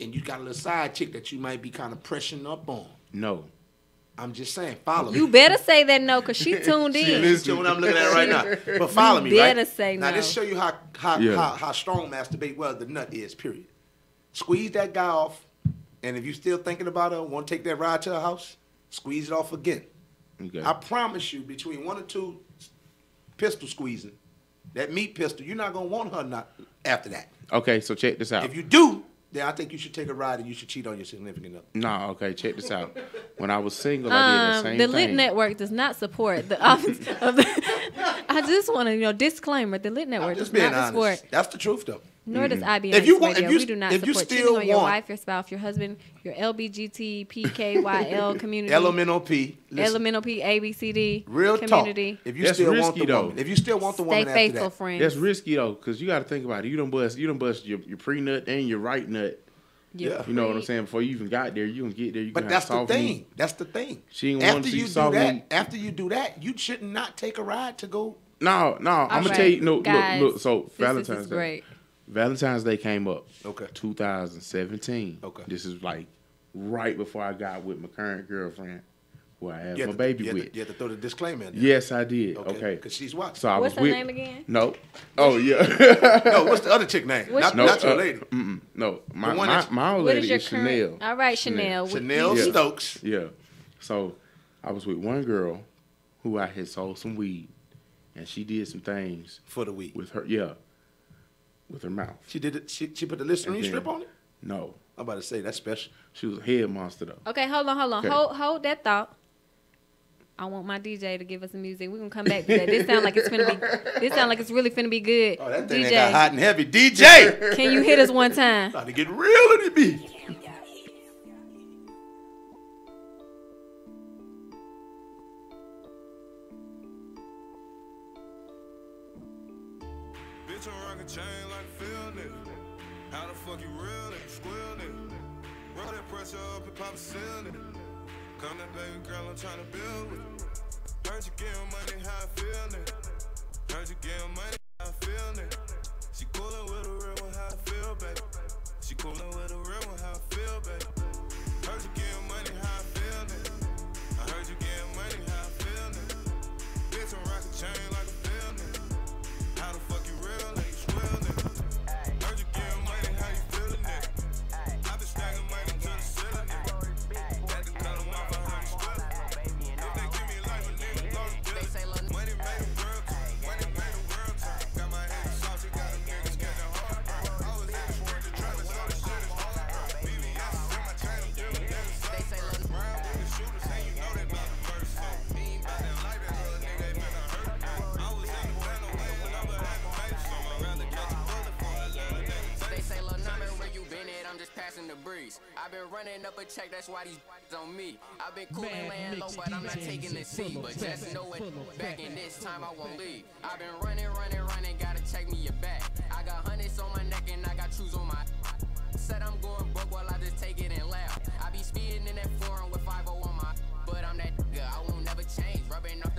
And you got a little side chick that you might be kind of pressing up on. No. I'm just saying, follow me. You better say that no, cause she [LAUGHS] tuned in. This is what I'm looking at right now. But [LAUGHS] follow me, You right? better say now no. this show you how how, Yeah. how how strong masturbate well the nut is. Period. Squeeze that guy off, and if you still thinking about her, want to take that ride to her house, squeeze it off again. Okay. I promise you, between one or two pistol squeezing, that meat pistol, you're not gonna want her not after that. Okay, so check this out. If you do, then I think you should take a ride and you should cheat on your significant other. Nah, okay, check this out. When I was single, I did the Um, same the thing. LITT Network does not support the office of the. [LAUGHS] I just want to, you know, disclaimer: the LITT Network does Just being not honest. support. That's the truth, though. Nor does IBNX If you want- if you- we do not if you support still cheating on your want- wife, your spouse, your husband, your LBGTPKYL community, Elemental P. Listen, Elemental P, ABCD Real community. talk. If you That's still want risky, the though. woman, if you still want the Stay woman after faithful, that, friends. That's risky though, cause you got to think about it. You don't bust, you don't bust your, your pre nut and your right nut. Yeah. You know what I'm saying? Before you even got there, you gonna get there. You But gonna that's have the thing. meat. That's the thing. She ain't want After to see you do soft that, meat. after you do that, you should not take a ride to go. No, no. I'm gonna tell you. No, guys, look, look. So this is Valentine's Day. Great. Valentine's Day came up. Okay. 2017. Okay. This is like right before I got with my current girlfriend, who I have You my to- baby you have to- with. You have to throw the disclaimer in there. Yes, I did. Okay, Okay. 'cause she's watching. So I What's was her with, name again? No. Oh yeah. [LAUGHS] no, what's the other chick name? What's Not, your- not your uh, lady. Mm-mm, no, my The one my, that's- my old lady is your is current- Chanel. All right, Chanel. Chanel Yeah. Stokes. Yeah. So I was with one girl who I had sold some weed, and she did some things For the week. with her. Yeah. With her mouth. She did it. She, she put the Listerine then- strip on it. No. I'm about to say that's special. She was a head monster though. Okay, hold on, hold on, Okay. hold hold that thought. I want my DJ to give us some music. We're gonna come back to that. This sound like it's finna be. [LAUGHS] This sound like it's really finna be good. Oh, that thing DJ, got hot and heavy. DJ, can you hit us one time? About to get real in it, be. Pop a nigga. Come that baby girl, I'm tryna build with. you. Heard you getting money, how I feel nigga. Heard you getting money, how I feel nigga. She coolin' with a real one, how I feel, baby. She coolin' with a real one, how I feel, baby. Heard you getting money, how I feel nigga. I heard you getting money, how I feel nigga. Bitch, I'm rockin' chain why these [LAUGHS] on me. I've been cool and laying low, but I'm not taking the seat. But just know it, back in this time I won't leave. I've been running, running, running, gotta check me your back. I got hundreds on my neck and I got shoes on my. [LAUGHS] Said I'm going broke while I just take it and laugh. I be speeding in that foreign with 5 on my. But I'm that nigga, I won't never change. Rubbing off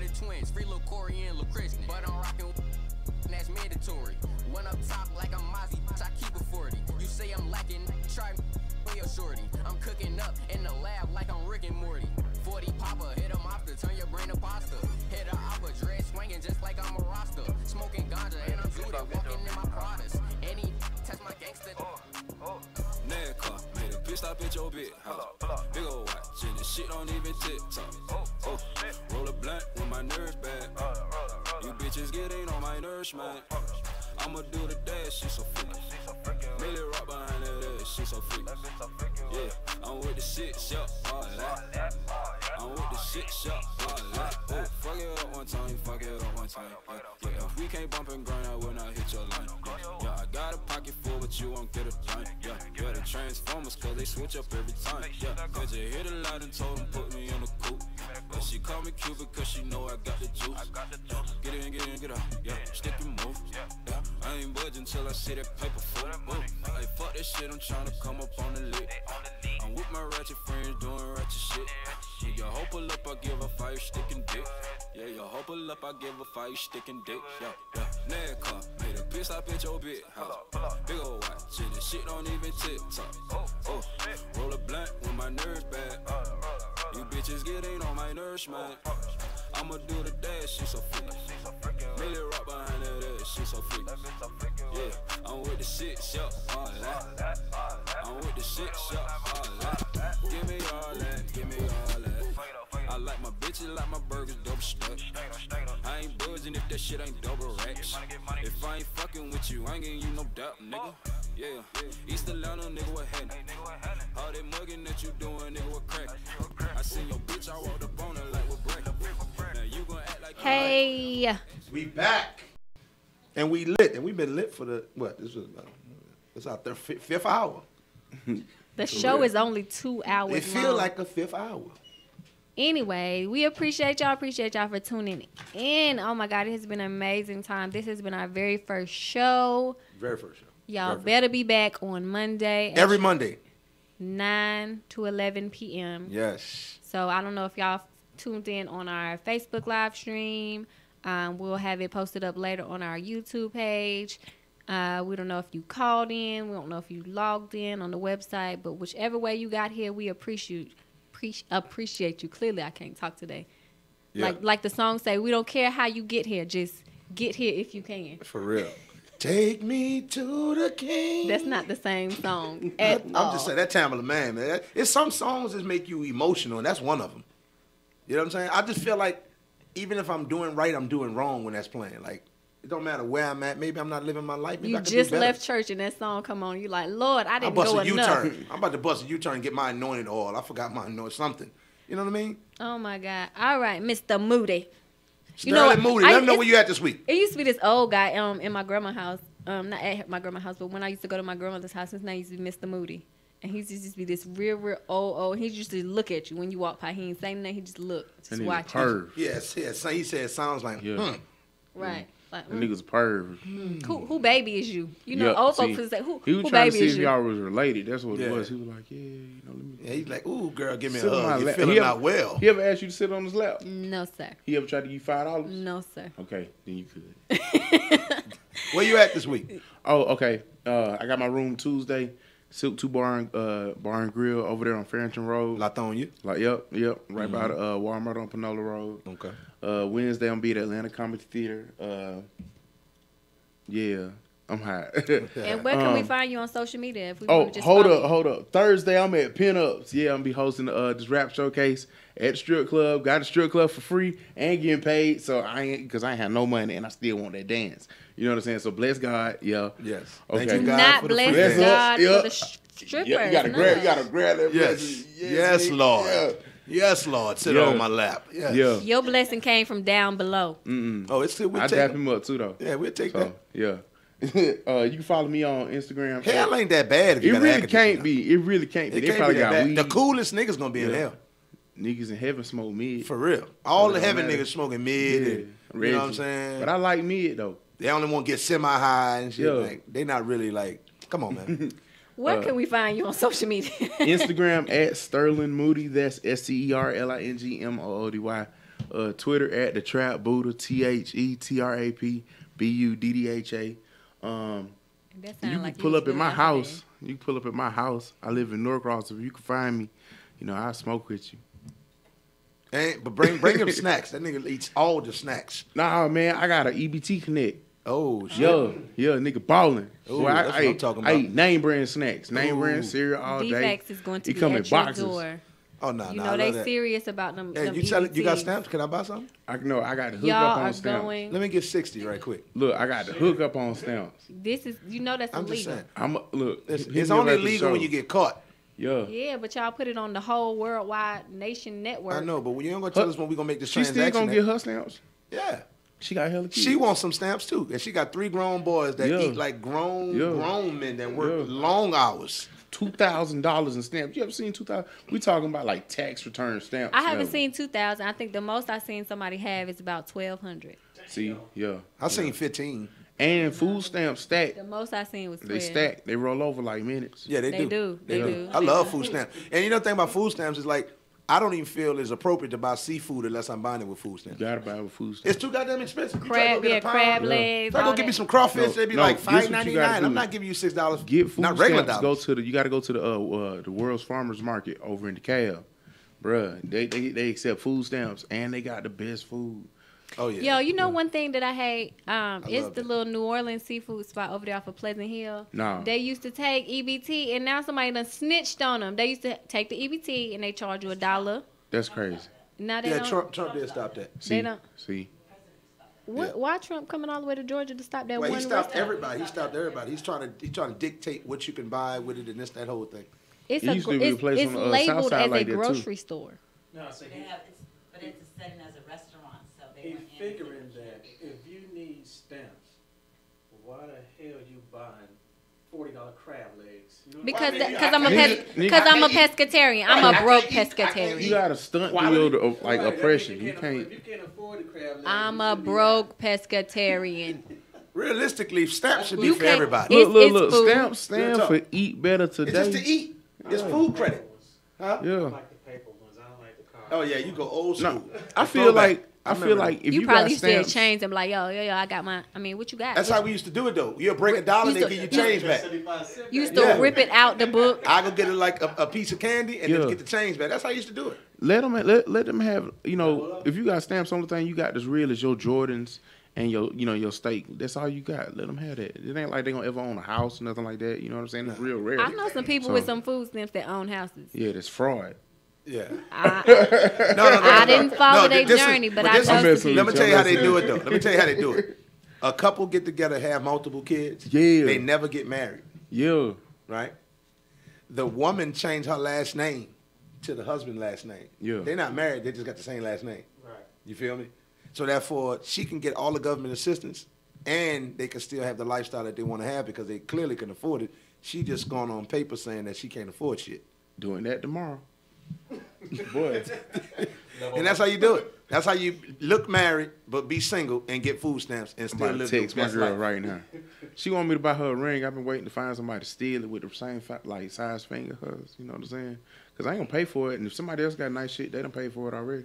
the twins, free Lil Corey and Lil Christian. But I'm rocking that's mandatory. One up top like I'm Mozzy, I keep a 40. You say I'm lacking, try me your shorty. I'm cooking up in the lab like I'm Rick and Morty. 40 popper, hit 'em off to turn your brain to pasta. Hit a opera, dread swinging just like I'm a roster. Smoking ganja and I'm Judah, walking in my Pradas. Any touch my gangster. Nag car, made a bitch stop at your bit house. Big ol' watch, and this shit don't even tip top. Oh, roll a blunt with my nerves bad. You bitches getting on my nerves, man. I'ma do the dash, she so freaky. Milly rock behind that ass, she so freaky. Yeah, I'm with the six, yup, all that. I'm with the six, yup, all that. Oh, fuck it up one time, fuck it up one time. Yeah, yeah, if we can't bump and grind, I will not hit your line. Yeah, yeah, I got a pocket full, but you won't get a dime. Yeah, yeah, the Transformers, cause they switch up every time. Yeah, cause you hit a lot and told them put me in the coop. Yeah, she call me cute because she know I got the juice. Get in, get in, get out. Yeah, stick and move. Yeah, I ain't budging till I see that paper full. Hey, fuck that shit, I'm tryna come up on the lit. I'm with my ratchet friends doing ratchet shit. Yeah, your hoe pull up, I give a fire stick and dick. Yeah, your hoe pull up, I give a fire stick and dick. Yeah, yeah. Nag car, made a bitch stop at your bit house. Big ol' watch, shit, this shit don't even tip top. Oh, roll a blunt with my nerves bad. You bitches getting on my nerves, man. I'ma do the dash, she so freaky. Milly rock behind that ass, she so freaky. Yeah, I'm with the six, yup, all that. I'm with the six, yup, all that. Give me all that, give me all that. I like my bitches like my burgers double stuck. I ain't buzzing if that shit ain't double racks. If I ain't fucking with you, I ain't getting you no doubt, nigga. Yeah, East Atlanta, nigga, what happened? All that mugging that you doing, nigga, what crack? I seen your bitch, I walked up on her like what break. Now you gon' act like Hey. We back. And we lit. And we've been lit for the, what? This was, uh, it's out there fifth, fifth hour. The For show is only two hours It feel long. like a fifth hour. Anyway, we appreciate y'all. Appreciate y'all for tuning in. Oh my God, it has been an amazing time. This has been our very first show. Very first show. Y'all Very better be back on Monday. Every Monday. 9 to 11 p.m. Yes. So I don't know if y'all tuned in on our Facebook live stream. Um, we'll have it posted up later on our YouTube page. Uh, we don't know if you called in. We don't know if you logged in on the website. But whichever way you got here, we appreciate pre- appreciate you. Clearly, I can't talk today. Yeah. Like like the song say, we don't care how you get here. Just get here if you can. For real. Take me to the king. That's not the same song I, [LAUGHS] at I'm all. just saying that Tamela Mann, man. that- It's some songs that make you emotional, and that's one of them. You know what I'm saying? I just feel like even if I'm doing right, I'm doing wrong when that's playing. Like it don't matter where I'm at. Maybe I'm not living my life. Maybe I You could just do left church and that song come on. You like, Lord, I I didn't I bust go a enough. U-turn. I'm about to bust a U-turn and get my anointed oil. I forgot my anointed something. You know what I mean? Oh my God! All right, Mr. Moody. Sterling Moody. Let I- them know where you at this week. It used to be this old guy um in my grandma's house. Um, not at my grandma's house, but when I used to go to my grandmother's house, his name used to be Mr. Moody. And he used to just be this real, real old, old. He used to look at you when you walk by. He ain't saying nothing. He just look, just watch you. Yes, yes. He said sounds like Yeah. hmm. Right. Like, mm, nigga's a perv. who, who baby is you? You know, Yeah, old see, folks would say, who, He was who trying to baby see is if you? y'all was related. That's what Yeah. it was. He was like, yeah, you know, let me. Yeah, he's like, ooh, girl, give me a sit on hug. You're feeling he ever, not well. He ever asked you to sit on his lap? No, sir. He ever tried to give you five dollars? No, sir. Okay, then you could. [LAUGHS] Where you at this week? Oh, okay. Uh, I got my room Tuesday. Silk Two Bar and uh, Bar and Grill over there on Fairington Road. Lithonia. Like, yep, yep, right by Mhm. the uh, Walmart on Panola Road. Okay. Uh, Wednesday I'm be at Atlanta Comedy Theater. Uh, yeah, I'm hot. [LAUGHS] And where can we Um, find you on social media? If we Oh, just hold up, you? hold up. Thursday, I'm at Pinups. Yeah, I'm gonna be hosting uh, this rap showcase at the strip club. Got the strip club for free and getting paid. So I ain't because I ain't have no money and I still want that dance. You know what I'm saying? So bless God, yeah. Yes. Okay. Thank you, God, Not for the bless free dance. God Yeah. for the strippers. Yeah, you gotta no. grab, you gotta grab that Yes. blessing. Yes, nigga. Lord. Yeah. Yes, Lord. Sit Yeah. on my lap. Yes. Yeah. Your blessing came from down below. Mm-mm. Oh, it's still we I take dap them. him up too though. Yeah, we'll take So, that. Yeah. [LAUGHS] uh, you can follow me on Instagram. Hell ain't that bad if you It got an really air conditioner. can't be. It really can't be. It They can't probably be that got bad. weed. The coolest niggas gonna be in Yeah. hell. Niggas in heaven smoke mid. For real. All So the heaven matter. niggas smoking mid. Yeah. and, you know what I'm saying? But I like mid though. They only want to get semi high and shit. Yeah. Like they not really like. Come on, man. [LAUGHS] [LAUGHS] Where Uh, can we find you on social media? [LAUGHS] Instagram at Sterling Moody. That's S T E R L I N G M O O D Y. Uh, Twitter at the Trap Buddha. T H E T R A P B U D D H A. Um, you can like pull was up at my yesterday. house. You can pull up at my house. I live in Norcross. If you can find me, you know I'll smoke with you. And, but bring bring him snacks. That nigga eats all the snacks. Nah, man, I got an EBT connect. Oh shit. Yeah, yeah, nigga balling. Ooh, Boy, I, that's what I, I'm talking I about. eat name brand snacks, name Ooh. brand cereal all day. D-Fax is going to It be come in at your boxes. door. Oh no, you no, know I they that. serious about them. Hey, them you tell you got stamps? Can I buy something? I know I got to hook Y'all up on are stamps. going- Let me get sixty right quick. Look, I got to hook up on stamps. This is you know that's I'm just illegal. saying. I'm look. It's, it's only legal when you get caught. Yeah. Yeah, but y'all put it on the whole worldwide nation network. I know, but you ain't gonna tell us when we gonna make this She still transaction. gonna get her stamps. Yeah. She got hella kids. She wants some stamps too, and she got three grown boys that Yeah. eat like grown Yeah. grown men that work Yeah. long hours. Two thousand dollars in stamps. You ever seen two thousand? We talking about like tax return stamps. I haven't level. seen two thousand. I think the most I've seen somebody have is about twelve hundred. See, yeah. I seen fifteen. And food stamps stack. The most I seen was twelve. They stack. They roll over like minutes. Yeah, they, They do. do. They do. I love food stamps. And you know the thing about food stamps is like I don't even feel it's appropriate to buy seafood unless I'm buying it with food stamps. You gotta buy with food stamps. It's too goddamn expensive. You try to Crab, go get a yeah, pound- crab Yeah. legs. If I go all get me some crawfish, No, they'd be no, like guess what you five ninety gotta nine. do. I'm not giving you six dollars. Get food not regular stamps. dollars. Go to the. You got to go to the uh, uh the World's Farmers Market over in DeKalb, bruh. They they they accept food stamps and they got the best food. Oh yeah. Yo, you know one thing that I hate? Um, I it's love the little New Orleans seafood spot over there off of Pleasant Hill. No. They used to take EBT, and now somebody done snitched on them. They used to take the EBT, and they charge you a dollar. That's crazy. Now they Yeah, don't. Trump Trump did stop that. See, don't- see. What, Why Trump coming all the way to Georgia to stop that Well, one he stopped restaurant? everybody. He stopped everybody. He's trying to he's trying to dictate what you can buy with it and this that whole thing. It's It a used gro- to be a it's, place it's on the, uh, labeled south side as like a that, too. grocery store. No, so They he, have, it's, but it's setting as a restaurant, so they he went in. Figuring that if you need stamps, why the hell you buying forty dollar crab legs? You know what Because I that, mean? cause I'm a Nigga, pes- cause I I'm a pescatarian. I'm a broke pescatarian. You got a stunt Quality. deal of, like Right, that oppression. means You can't. You can't afford the crab legs, I'm a broke pescatarian. [LAUGHS] Realistically, stamps should be You for can't- everybody. It's- Look, look, it's look. food. Stamp, stand for eat better today. It's just to eat. It's food credit. Huh? Yeah. I like the paper ones. I don't like the card. Oh yeah, you go old school. No, I feel like I, feel like if you, you, probably got used to stamps, change them like, yo, yo, yo, I got my. I mean, what you got? That's how we used to do it though. You'll break a dollar, they Used give you change back. You used to Yeah. rip it out the book. I go get it like a, a piece of candy and Yeah. then get the change back. That's how I used to do it. let them let, let them have you know if you got stamps only thing you got that's real is your Jordans and your you know your steak that's all you got let them have that it ain't like they gonna ever own a house or nothing like that you know what I'm saying it's real rare I know some people So, with some food stamps that own houses. yeah that's fraud Yeah. I, [LAUGHS] No, no, no, I didn't follow No, their this is- journey, but, but I this know is- messing some with Let me tell you how they do it though. Let me tell you how they do it. A couple get together, have multiple kids. Yeah. They never get married, yeah right? The woman changed her last name to the husband last name. Yeah. They're not married, they just got the same last name. Right. You feel me? So therefore, she can get all the government assistance, and they can still have the lifestyle that they want to have because they clearly can afford it. She just gone on paper saying that she can't afford shit, doing that tomorrow boy. And that's how you do it. That's how you look married but be single and get food stamps and still live text your my girl life. right now. She want me to buy her a ring. I've been waiting to find somebody to steal it with the same fi- like size finger hers. You know what I'm saying? Because I ain't gonna pay for it. And if somebody else got nice shit they don't pay for it already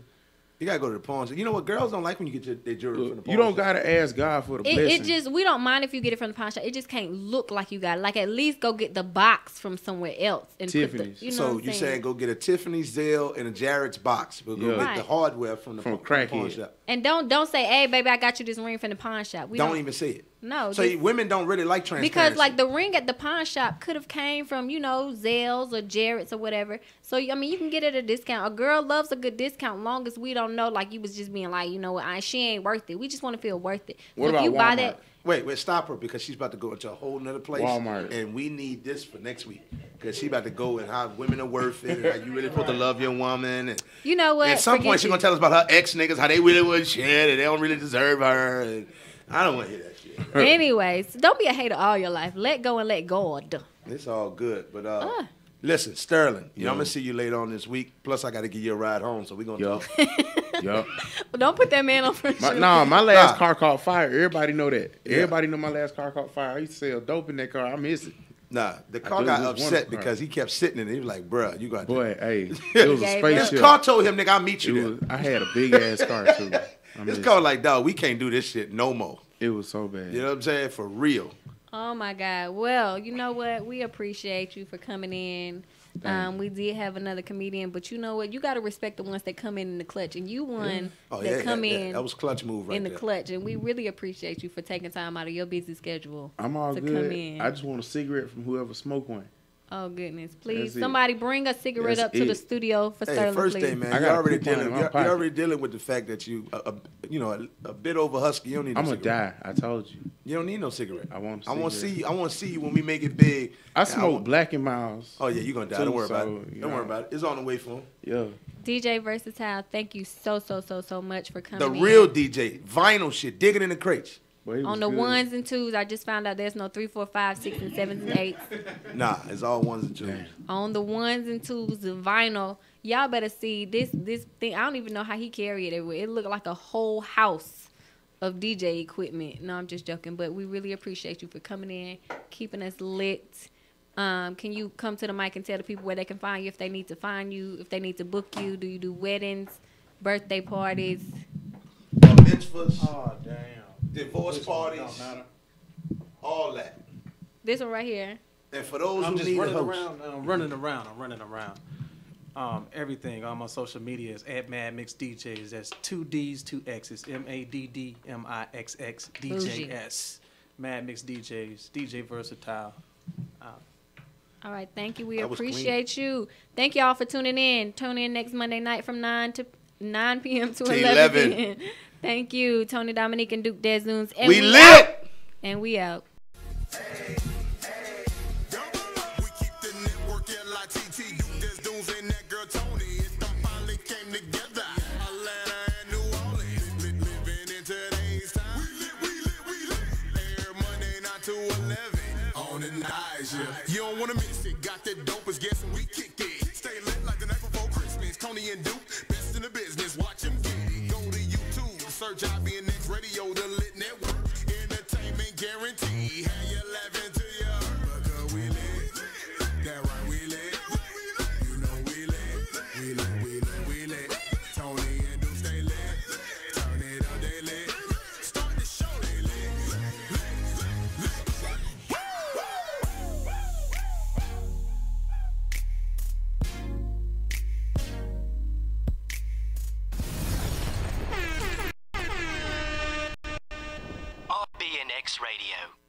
You gotta go to the pawn shop. You know what? Girls don't like when you get your, their jewelry from the Look, pawn you don't shop. gotta ask God for the It, blessing it just we don't mind if you get it from the pawn shop. It just can't look like you got it. Like at least go get the box from somewhere else and Tiffany's. Put the, you know so what I'm you saying? saying go get a Tiffany's Zales and a Jared's box. We'll go Yeah. get the hardware from the, From from the pawn shop. and don't don't say, hey baby, I got you this ring from the pawn shop. We don't, don't, even say it. No. So just- women don't really like transparency. because like the ring at the pawn shop could have came from you know Zales or Jared's or whatever. So I mean you can get it at a discount. A girl loves a good discount, long as we don't know like you was just being like you know what, I, she ain't worth it. We just want to feel worth it. What so about if you buy that, Wait, wait, stop her because she's about to go into a whole nother place. Walmart. And we need this for next week. Because she about to go and how women are worth it and how you really supposed to love your woman. And you know what? at some Forget point she's gonna tell us about her ex niggas, how they really wouldn't shit and they don't really deserve her. And I don't wanna hear that shit. [LAUGHS] Anyways, don't be a hater all your life. Let go and let God. It's all good. But uh Ah. listen, Sterling, you know, I'm gonna see you later on this week. Plus I gotta give you a ride home, so we're gonna Yo. talk. [LAUGHS] yup [LAUGHS] But don't put that man on front My, street. nah, my last Nah. car caught fire. Everybody know that. Yeah. Everybody know my last car caught fire. I used to sell dope in that car. I miss it. Nah, the car got just want a upset because he kept sitting in it. He was like, bruh, you got to Boy, hey, it was a His spaceship. car told him, nigga, I'll meet you was- I had a big ass car too. I His mean, car like, dog, we can't do this shit no more. It was so bad. You know what I'm saying? For real. Oh my God. Well, you know what? We appreciate you for coming in. Um, we did have another comedian, but you know what? You got to respect the ones that come in in the clutch, and you one Oh, that yeah, come yeah, yeah. in That was clutch move right in the there. clutch, and we really appreciate you for taking time out of your busy schedule I'm all to good. come in. I just want a cigarette from whoever smoked one. Oh goodness, please, That's it. somebody bring a cigarette That's up to the studio for Hey, Sterling, first please. thing, man, I you're got already dealing. my You're, you're already dealing with the fact that you, a, a, you know, a, a bit over husky. You don't need. No I'm gonna cigarette. die. I told you. You don't need no cigarette. I want. a I want to cigarette. see you. I want to see you when we make it big. I And smoke want- Black and Milds. Oh yeah, you're gonna die. too, Don't worry about it. Don't worry about it. It's on the way for him. Yeah. DJ Versatile, thank you so so so so much for coming. The real in. DJ, vinyl shit, digging in the crates. On the ones and twos. I just found out there's no three, four, five, six, and sevens and eights. [LAUGHS] Nah, it's all ones and twos. on the ones and twos, the vinyl. Y'all better see this this thing. I don't even know how he carried it. everywhere. It looked like a whole house of DJ equipment. No, I'm just joking. But we really appreciate you for coming in, keeping us lit. Um, can you come to the mic and tell the people where they can find you if they need to find you, if they need to book you? Do you do weddings, birthday parties? mitzvahs, Oh damn. Divorce parties, all that. This one right here. And for those I'm who just need a running host, around. I'm running around. I'm running around. Um, everything on my social media is at Madd Mixx DJs. That's two D's, two X's. M A D D M I X X D Bougie. J S. Madd Mixx DJs. DJ Versatile. Uh, All right, thank you. We That was clean. appreciate you. Thank y'all for tuning in. Tune in next Monday night from nine to nine p.m. to To 11 11. p.m. [LAUGHS] Thank you, Tony Dominique and Duke Desnunes. And We lit! out. And we out. L-I-T-T, Duke, there's and that girl Tony. It finally came together. Atlanta and New Orleans. Living in today's time. We lit, we lit, we lit. Every Monday night to 11. On the night, yeah. You don't wanna miss it. Got that dope as guessing we kick it. Stay lit like the night before Christmas. Tony and Duke, Search IBNX Radio, the lit network. Entertainment guarantee. IBNX Radio.